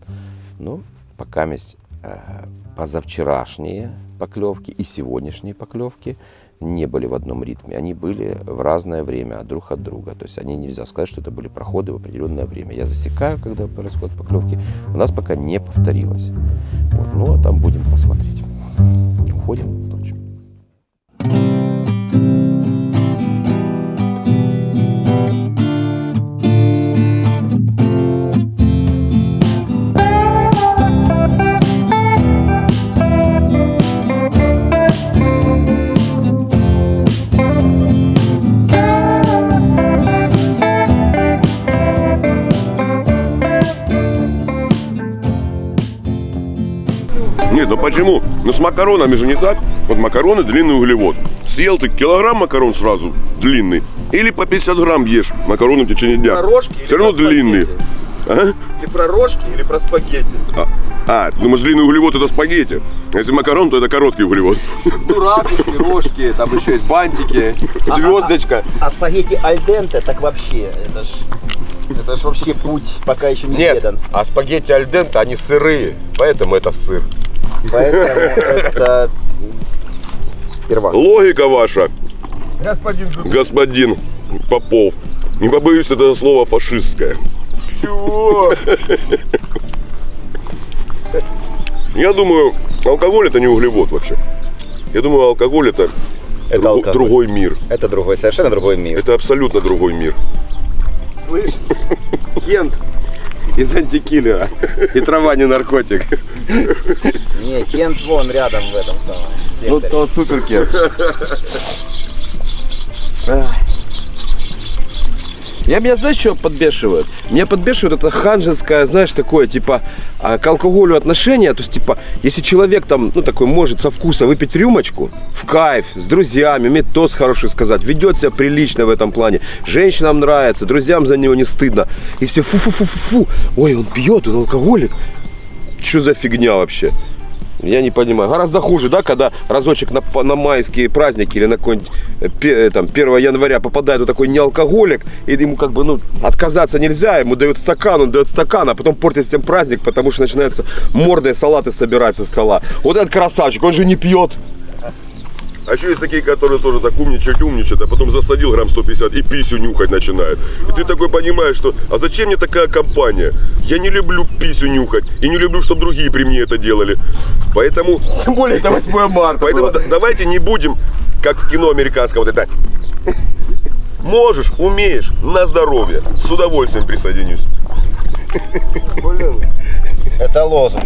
Но пока есть э, позавчерашние поклевки и сегодняшние поклевки не были в одном ритме. Они были в разное время друг от друга. То есть они нельзя сказать, что это были проходы в определенное время. Я засекаю, когда происходят поклевки. У нас пока не повторилось. Вот. Ну а там будем посмотреть. Уходим Нет, ну почему? Ну с макаронами же не так. Вот макароны длинный углевод. Съел ты килограмм макарон сразу длинный. Или по 50 грамм ешь макароны в течение дня. Про рожки или Все равно длинные. А? Ты про рожки или про спагетти? А, а, ты думаешь, длинный углевод это спагетти. А если макарон, то это короткий углевод. Ну, ракушки, рожки, там еще есть бантики, звездочка. А спагетти альденте, так вообще, это ж, это ж вообще путь пока еще не Нет, изведан. а спагетти альденте, они сырые, поэтому это сыр. Поэтому это сперва. Логика ваша, Господин господин Попов. Не побоюсь этого слова фашистское. Чего? Я думаю, алкоголь это не углевод вообще. Я думаю, алкоголь это, Это друго- алкоголь. другой мир. Это другой, совершенно другой мир. Это абсолютно другой мир. Слышь, Кент из антикиллера. И трава не наркотик. Не, Кент вон рядом в этом самом Ну секторе. то супер Кент. Я меня, знаешь, что подбешивает? Меня подбешивает это ханжеское, знаешь, такое, типа, а, к алкоголю отношение. То есть, типа, если человек там, ну, такой, может со вкуса выпить рюмочку, в кайф, с друзьями, умеет тост хороший сказать, ведет себя прилично в этом плане, женщинам нравится, друзьям за него не стыдно. И все фу-фу-фу-фу-фу, ой, он пьет, он алкоголик. Что за фигня вообще? Я не понимаю. Гораздо хуже, да, когда разочек на, на майские праздники или на какой-нибудь э, э, там, 1 января попадает вот такой неалкоголик, и ему как бы, ну, отказаться нельзя, ему дают стакан, он дает стакан, а потом портит всем праздник, потому что начинается мордой салаты собирать со стола. Вот этот красавчик, он же не пьет. А еще есть такие, которые тоже так умничают, умничают, а потом засадил грамм 150 и писю нюхать начинает. И ты такой понимаешь, что а зачем мне такая компания? Я не люблю писю нюхать и не люблю, чтобы другие при мне это делали. Поэтому... Тем более это 8 марта Поэтому было. да- давайте не будем, как в кино американском, вот это... Можешь, умеешь, на здоровье. С удовольствием присоединюсь. Блин. Это лозунг.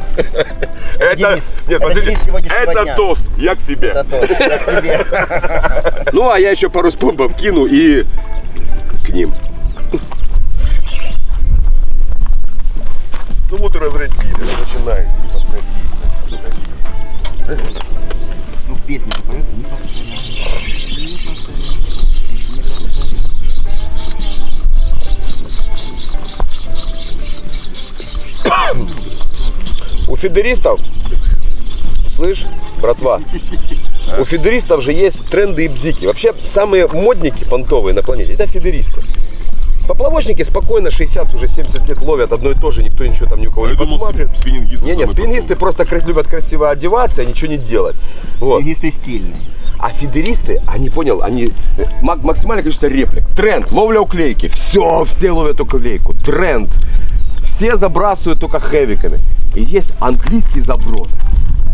Это, Девиз. нет, Это сегодняшнего это дня. тост, я к себе. Это тост, я к себе. Ну, а я еще пару спомбов кину и к ним. Ну вот и разрядили, начинает. Ну, песня поется, не повторяй. У фидеристов, слышь, братва, у фидеристов же есть тренды и бзики. Вообще, самые модники понтовые на планете, это фидеристы. Поплавочники спокойно 60, уже 70 лет ловят одно и то же, никто ничего там ни у кого Я не посмотрит. спиннингисты Не, не, самые спиннисты просто любят красиво одеваться и ничего не делать. Вот. Фигисты стильные. А фидеристы, они понял, они э, мак- максимальное количество реплик. Тренд, ловля уклейки. Все, все ловят уклейку. Тренд. Все забрасывают только хэвиками. И есть английский заброс.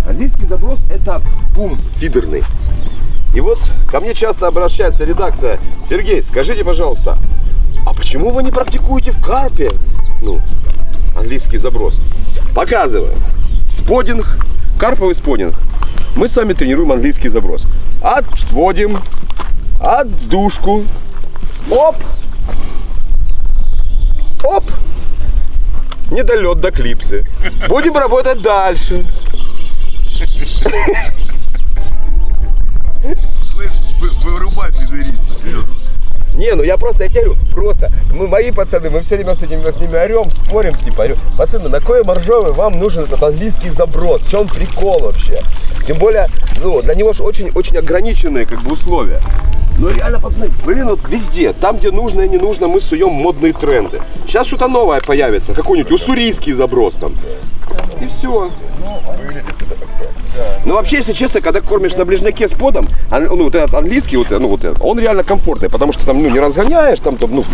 Английский заброс это бум фидерный. И вот ко мне часто обращается редакция. Сергей, скажите, пожалуйста, а почему вы не практикуете в карпе? Ну, английский заброс. Показываю. Сподинг, карповый сподинг. Мы с вами тренируем английский заброс. Отводим, отдушку, оп, оп, недолет до клипсы. Будем работать дальше. Слышь, вы, вырубай серьезно. Не, ну я просто, я тебе говорю, просто, мы, мои пацаны, мы все время с, этим, с ними орем, спорим, типа, орем. пацаны, на кое моржовый вам нужен этот английский заброс? В чем прикол вообще? Тем более, ну, для него же очень, очень ограниченные, как бы, условия. Ну, реально, пацаны, блин, вот везде, там, где нужно и не нужно, мы суем модные тренды. Сейчас что-то новое появится, какой-нибудь уссурийский заброс там. И все. Ну вообще, если честно, когда кормишь на ближняке с подом, ан- ну вот этот английский, вот, ну, вот этот, он реально комфортный, потому что там ну, не разгоняешь, там, там ну,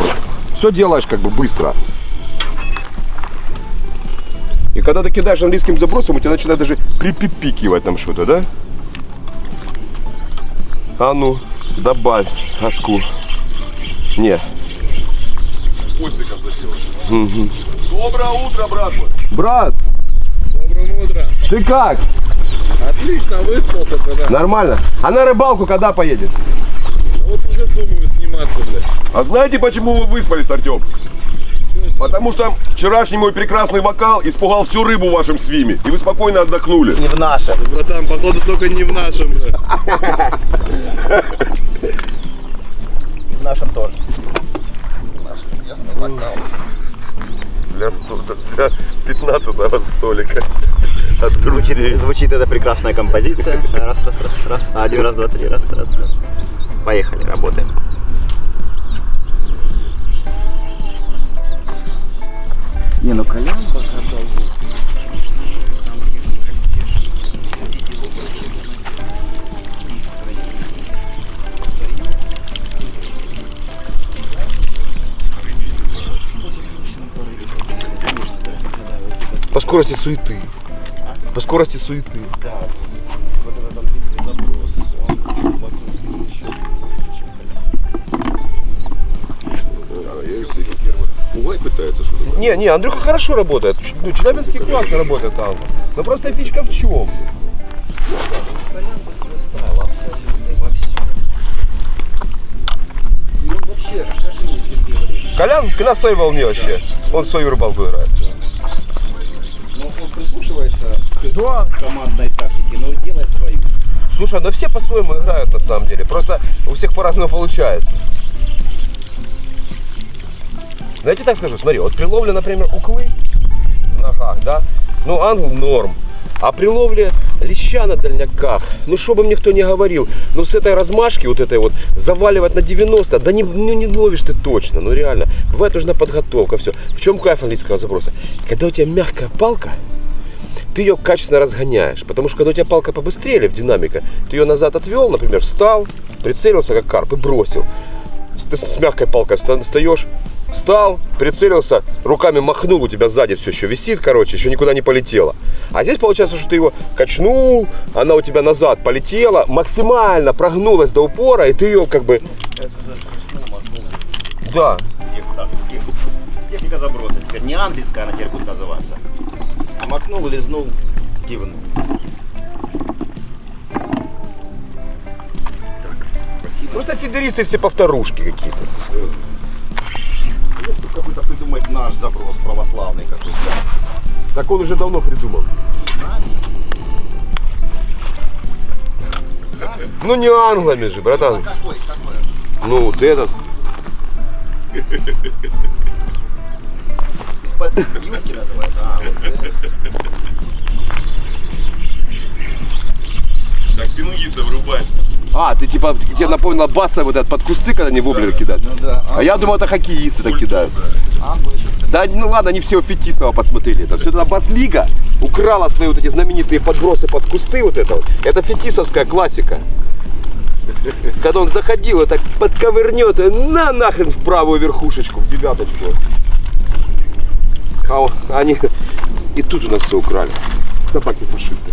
все делаешь как бы быстро. И когда ты кидаешь английским забросом, у тебя начинает даже припипикивать там что-то, да? А ну, добавь оску. Не. Хвостиком заделаешь. Мгм. Доброе утро, брат мой. Брат, Доброе утро. ты как? Отлично, выспался тогда. Нормально? А на рыбалку когда поедет? Ну вот уже думаю сниматься, блядь. А знаете, почему вы выспались, Артем? Потому что вчерашний мой прекрасный вокал испугал всю рыбу в вашем свиме. И вы спокойно отдохнули. Не в нашем. Братан, походу только не в нашем. В нашем тоже. Для, сто- для 15 столика. От Звучит, звучит эта прекрасная композиция. Раз, раз, раз, раз. Один, раз, два, три. Раз, раз, раз. Поехали, работаем. Не, ну Колян похотал. По скорости суеты. По скорости суеты. Да, вот этот английский заброс, он чуть вокруг еще А, я из всех первых. Угай пытается. Не, не, Андрюха хорошо работает. Ну, Челябинский классно работает там. Но просто фишка в чем? Ну вообще, скажи мне, Сергей Валерьевич, Колян на своей волне вообще. Он свою рыбалку играет. ну он прислушивается к Да. командной тактике, но делает свою. Слушай, да все по-своему играют на самом деле. Просто у всех по-разному получается. Ну, я тебе так скажу, смотри, вот при ловле, например, уклы в ногах, да, ну, англ норм. А при ловле леща на дальняках, ну, что бы мне кто ни говорил, ну, с этой размашки вот этой вот заваливать на 90, да не, ну, не ловишь ты точно, ну, реально. Бывает нужна подготовка, все. В чем кайф английского заброса? Когда у тебя мягкая палка, ты ее качественно разгоняешь. Потому что когда у тебя палка побыстрее в динамика, ты ее назад отвел, например, встал, прицелился как карп и бросил. Ты с мягкой палкой вста- встаешь, встал, прицелился, руками махнул, у тебя сзади все еще висит, короче, еще никуда не полетело. А здесь получается, что ты его качнул, она у тебя назад полетела, максимально прогнулась до упора, и ты ее как бы... Да, Тех- тех- Техника заброса. Теперь не английская она теперь будет называться. А макнул, лизнул, кивнул. Так, спасибо. просто фидеристы все повторушки какие-то. Ну, чтобы какой-то придумать наш заброс православный какой-то. Так он уже давно придумал. Ну не англами же, братан. Какой, какой? Ну вот этот. Из-под называется. А, вот это. Так, спинугиста врубай. А, ты типа тебе напомнила баса вот этот под кусты, когда они воблер кидают. Ну да. А я думал, это хоккеисты так кидают. А, Да ну ладно, они все Фетисова посмотрели. Это все это бас-лига украла свои вот эти знаменитые подбросы под кусты вот это вот. Это фетисовская классика. Когда он заходил, это подковырнет и на нахрен в правую верхушечку, в девяточку. А он- они и тут у нас все украли. Собаки фашисты.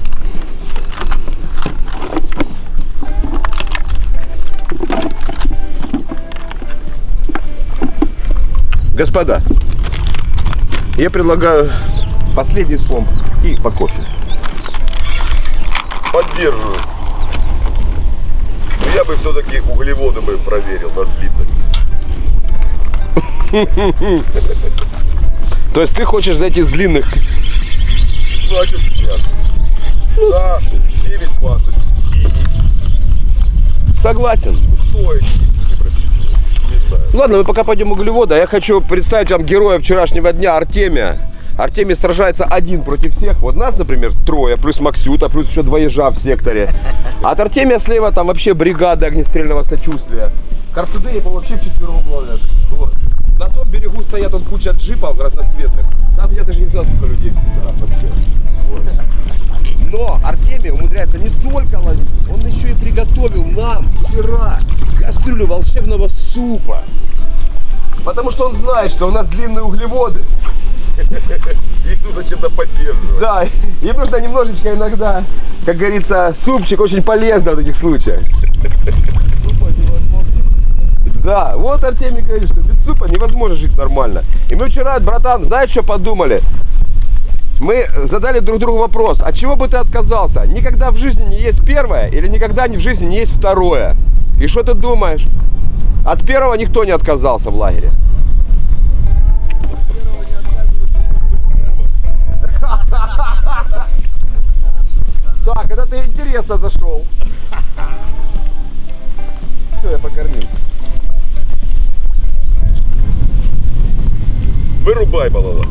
Господа, я предлагаю последний спом и по кофе. Поддерживаю. Но я бы все-таки углеводы бы проверил на слиток. То есть ты хочешь зайти с длинных? Что сейчас? Да, 9-20. Согласен. Что не прописано? Не знаю. Ну Ладно, мы пока пойдем углевода. Я хочу представить вам героя вчерашнего дня Артемия. Артемий сражается один против всех. Вот нас, например, трое, плюс Максюта, плюс еще два ежа в секторе. А от Артемия слева там вообще бригада огнестрельного сочувствия. Карпудеи вообще вчетвером ловят. Вот. На том берегу стоят он куча джипов разноцветных. Там я даже не знал, сколько людей в секторах вообще. Вот. Но Артемий умудряется не только ловить, он еще и приготовил нам вчера кастрюлю волшебного супа. Потому что он знает, что у нас длинные углеводы. Их нужно чем-то поддерживать. Да, и нужно немножечко иногда, как говорится, супчик очень полезно в таких случаях. Да, вот Артемий говорит, что без супа невозможно жить нормально. И мы вчера, братан, знаешь, что подумали? Мы задали друг другу вопрос, от чего бы ты отказался? Никогда в жизни не есть первое или никогда в жизни не есть второе? И что ты думаешь? От первого никто не отказался в лагере. Так, это ты интересно зашел. Все, я покормил. Вырубай, балала.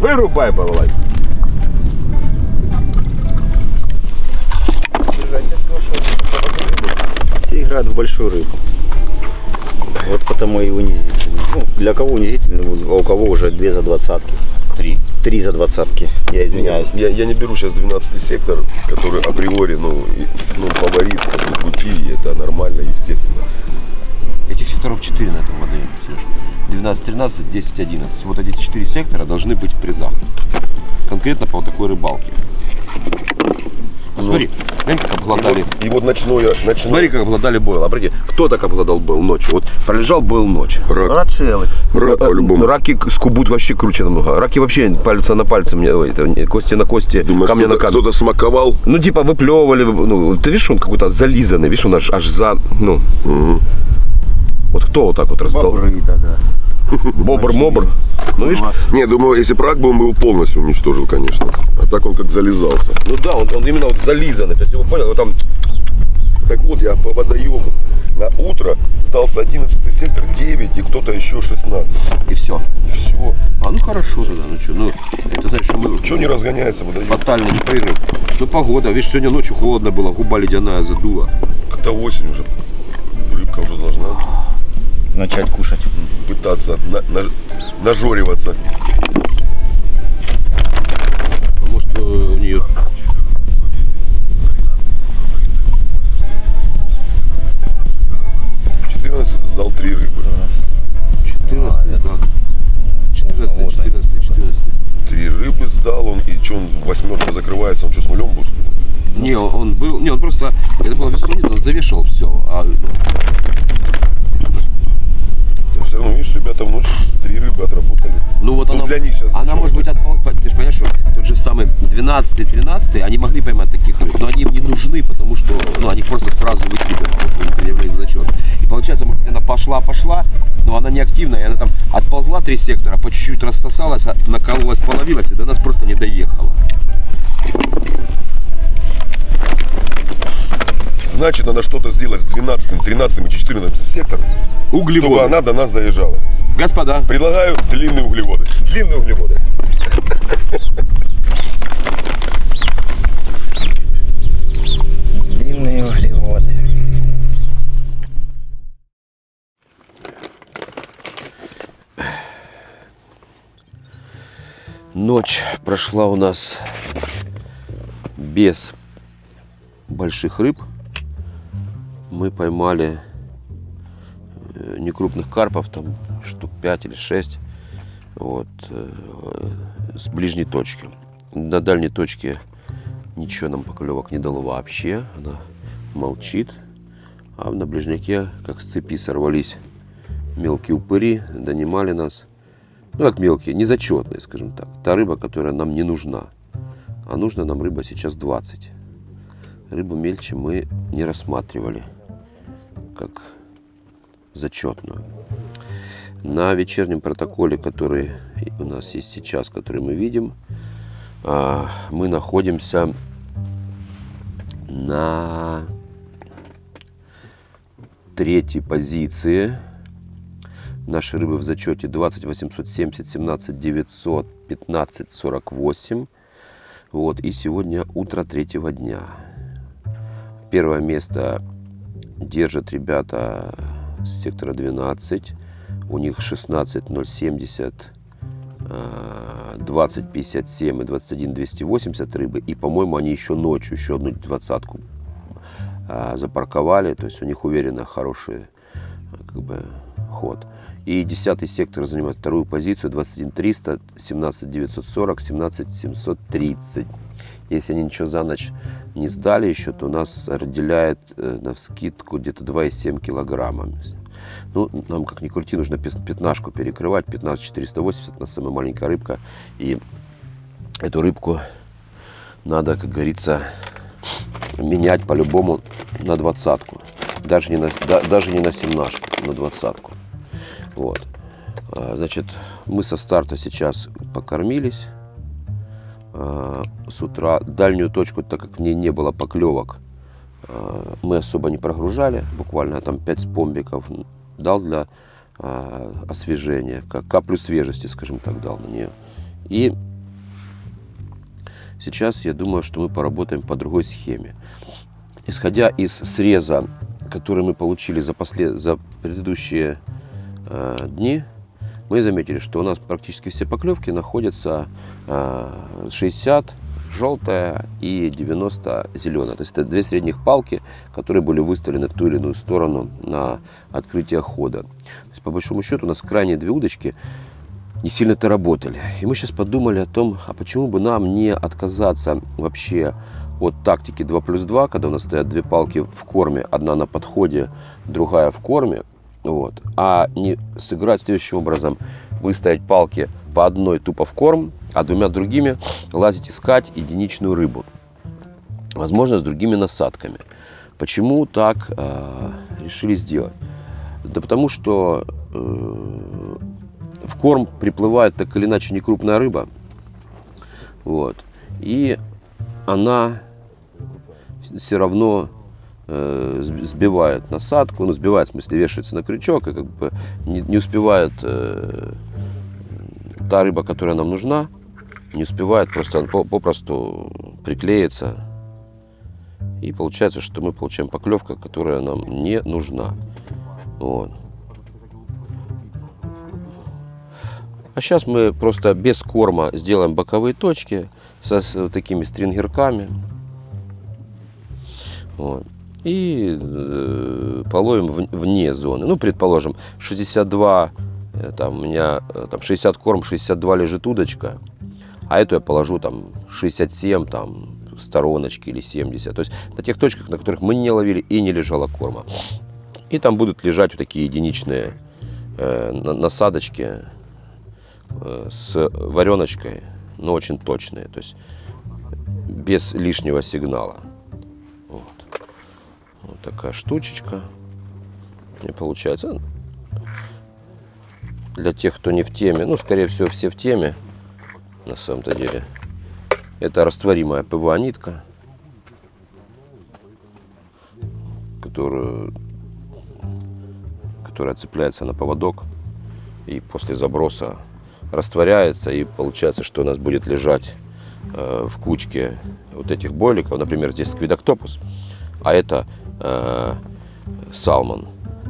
Вырубай, балалай. Все играют в большую рыбу. Вот потому и унизительно. Ну, для кого унизительно, а у кого уже две за двадцатки. Три. Три за двадцатки, я извиняюсь. Я, я не беру сейчас 12 сектор, который априори, ну, и- ну фаворит, как ни крути, и это нормально, естественно. Этих секторов 4 на этом водоеме, Сереж. 12, 13, 10, 11. Вот эти 4 сектора должны быть в призах. Конкретно по вот такой рыбалке. Посмотри, глянь, как обладали. И вот ночное, ночное. Смотри, как обладали бойл. Обрати, кто так обладал бойл ночью? Вот пролежал бойл ночь. Рак. Рачелы. Рак по-любому. Раки скубут вообще круче намного. Раки вообще пальца на пальце мне, это, кости на кости, Думаешь, камня на кто-то, камень. кто-то смаковал? Ну, типа, выплевывали, ну, ты видишь, он какой-то зализанный, видишь, он аж, аж за, ну, Мгм. Вот кто вот так вот разбил? Бобры тогда. Бобр-мобр. Ну, видишь, Не, думаю, если бы рак был, он бы его полностью уничтожил, конечно. А так он как залезался. ну да, он, он именно вот зализанный, то есть его понял, вот там, Так вот, я по водоему на утро сдался 11 сектор, 9 и кто-то еще 16. и все. И все. А ну хорошо тогда, ну что, ну, это значит, что мы Чего не разгоняется водоем? фатально не проиграем. Ну, погода, видишь, сегодня ночью холодно было, губа ледяная задула. Как-то осень уже. Рыбка уже должна Начать кушать. пытаться на- на- нажориваться. А может, э, у нее 14 сдал 3 рыбы. 14, да. 14, 14, 14. Три рыбы сдал он, и что он восьмерка закрывается, он что, с нулем был, что ли? Не, он был, не, он просто, это было весной, он завешивал все. А, ну, все равно, видишь, ребята в ночь три рыбы отработали. ну вот Ну, она, для них сейчас она может быть отползла. Ты же понимаешь, что тот же самый 12 13 они могли поймать таких рыб, но они им не нужны, потому что, ну, они просто сразу выкидывают, потому что не предъявляют зачет. И получается, может она пошла, пошла, но она не активная, и она там отползла три сектора, по чуть-чуть рассосалась, а- накололась, половилась, и до нас просто не доехала. Значит, надо что-то сделать с 12, 13 и 14 сектором, чтобы Углеводы. она до нас доезжала. Господа, Предлагаю длинные углеводы. длинные углеводы. Длинные углеводы. Ночь прошла у нас без больших рыб. Мы поймали э, некрупных карпов, там штук 5 или 6, вот, э, с ближней точки. На дальней точке ничего нам поклевок не дало вообще, она молчит. А на ближняке, как с цепи сорвались мелкие упыри, донимали нас. Ну, как мелкие, незачетные, скажем так. Та рыба, которая нам не нужна. А нужна нам рыба сейчас 20. Рыбу мельче мы не рассматривали как зачетную. На вечернем протоколе, который у нас есть сейчас, который мы видим, а, мы находимся на третьей позиции. Наши рыбы в зачете 20 870, 17 900, 15 48. Вот, и сегодня утро третьего дня. Первое место держат ребята с сектора 12. У них 16 070, 20 57 и 21 280 рыбы. И, по-моему, они еще ночью, еще одну двадцатку а, запарковали. То есть у них уверенно хороший как бы, ход. И 10 сектор занимает вторую позицию 21 300, 17 940, 17 730. Если они ничего за ночь не сдали еще, то нас разделяет э, на вскидку где-то 2,7 килограмма. Ну, нам как ни крути, нужно пятнашку перекрывать. 15 480, у нас самая маленькая рыбка. И эту рыбку надо, как говорится, менять по-любому на двадцатку. Даже не на, да- даже не на семнашку, на двадцатку. Вот. А, Значит, мы со старта сейчас покормились. С утра. Дальнюю точку, так как в ней не было поклевок, э, мы особо не прогружали. Буквально там 5 спомбиков дал для э, освежения, как каплю свежести, скажем так, дал на нее. И сейчас я думаю, что мы поработаем по другой схеме. Исходя из среза, который мы получили за, послед... за предыдущие э, дни, мы заметили, что у нас практически все поклевки находятся э, 60 желтая и 90 зеленая. То есть это две средних палки, которые были выставлены в ту или иную сторону на открытие хода. То есть, по большому счету у нас крайние две удочки не сильно-то работали. И мы сейчас подумали о том, а почему бы нам не отказаться вообще от тактики 2 плюс 2, когда у нас стоят две палки в корме, одна на подходе, другая в корме, вот, а не сыграть следующим образом, выставить палки по одной тупо в корм, а двумя другими лазить искать единичную рыбу. Возможно, с другими насадками. Почему так э, решили сделать? Да потому что э, в корм приплывает так или иначе некрупная рыба. Вот. И она все равно э, сбивает насадку, ну сбивает, в смысле вешается на крючок, и как бы не, не успевает э, та рыба, которая нам нужна, не успевает просто попросту приклеиться. И получается, что мы получаем поклевка, которая нам не нужна. Вот. А сейчас мы просто без корма сделаем боковые точки со с такими стрингерками. Вот. И э, половим в, вне зоны. Ну, предположим, 62, э, там у меня э, там 60 корм, 62 лежит удочка, а эту я положу там 67, там стороночки или 70. То есть на тех точках, на которых мы не ловили и не лежала корма. И там будут лежать вот такие единичные э, насадочки э, с вареночкой, но очень точные. То есть без лишнего сигнала. Вот такая штучечка. Не получается. Для тех, кто не в теме, ну, скорее всего, все в теме, на самом-то деле. Это растворимая ПВА-нитка, которую, которая цепляется на поводок и после заброса растворяется. И получается, что у нас будет лежать э, в кучке вот этих бойликов. Например, здесь сквидоктопус, а это э, салмон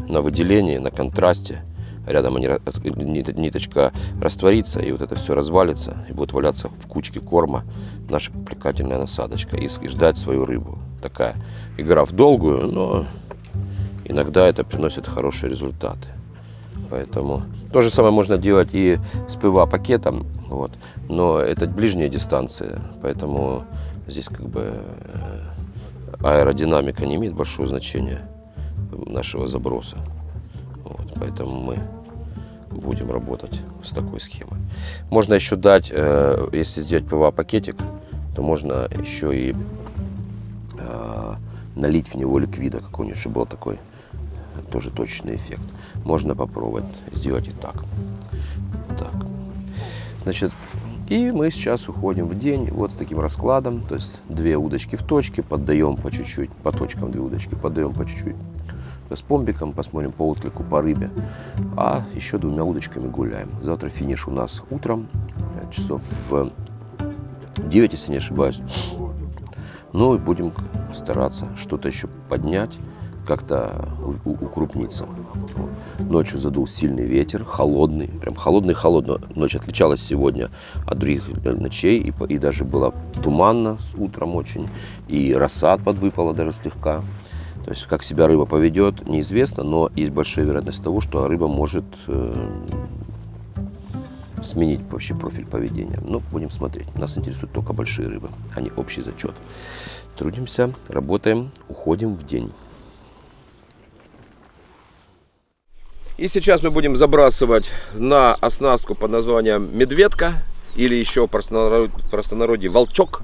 на выделении, на контрасте. Рядом они, ниточка растворится, и вот это все развалится, и будет валяться в кучке корма наша привлекательная насадочка, и, и ждать свою рыбу. Такая игра в долгую, но иногда это приносит хорошие результаты. Поэтому то же самое можно делать и с ПВА пакетом, вот, но это ближние дистанции, поэтому здесь как бы э, аэродинамика не имеет большого значения нашего заброса. Вот, поэтому мы будем работать с такой схемой. Можно еще дать, э, если сделать ПВА-пакетик, то можно еще и э, налить в него liquid а какой-нибудь, чтобы был такой тоже точный эффект. Можно попробовать сделать и так. Так. Значит, и мы сейчас уходим в день вот с таким раскладом. То есть две удочки в точке, поддаем по чуть-чуть, по точкам две удочки, поддаем по чуть-чуть с помбиком, посмотрим по отклику, по рыбе. А еще двумя удочками гуляем. Завтра финиш у нас утром, часов в 9, если не ошибаюсь. Ну и будем стараться что-то еще поднять как-то укрупниться. Ночью задул сильный ветер, холодный, прям холодный-холодно. Ночь отличалась сегодня от других ночей, и, и даже было туманно с утром очень, и роса подвыпала даже слегка. То есть как себя рыба поведет, неизвестно, но есть большая вероятность того, что рыба может э, сменить вообще профиль поведения. Но будем смотреть. Нас интересуют только большие рыбы, а не общий зачет. Трудимся, работаем, уходим в день. И сейчас мы будем забрасывать на оснастку под названием медведка или еще в простонародье волчок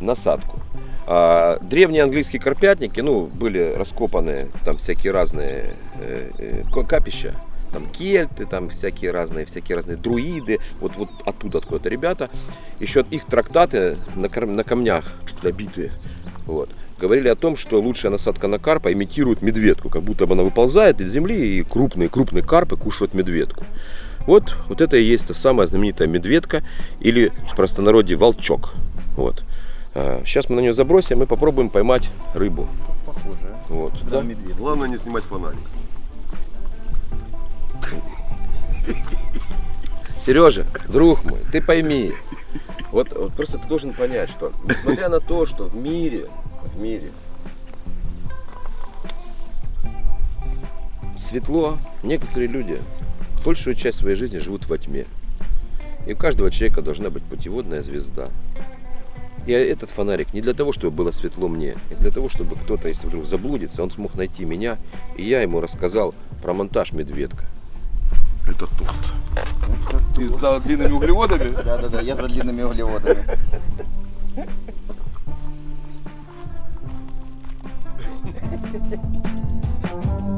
насадку. А, древние английские карпятники, ну, были раскопаны там всякие разные э, э, капища. там кельты, там всякие разные, всякие разные друиды, вот, вот оттуда откуда-то ребята. Еще их трактаты на, на камнях набитые, вот, говорили о том, что лучшая насадка на карпа имитирует медведку, как будто бы она выползает из земли и крупные-крупные карпы кушают медведку. Вот, вот это и есть та самая знаменитая медведка или в простонародье волчок. Вот. А, Сейчас мы на нее забросим и попробуем поймать рыбу. Похоже. Вот. Да, да. медведь. Главное не снимать фонарик. Сережа, друг мой, ты пойми, вот, вот просто ты должен понять, что несмотря на то, что в мире, в мире светло, некоторые люди большую часть своей жизни живут во тьме. И у каждого человека должна быть путеводная звезда. И этот фонарик не для того, чтобы было светло мне, а для того, чтобы кто-то, если вдруг заблудится, он смог найти меня, и я ему рассказал про монтаж «Медведка». Это тост. Ты за длинными углеводами? Да, да, да, я за длинными углеводами. Thank you.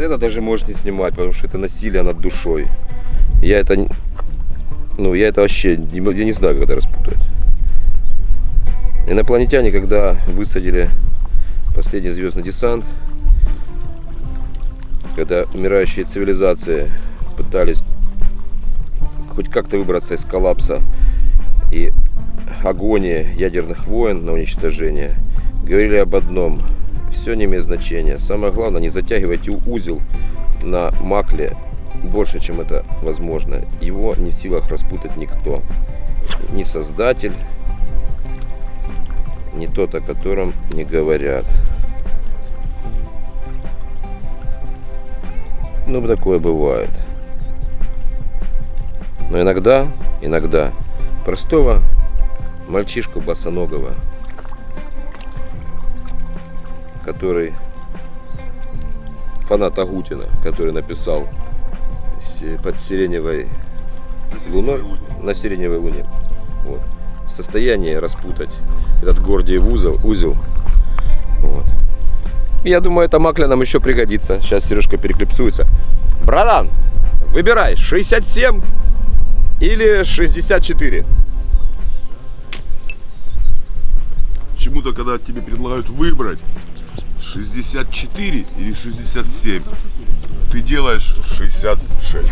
Это даже можешь не снимать, потому что это насилие над душой. Я это... Ну, я это вообще... Я не знаю, как это распутать. Инопланетяне, когда высадили последний звездный десант, когда умирающие цивилизации пытались хоть как-то выбраться из коллапса и агонии ядерных войн на уничтожение, говорили об одном. Все не имеет значения. Самое главное, не затягивайте узел на макле больше, чем это возможно. Его не в силах распутать никто. Ни создатель, ни тот, о котором не говорят. Ну, такое бывает. Но иногда, иногда простого мальчишку босоногого, который фанат Агутина, который написал под сиреневой луной на сиреневой луне. Вот. В состоянии распутать этот Гордиев узел, узел. Вот. Я думаю, эта макля нам еще пригодится. Сейчас Сережка переклипсуется. Братан, выбирай, 67 или 64. Почему-то, когда тебе предлагают выбрать 64 или 67, ты делаешь 66.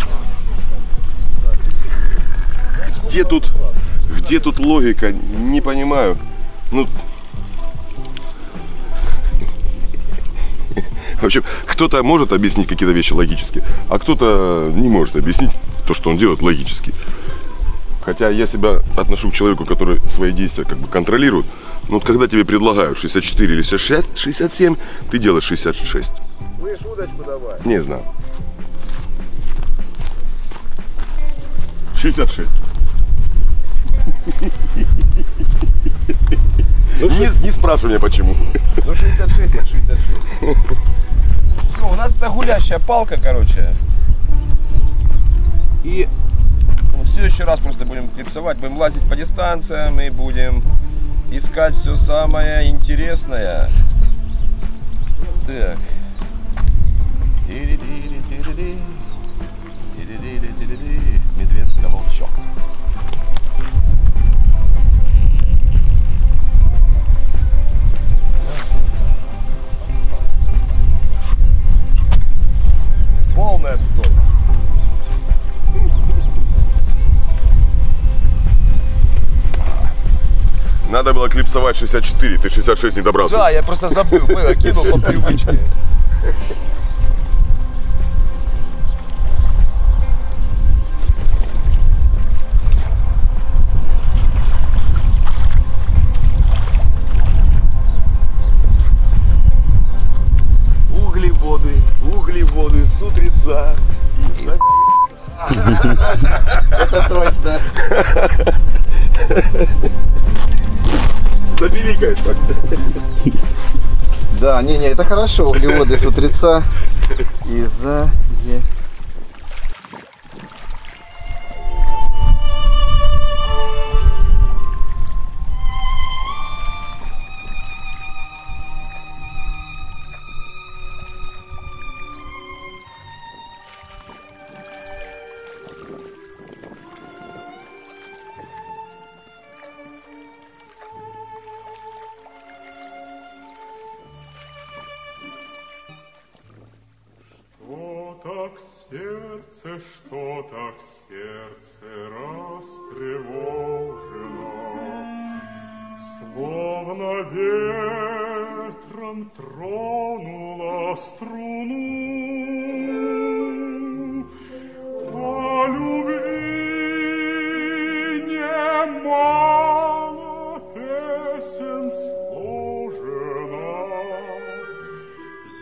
Где тут, где тут логика? Не понимаю. Ну, в общем, кто-то может объяснить какие-то вещи логически, а кто-то не может объяснить то, что он делает логически. Хотя я себя отношу к человеку, который свои действия как бы контролирует. Но вот когда тебе предлагают 64 или 66, 67, ты делаешь 66. Слышь, удочку давай. Не знаю. 66. не, не спрашивай меня почему. Ну 66 так 66. Все, у нас это гулящая палка, короче. И в следующий раз просто будем клипсовать, будем лазить по дистанциям и будем искать все самое интересное. Так. Медведка-волчок. Полный отстой. Надо было клипсовать 64, ты 66 не добрался. Да, я просто забыл, понял, кинул по привычке. Углеводы, углеводы с утреца. и за- Это точно. Забеликаешь так. Да, не-не, это хорошо. Углеводы с утреца и за... сердце, что так сердце растревожено, Словно ветром тронула струну. О любви немало песен сложено,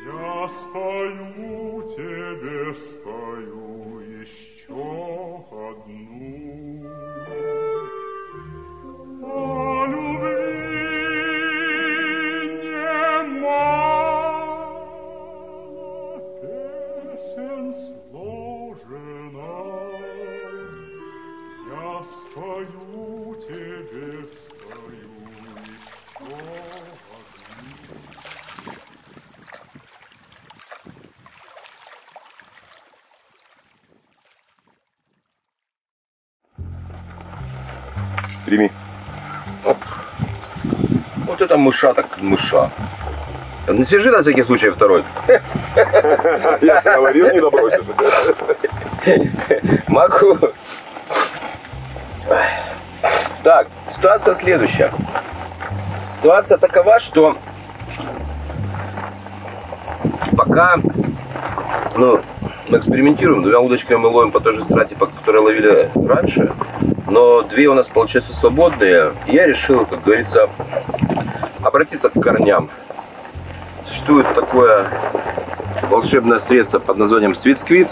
я спою тебе, спою еще одну. О любви немало песен сложено, я спою Прими. Вот это мыша так мыша. Не свяжи на всякий случай второй. Я же говорил, не добросишь. Могу. Так, ситуация следующая. Ситуация такова, что пока ну, мы экспериментируем, двумя удочками мы ловим по той же страте, по которой ловили раньше, но две у нас получаются свободные. И я решил, как говорится, обратиться к корням. Существует такое волшебное средство под названием свитсквит,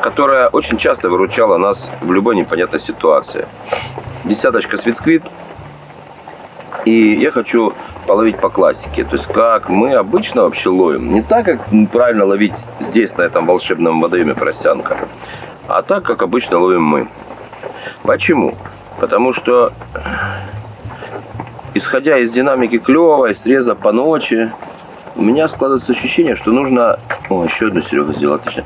которое очень часто выручало нас в любой непонятной ситуации. Десяточка свитсквит. И я хочу половить по классике. То есть как мы обычно вообще ловим. Не так, как правильно ловить здесь, на этом волшебном водоеме поросянка. А так, как обычно ловим мы. Почему? Потому что, исходя из динамики клёва, из среза по ночи, у меня складывается ощущение, что нужно... О, еще одну Серега сделал, отлично.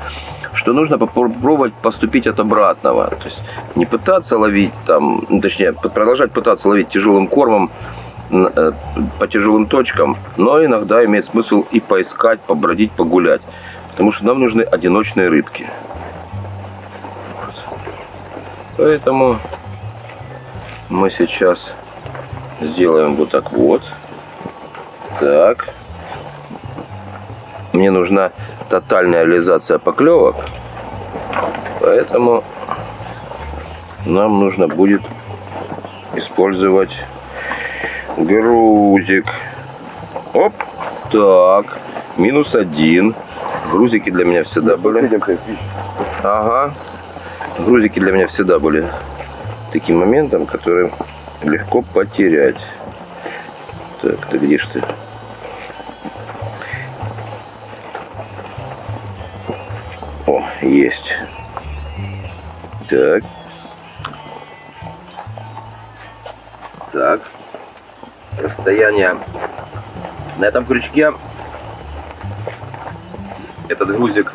Что нужно попробовать поступить от обратного. То есть не пытаться ловить там, точнее, продолжать пытаться ловить тяжелым кормом по тяжелым точкам, но иногда имеет смысл и поискать, побродить, погулять. Потому что нам нужны одиночные рыбки. Поэтому мы сейчас сделаем вот так вот. Так. Мне нужна тотальная реализация поклевок. Поэтому нам нужно будет использовать грузик. Оп. Так. Минус один. Грузики для меня всегда были. Ага. Грузики для меня всегда были таким моментом, который легко потерять. Так, ты где ж ты? О, есть. Так. Так. Расстояние на этом крючке. Этот грузик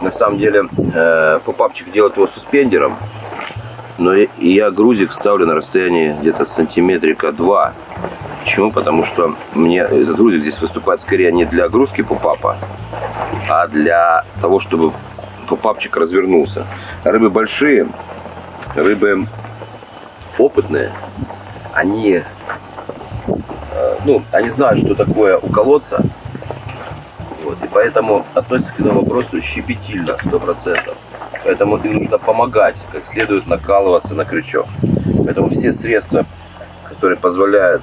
на самом деле э, попапчик делает его суспендером. Но я грузик ставлю на расстоянии где-то сантиметрика 2 почему? Потому что мне этот грузик здесь выступает скорее не для грузки попапа а для того чтобы попапчик развернулся. Рыбы большие рыбы опытные они ну, они знают, что такое уколоться. Вот, и поэтому относятся к этому вопросу щепетильно, сто процентов. Поэтому им нужно помогать, как следует накалываться на крючок. Поэтому все средства, которые позволяют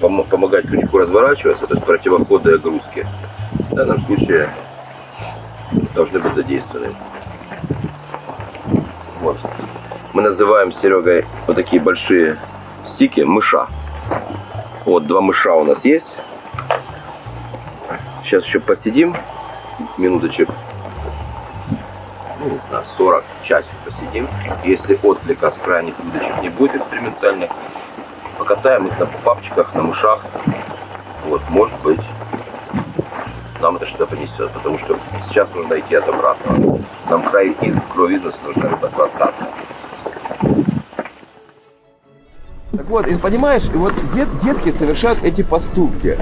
пом- помогать крючку разворачиваться, то есть противоходы огрузки, в данном случае должны быть задействованы. Вот. Мы называем Серегой вот такие большие стики мыша. Вот два мыша у нас есть. Сейчас еще посидим минуточек. Ну, не знаю, 40 часик посидим. Если отклика с крайних удочек не будет экспериментальных, покатаем их на папчиках, на мышах. Вот, может быть, нам это что-то принесет, потому что сейчас нужно идти от обратного. Нам край из кровизнеса нужна рыба 20 Так вот, и понимаешь, и вот дет- детки совершают эти поступки.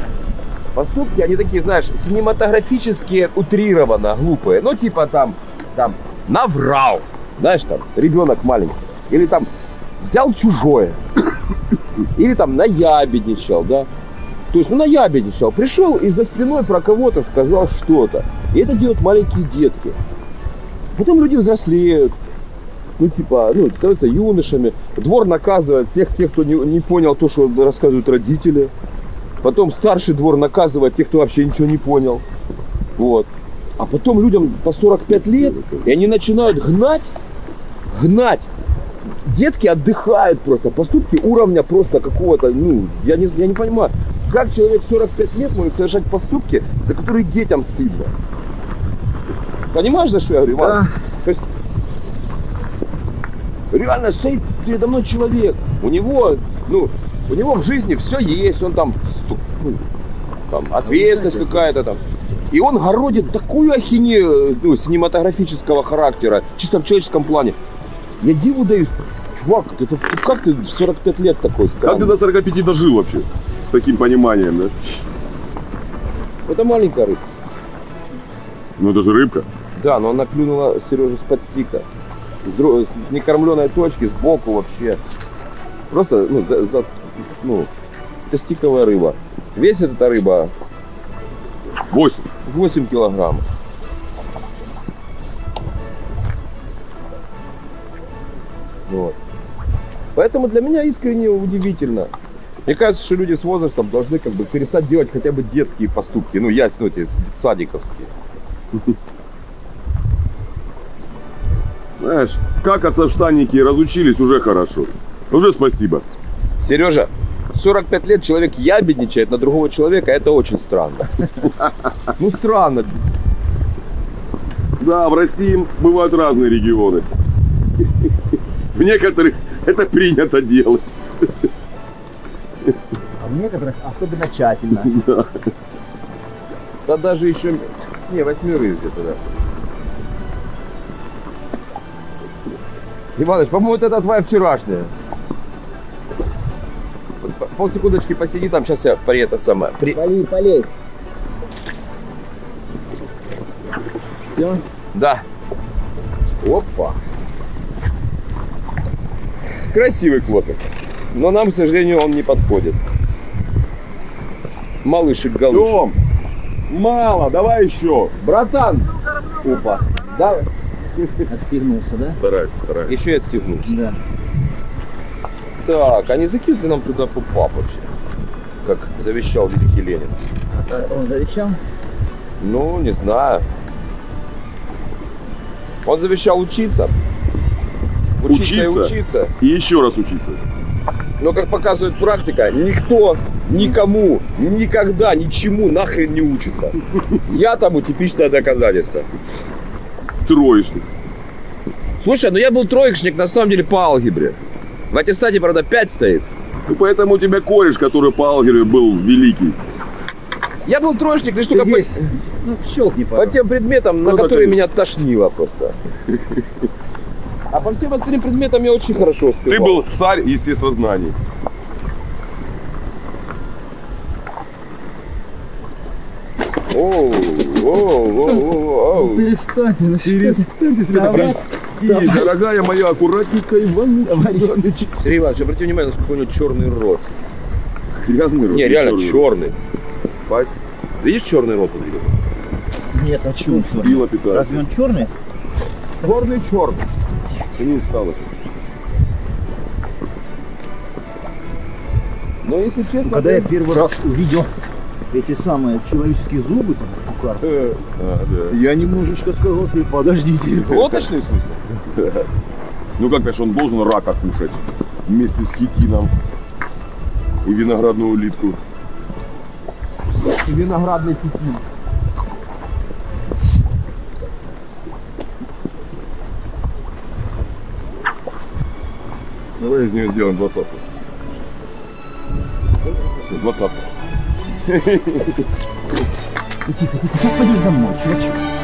Поступки, они такие, знаешь, синематографические, утрированно глупые. Ну, типа там, там, наврал, знаешь, там, ребенок маленький. Или там, взял чужое. Или там, наябедничал, да. То есть, ну, наябедничал. Пришел и за спиной про кого-то сказал что-то. И это делают маленькие детки. Потом люди взрослеют, ну, типа, ну, становятся юношами. Двор наказывает всех тех, кто не, не понял то, что рассказывают родители. Потом старший двор наказывает тех, кто вообще ничего не понял. Вот. А потом людям по 45 лет, и они начинают гнать, гнать. Детки отдыхают просто. Поступки уровня просто какого-то, ну, я не, я не понимаю. Как человек 45 лет может совершать поступки, за которые детям стыдно? Понимаешь, за что я говорю, Иван? То есть реально стоит передо мной человек. У него, ну, у него в жизни все есть, он там, ну, там ответственность какая-то там. И он городит такую ахинею ну, синематографического характера, чисто в человеческом плане. Я диву даюсь, чувак, ты, ты- ты как ты в 45 лет такой Как ты странный? до 45 дожил вообще? С таким пониманием, да? Это маленькая рыба. Ну это же рыбка. Да, но она клюнула Сережа с подстика. С, дру- с некормленной точки, сбоку вообще. Просто, ну, за, за- ну, это стиковая рыба. Весит эта рыба 8. 8 килограммов. Вот. Поэтому для меня искренне удивительно. Мне кажется, что люди с возрастом должны как бы перестать делать хотя бы детские поступки. Ну, ясно, эти с- садиковские. Знаешь, как отсоштанники разучились, уже хорошо. Уже спасибо. Сережа, 45 лет человек ябедничает на другого человека, это очень странно. Ну странно. Да, в России бывают разные регионы. В некоторых это принято делать. А в некоторых особенно тщательно. Да. Да даже еще... Не, восьмерых где-то, да. Иваныч, по-моему, вот это твоя вчерашняя. Полсекундочки посиди там, сейчас я при это самое. При... Полей, полей. Все? Да. Опа. Красивый клопик. Но нам, к сожалению, он не подходит. Малышек галушек. Тём, мало, давай еще. Братан. Опа. Да. Отстегнулся, да? Старается, старается. Еще и отстегнулся. Да. Так, а не закинуть ли нам туда пупап вообще? Как завещал великий Ленин. Он завещал? Ну, не знаю. Он завещал учиться. Учиться, и учиться. И еще раз учиться. Но, как показывает практика, никто никому никогда ничему нахрен не учится. Я тому типичное доказательство. Троечник. Слушай, ну я был троечник на самом деле по алгебре. В аттестате, правда, 5 стоит. Ну, поэтому у тебя кореш, который по алгебре был великий. Я был троечник лишь только по, Ну, щелкни по тем предметам, на Ну, которые так и- меня тошнило просто. А по всем остальным предметам я очень хорошо успевал. Ты был царь естествознаний. Оу, оу, оу, оу, оу. Перестаньте, ну Перестаньте себе прости, дорогая моя, аккуратненько, Иван Иванович. Сергей Иванович, обрати внимание, насколько у него черный рот. Грязный рот. Не, реально черный. Пасть. Видишь черный рот у него? Нет, а что? Била питается. Разве он черный? Черный, черный. Ты не устала. Но если честно, Когда я первый раз увидел эти самые человеческие зубы там, у карты, А, да. я немножечко сказал себе, подождите. Лодочный в смысле? Ну как, конечно, он должен рака кушать вместе с хитином и виноградную улитку. Виноградный хитин. Давай из нее сделаем двадцатку. Двадцатку. Тихо, тихо, сейчас пойдешь домой, чувачок.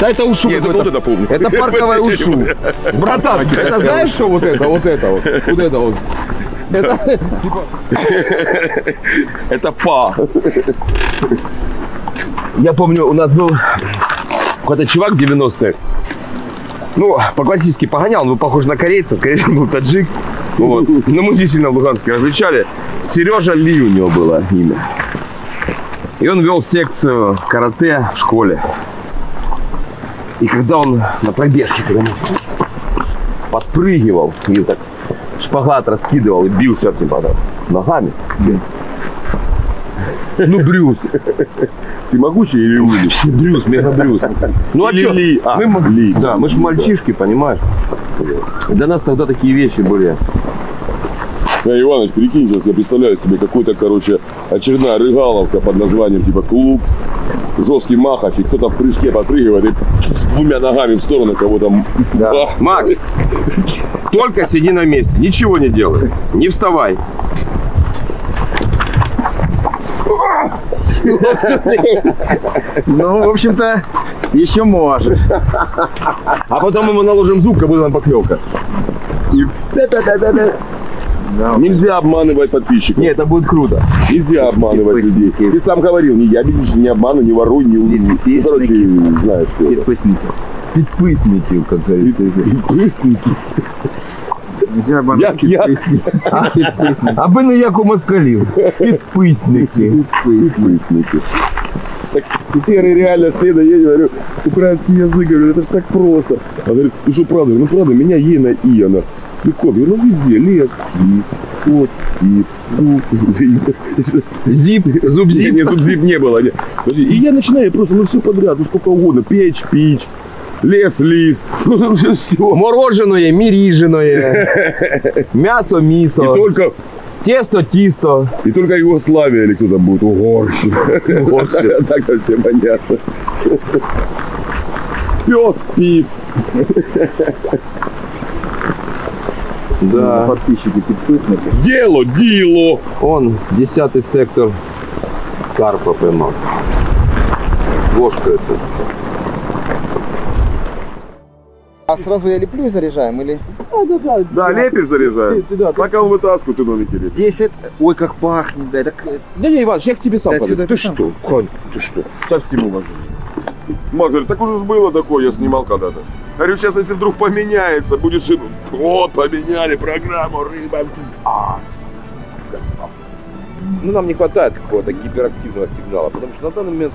Да это ушу Нет, это вот это помню. Это парковая ушу. Братан, это знаешь, что вот это, вот это вот, вот это вот. Это, Это па. я помню, у нас был какой-то чувак в 90-е. Ну, по-классически погонял, он был похож на корейца. Корейца был таджик. Вот. Но мы действительно в Луганске различали. Сережа Ли у него было имя. И он вел секцию карате в школе. И когда он на пробежке прям подпрыгивал и так шпагат раскидывал и бился типа так, ногами. Ну, Брюс. Ты могучий или умный? Брюс, мега Брюс. Ну а что? Ли. А, мы, Ли. Да, мы же мальчишки, понимаешь? Для нас тогда такие вещи были. Да, Иваныч, прикинь, сейчас я представляю себе какой-то, короче, очередная рыгаловка под названием типа клуб, жесткий махач, и кто-то в прыжке подпрыгивает и двумя ногами в сторону кого-то. Да. Макс, только сиди на месте, ничего не делай, не вставай. Ну, в общем-то, еще можешь. А потом мы наложим звук, как будто там поклевка. И Нельзя обманывать подписчиков. Нет, это будет круто. Нельзя обманывать людей. Ты сам говорил, не я не обману, не воруй, не Ну, короче, знаешь, это. Подписники. Подписники, как говорится. Подписники. Нельзя обмануть Як я. подписники. Аби не як у москалів. Підписники. Подписники. Так серый реально следа едет, говорю, украинский язык, говорю, это ж так просто. Он говорит, ты что, правда? Ну правда, меня Е на И, она. Легко, говорю, ну везде, лес, и, кот, и, зуб, Зип, зуб-зип. Не, зуб-зип не было, нет. Подожди, И я начинаю просто, ну все подряд, ну сколько угодно, печь, пич, лес, лис, ну все, все. Мороженое, міріженое. М'ясо, И місо. только, Тесто, тісто. и только Югославия или кто-то будет, угорщина. Угорщина. Так-то все понятно. Пес, пис. Да. Подписчики, подписники. Дело, діло. Он, 10 сектор карпа поймав. Ложкается. А сразу я леплю и заряжаем или? Да, лепишь заряжаешь. Пока он вытаскивает, ты домики лепишь. Здесь это... Ой, как пахнет, да, так... Не, не, Иван, я к тебе сам Ты подойду. отсюда Ты сам. что? Конь, ты что? Со всем уважением. Мак говорит, так уже ж было такое, я снимал когда-то. Говорю, сейчас если вдруг поменяется, будет же... Вот, поменяли программу, рыба. А, Ну, нам не хватает какого-то гиперактивного сигнала, потому что на данный момент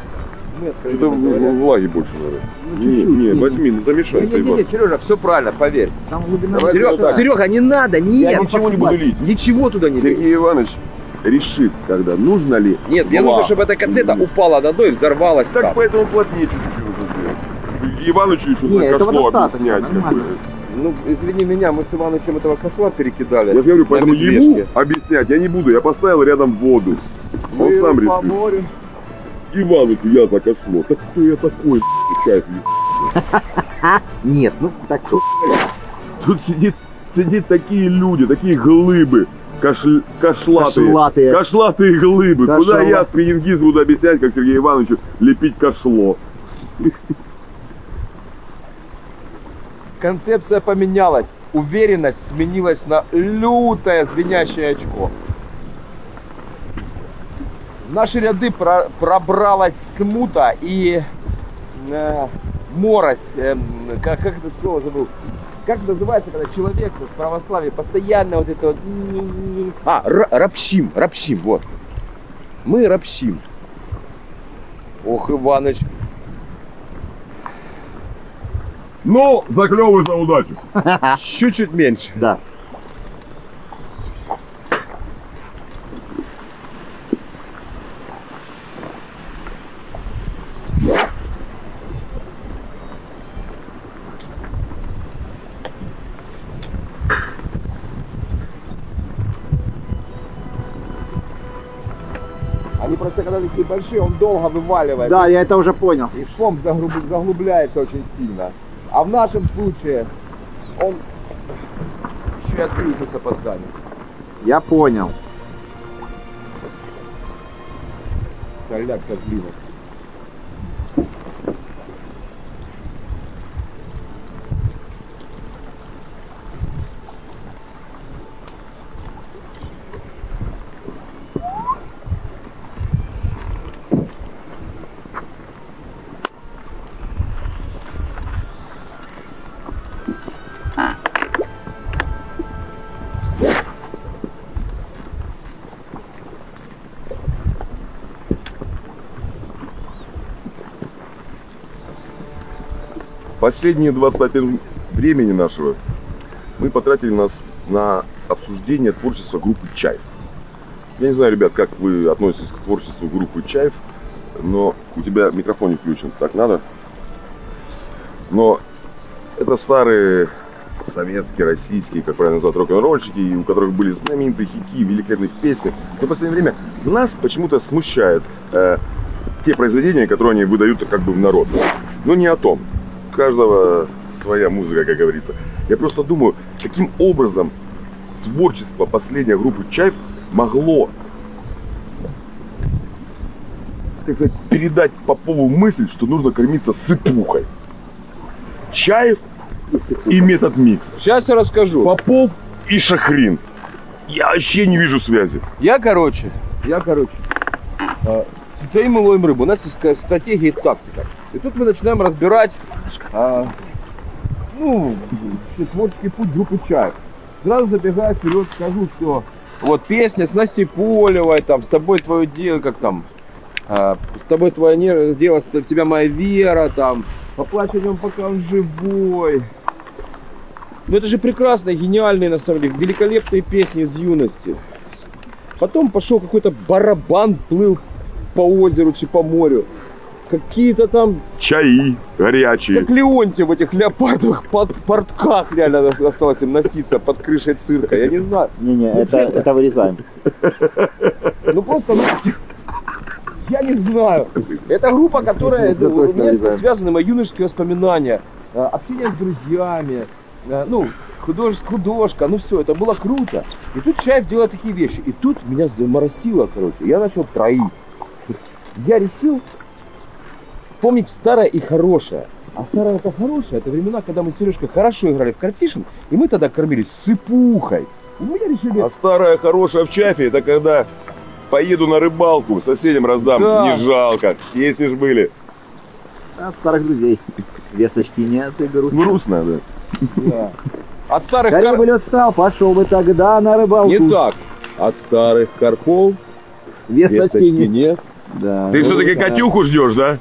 мы Что-то влаги больше надо. Не, не, возьми, замешайся, Не, не, Иван. не, Сережа, все правильно, поверь. Там глубина... Давай Серега, так. Серега, не надо, нет. Я ничего не буду лить. Ничего туда не. Сергей Иванович решит, когда нужно ли. Нет, мне нужно, чтобы эта котлета упала на дно и взорвалась Так там. поэтому плотнее чуть-чуть Иванычу еще Не, за этого кошло достаточно, объяснять. нормально. Ну, извини меня, мы с Иванычем этого кошла перекидали. Я же говорю, на поэтому ему медвежке. объяснять я не буду. Я поставил рядом воду. Он Мы сам по решит. морю. Иванычу я за кошло. Так кто я такой, чай Нет, ну так Тут сидит, сидит такие люди, такие глыбы. Кашл- кошлатые. Кошлатые. Кошлатые глыбы. Куда я, спиннингист, буду объяснять, как Сергею Ивановичу лепить кошло? Концепция поменялась. Уверенность сменилась на лютое звенящее очко. В наши ряды про- пробралась смута и э, морось. эм, как, как это слово забыл? Как называется, когда человек в православии постоянно вот это вот... А, ра- рабщим, рабщим, вот. Мы рабщим. Ох, Иваныч, Ну, заклевывай за удачу. Чуть-чуть меньше. Да. Они просто когда такие большие, он долго вываливает. Да, я это уже понял. И заглуб- заглубляется очень сильно. А в нашем случае он еще и открылся с опозданием. Я понял. Коляк козлинок. Последние 25 минут времени нашего мы потратили на, с- на обсуждение творчества группы Чайф. Я не знаю, ребят, как вы относитесь к творчеству группы Чайф, но у тебя микрофон не включен. Так надо? Но это старые советские, российские, как правильно называют, рок-н-ролльщики, у которых были знаменитые хики, великолепные песни. Но в последнее время нас почему-то смущает э, те произведения, которые они выдают как бы в народ. Но не о том. У каждого своя музыка, как говорится. Я просто думаю, каким образом творчество последней группы Чайф могло так сказать, передать Попову мысль, что нужно кормиться сыпухой. Чаев и метод микс. Сейчас я расскажу. Попов и Шахрин. Я вообще не вижу связи. Я, короче, я, короче, э, стоим и ловим рыбу. У нас есть стратегия и тактика. И тут мы начинаем разбирать, а, ну, творческий путь группы Чаев. Сразу забегая вперед, скажу, что вот песня с Настей Полевой, там, с тобой твое дело, как там, а, с тобой твое не- дело, в тебя моя вера, там, поплачь о нем, пока он живой. Ну это же прекрасные, гениальные, на самом деле, великолепные песни из юности. Потом пошел какой-то барабан, плыл по озеру чи по морю. Какие-то там, Чаи горячие. как Леонтий в этих леопардовых под- портках реально осталось им носиться под крышей цирка. Я не знаю. Не-не, это, это вырезаем. Ну просто, ну, я не знаю. Это группа, которая, Это ну, у меня с ней вырезаем. связаны мои юношеские воспоминания, э, общение с друзьями, э, ну, худож, художка, ну все, это было круто. И тут Чаев делает такие вещи. И тут меня заморосило, короче. Я начал троить. Я решил вспомнить старое и хорошее. А старое это хорошее, это времена, когда мы с Сережкой хорошо играли в карфишинг, и мы тогда кормились сыпухой. И мы решили... А старая хорошая в чафе, это когда поеду на рыбалку, соседям раздам, Да. не жалко. Песни ж были. От старых друзей. Весточки нет, и грустно. Грустно, да. Да. От старых кар- Корабль отстал, пошел бы тогда на рыбалку. Не так. От старых карпов Весточки весточки нет. нет. Да. Ты все-таки. Катюху ждешь, да?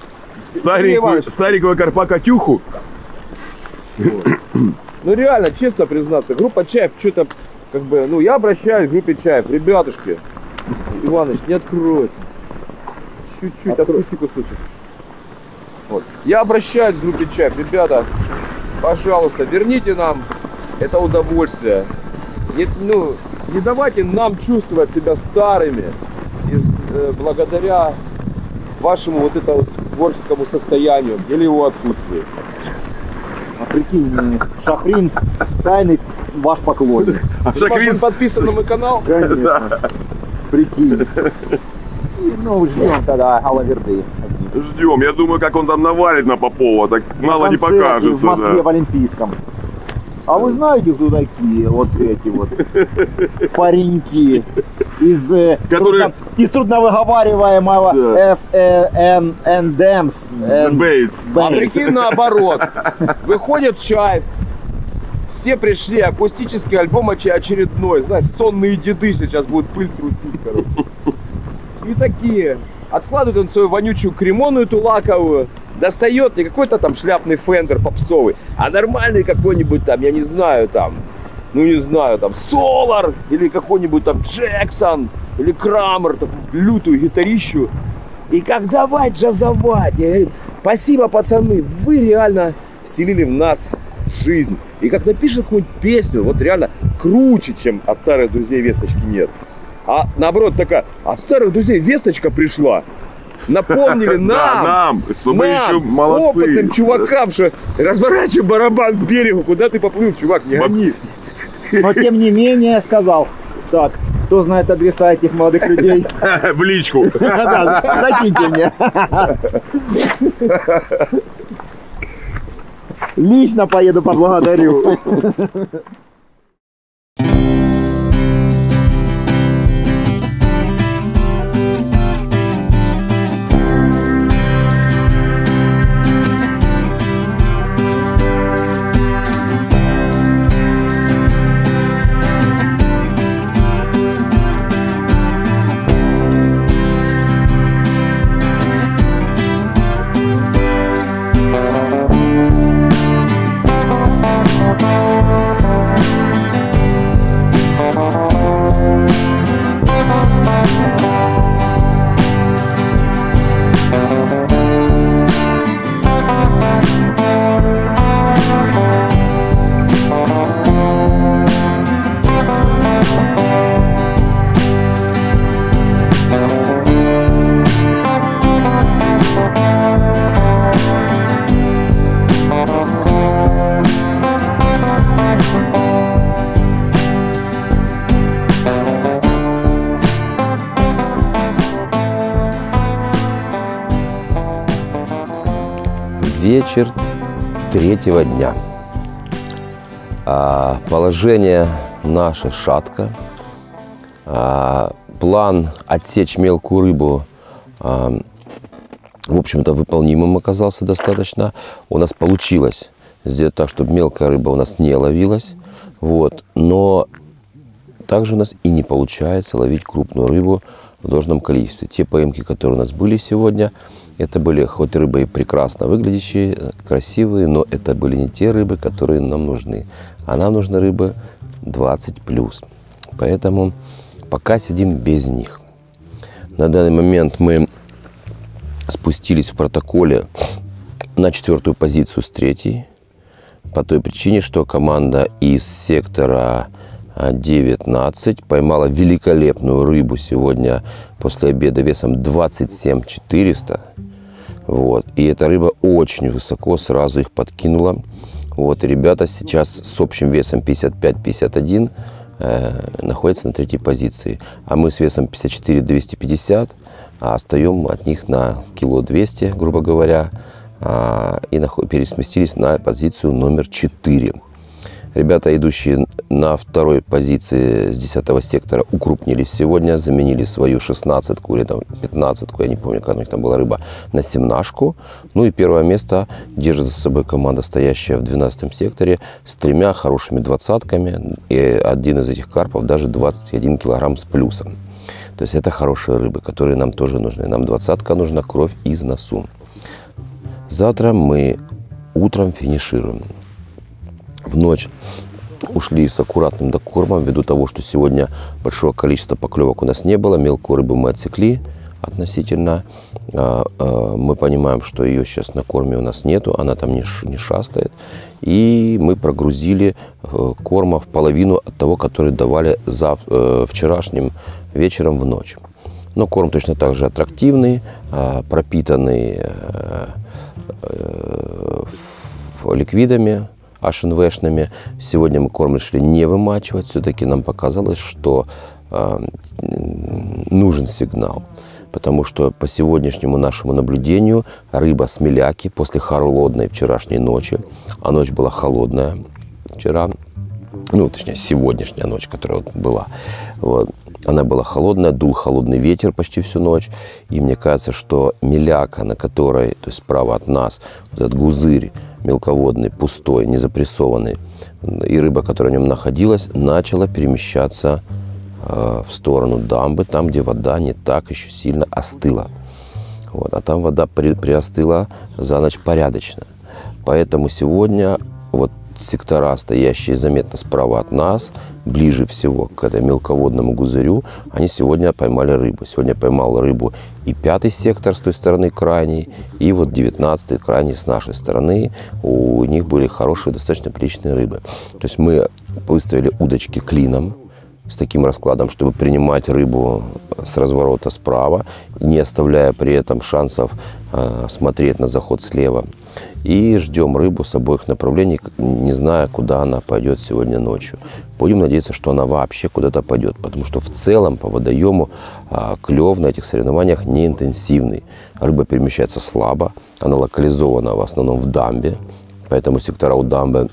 Старенькую, старенького карпа Катюху? Ну реально, честно признаться, группа Чаев что-то, как бы, ну я обращаюсь к группе Чаев, ребятушки, Иваныч, не откройся. Чуть-чуть, откуси кусочек. Вот. Я обращаюсь к группе Чайф. Ребята, пожалуйста, верните нам это удовольствие. Не, ну, не давайте нам чувствовать себя старыми из, э, благодаря вашему вот этому творческому состоянию или его отсутствию. А прикинь, Шахрин тайный ваш поклонник. А Шахрин подписан на мой канал? Конечно. Прикинь. Ну, ждем тогда Алаверды. Ждем. Я думаю, как он там навалит на Попова, так мало не покажется. В Москве да. в Олимпийском. А вы знаете, кто такие вот эти вот пареньки из, э, трудно, из трудновыговариваемого F, э, N, N, Dems, N, Бейтс. А прикинь наоборот. Выходит чай. Все пришли, акустический альбом оче- очередной. Знаешь, сонные деды сейчас будут пыль трусить, короче. И такие. Откладывает он свою вонючую кремонную эту лаковую. Достает не какой-то там шляпный фендер попсовый, а нормальный какой-нибудь там, я не знаю, там, ну не знаю, там, Солар или какой-нибудь там Джексон или Крамер, такую лютую гитарищу. И как давай джазовать. Я говорю, спасибо, пацаны, вы реально вселили в нас жизнь. И как напишет какую-нибудь песню, вот реально круче, чем от старых друзей весточки нет. А наоборот такая, от старых друзей весточка пришла. Напомнили нам, Да, нам, что мы еще молодцы. опытным чувакам, что разворачивай барабан к берегу, куда ты поплыл, чувак, не гони. Но тем не менее сказал, так, кто знает адреса этих молодых людей? В личку. Да, Закиньте мне. Лично поеду поблагодарю. Третьего дня. А, положение наше шатко. А, план отсечь мелкую рыбу, а, в общем-то, выполнимым оказался достаточно. У нас получилось сделать так, чтобы мелкая рыба у нас не ловилась. Вот. Но также у нас и не получается ловить крупную рыбу в должном количестве. Те поимки, которые у нас были сегодня, это были хоть рыбы и прекрасно выглядящие, красивые, но это были не те рыбы, которые нам нужны. А нам нужны рыбы 20 плюс. Поэтому пока сидим без них. На данный момент мы спустились в протоколе на четвертую позицию с третьей. По той причине, что команда из сектора а, 19 поймала великолепную рыбу сегодня после обеда весом 27 400. Вот. И эта рыба очень высоко сразу их подкинула. Вот. И ребята сейчас с общим весом 55-51 э, находятся на третьей позиции. А мы с весом 54-250 а отстаем от них на кило 200, грубо говоря. а, и пересместились на позицию номер 4. Ребята, идущие на второй позиции с 10 сектора, укрупнились сегодня, заменили свою 16-ку или там 15-ку, я не помню, какая у них там была рыба, на 17-ку. Ну и первое место держит за собой команда, стоящая в 12 секторе, с тремя хорошими двадцатками. И один из этих карпов даже 21 килограмм с плюсом. То есть это хорошие рыбы, которые нам тоже нужны. Нам двадцатка нужна, кровь из носу. Завтра мы утром финишируем. В ночь ушли с аккуратным докормом ввиду того, что сегодня большого количества поклевок у нас не было. Мелкую рыбу мы отсекли относительно. А, а, Мы понимаем, что ее сейчас на корме у нас нету, она там не, не шастает. И мы прогрузили э, корма в половину от того, который давали зав- э, вчерашним вечером в ночь. Но корм точно так же аттрактивный, а, пропитанный э, ликвидами HNV-шными. Сегодня мы корм решили не вымачивать. Все-таки нам показалось, что э, нужен сигнал. Потому что по сегодняшнему нашему наблюдению рыба с меляки после холодной вчерашней ночи, а ночь была холодная вчера, ну, точнее, сегодняшняя ночь, которая вот была, вот, она была холодная, дул холодный ветер почти всю ночь, и мне кажется, что меляка, на которой, то есть справа от нас, вот этот гузырь мелководный, пустой, не запрессованный, и рыба, которая в нем находилась, начала перемещаться э, в сторону дамбы, там, где вода не так еще сильно остыла. Вот. А там вода при- приостыла за ночь порядочно. Поэтому сегодня вот сектора, стоящие заметно справа от нас, ближе всего к этому мелководному гузырю, они сегодня поймали рыбу. Сегодня поймал рыбу и пятый сектор с той стороны крайний, и вот девятнадцатый крайний с нашей стороны. У них были хорошие, достаточно приличные рыбы. То есть мы выставили удочки клином, с таким раскладом, чтобы принимать рыбу с разворота справа, не оставляя при этом шансов э, смотреть на заход слева. И ждем рыбу с обоих направлений, не зная, куда она пойдет сегодня ночью. Будем надеяться, что она вообще куда-то пойдет, потому что в целом по водоему а, клев на этих соревнованиях не интенсивный. Рыба перемещается слабо, она локализована в основном в дамбе, поэтому сектора у дамбы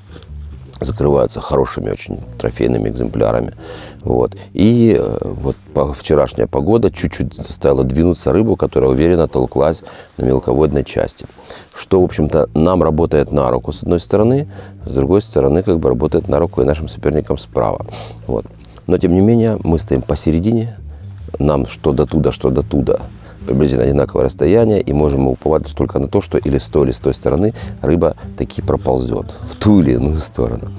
закрываются хорошими очень трофейными экземплярами. Вот. И э, вот вчерашняя погода чуть-чуть заставила двинуться рыбу, которая уверенно толклась на мелководной части. Что, в общем-то, нам работает на руку с одной стороны, с другой стороны, как бы работает на руку и нашим соперникам справа. Вот. Но, тем не менее, мы стоим посередине, нам что до туда, что до туда приблизительно одинаковое расстояние, и можем уповать только на то, что или с той, или с той стороны рыба таки проползет в ту или иную сторону.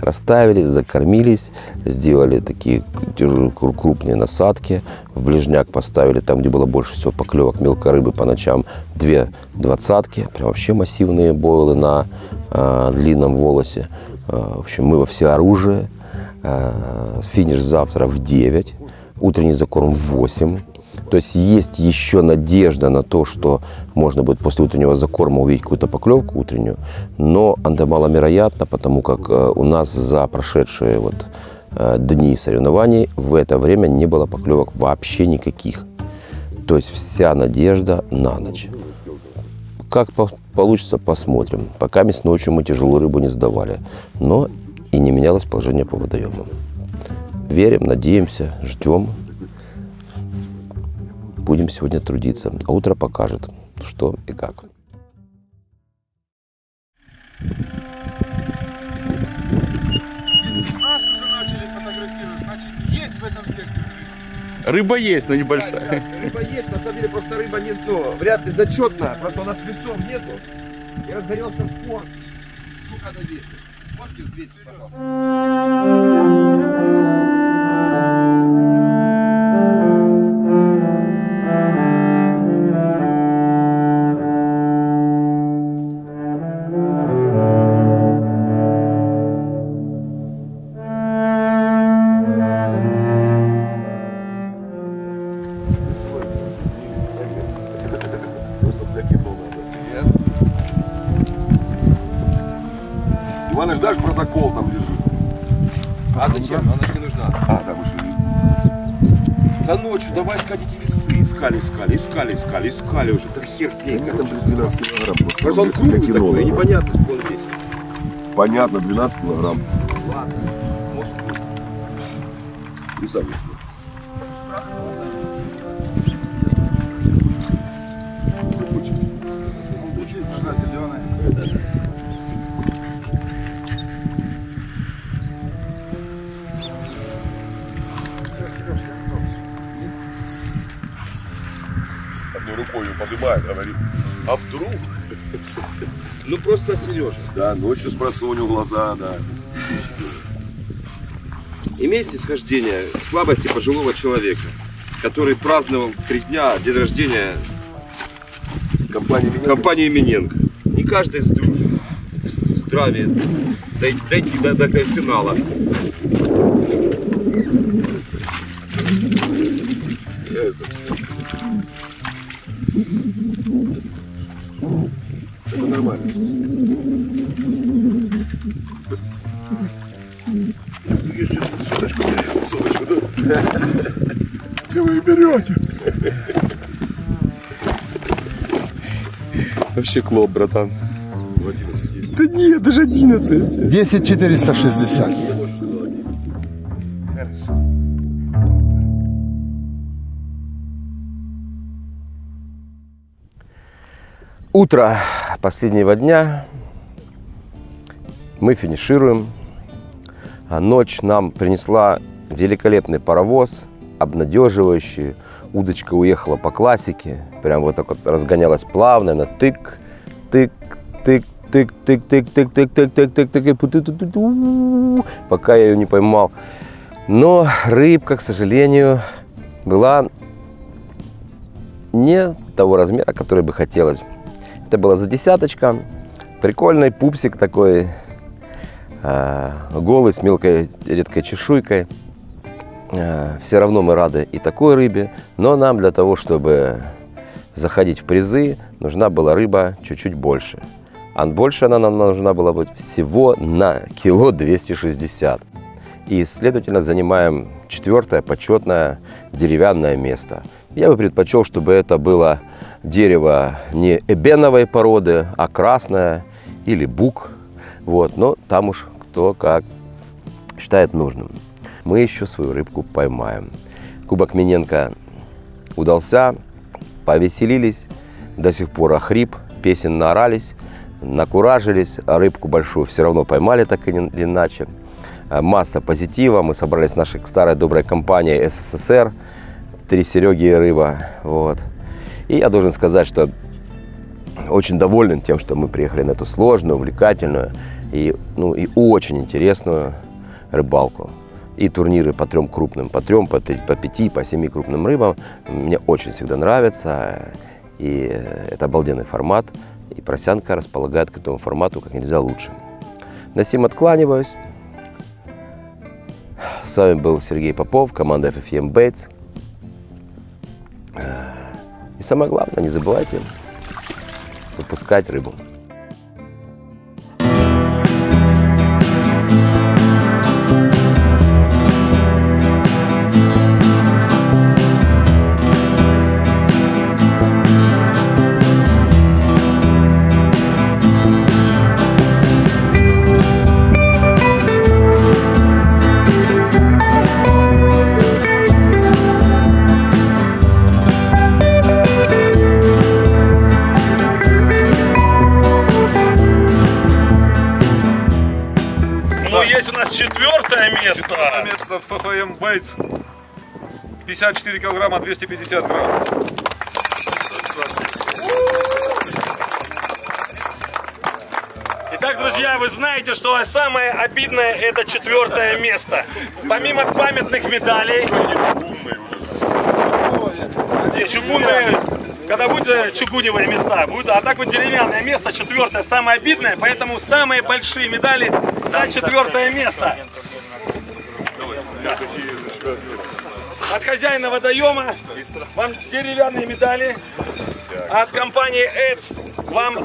Расставились, закормились, сделали такие тяжелые, кру- крупные насадки, в ближняк поставили, там, где было больше всего поклевок мелкой рыбы по ночам, две двадцатки, прям вообще массивные бойлы на э, длинном волосе. Э, в общем, мы во всеоружие. Э, финиш завтра в 9, утренний закорм в 8. То есть есть еще надежда на то, что можно будет после утреннего закорма увидеть какую-то поклевку утреннюю, но это маловероятно, потому как э, у нас за прошедшие вот э, дни соревнований в это время не было поклевок вообще никаких. То есть вся надежда на ночь. Как по- получится, посмотрим. Пока с ночью мы тяжелую рыбу не сдавали, но и не менялось положение по водоему. Верим, надеемся, ждем. Будем сегодня трудиться, а утро покажет, что и как. Нас уже начали фотографировать, значит, есть в этом секторе. Рыба есть, но небольшая. Рыба есть, на самом деле просто рыба не ну, вряд ли зачетная, просто у нас весов нету. И разгорелся спор. Сколько она весит? Можете взвесить, пожалуйста? Он круглый такой, непонятно, сколько он весит. Понятно, 12 килограмм. Ладно, может быть. И сам Одной рукой ее поднимает, говорит, а вдруг? Ну просто Сережа. Да, ночью с просонью глаза, да. имеет снисхождение к слабости пожилого человека, который праздновал три дня день рождения компании Миненко. Не каждый здр- в здравии дой- дойти до, до финала. Нормально. Если соточку, соточку, да? Где вы ее берете? Вообще клоп, братан. В 11 есть. Да нет, даже 11. 10 460. Утро последнего дня. Мы финишируем. А ночь нам принесла великолепный паровоз, обнадеживающий. Удочка уехала по классике. Прям вот так вот разгонялась плавно. Она тык, тык, тык, тык, тык, тык, тык, тык, тык, тык, тык, тык, пока я ее не поймал. Но рыбка, к сожалению, была не того размера, который бы хотелось. Это была за десяточка. Прикольный пупсик такой, э, голый, с мелкой редкой чешуйкой. Э, все равно мы рады и такой рыбе, но нам для того, чтобы заходить в призы, нужна была рыба чуть-чуть больше. А больше она нам нужна была быть всего на кило 260. И, следовательно, занимаем четвертое почетное деревянное место. Я бы предпочел, чтобы это было дерево не эбеновой породы, а красное или бук. Вот. Но там уж кто как считает нужным. Мы еще свою рыбку поймаем. Кубок Миненко удался, повеселились, до сих пор охрип, песен наорались, накуражились, а рыбку большую все равно поймали так или иначе. Масса позитива, мы собрались с нашей старой доброй компанией СССР, три Сереги и рыба, вот. И я должен сказать, что очень доволен тем, что мы приехали на эту сложную, увлекательную и, ну, и очень интересную рыбалку. И турниры по трем крупным, по трем, по, три- по пяти, по семи крупным рыбам мне очень всегда нравится. И это обалденный формат. И просянка располагает к этому формату как нельзя лучше. На сим откланиваюсь. С вами был Сергей Попов, команда FFM Bates. И самое главное, не забывайте выпускать рыбу. Место. Место в ФФМ Бейтс. 54 килограмма, 250 грамм. Итак, друзья, вы знаете, что самое обидное это четвертое место. Помимо памятных медалей. Не, чугунные, когда будет э, чугуневые места, будет, а так вот деревянное место, четвертое, самое обидное, поэтому самые большие медали за четвертое место. От хозяина водоема вам деревянные медали. От компании Эд вам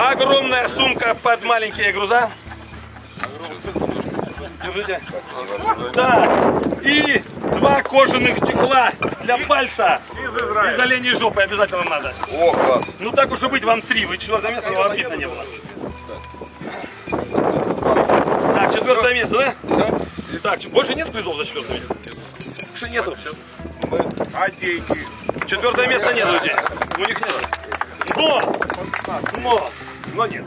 огромная сумка под маленькие груза. Держите. Да. И два кожаных чехла для пальца. Из Израиля. Из оленей жопы обязательно надо. О, класс. Ну так уж и быть, вам три. Вы четвертое место, но вам обидно не было. Так, четвертое место, да? Так, чё, больше нет призов за четвертое место? Больше нету. А деньги? Четвертое место нету денег. У них нет. Но! Но! Но нет.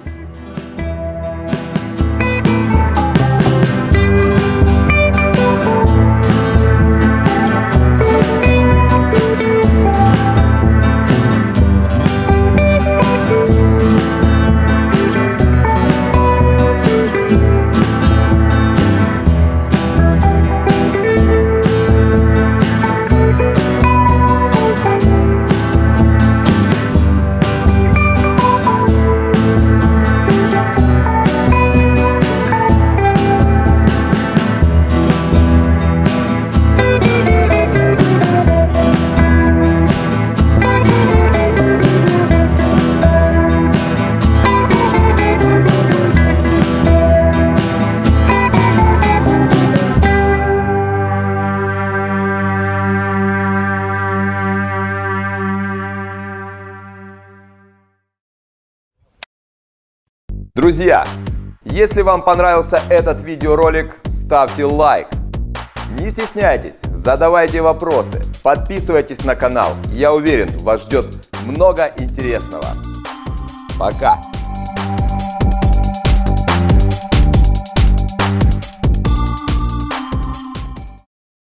Друзья, если вам понравился этот видеоролик, ставьте лайк. Не стесняйтесь, задавайте вопросы, подписывайтесь на канал. Я уверен, вас ждет много интересного. Пока!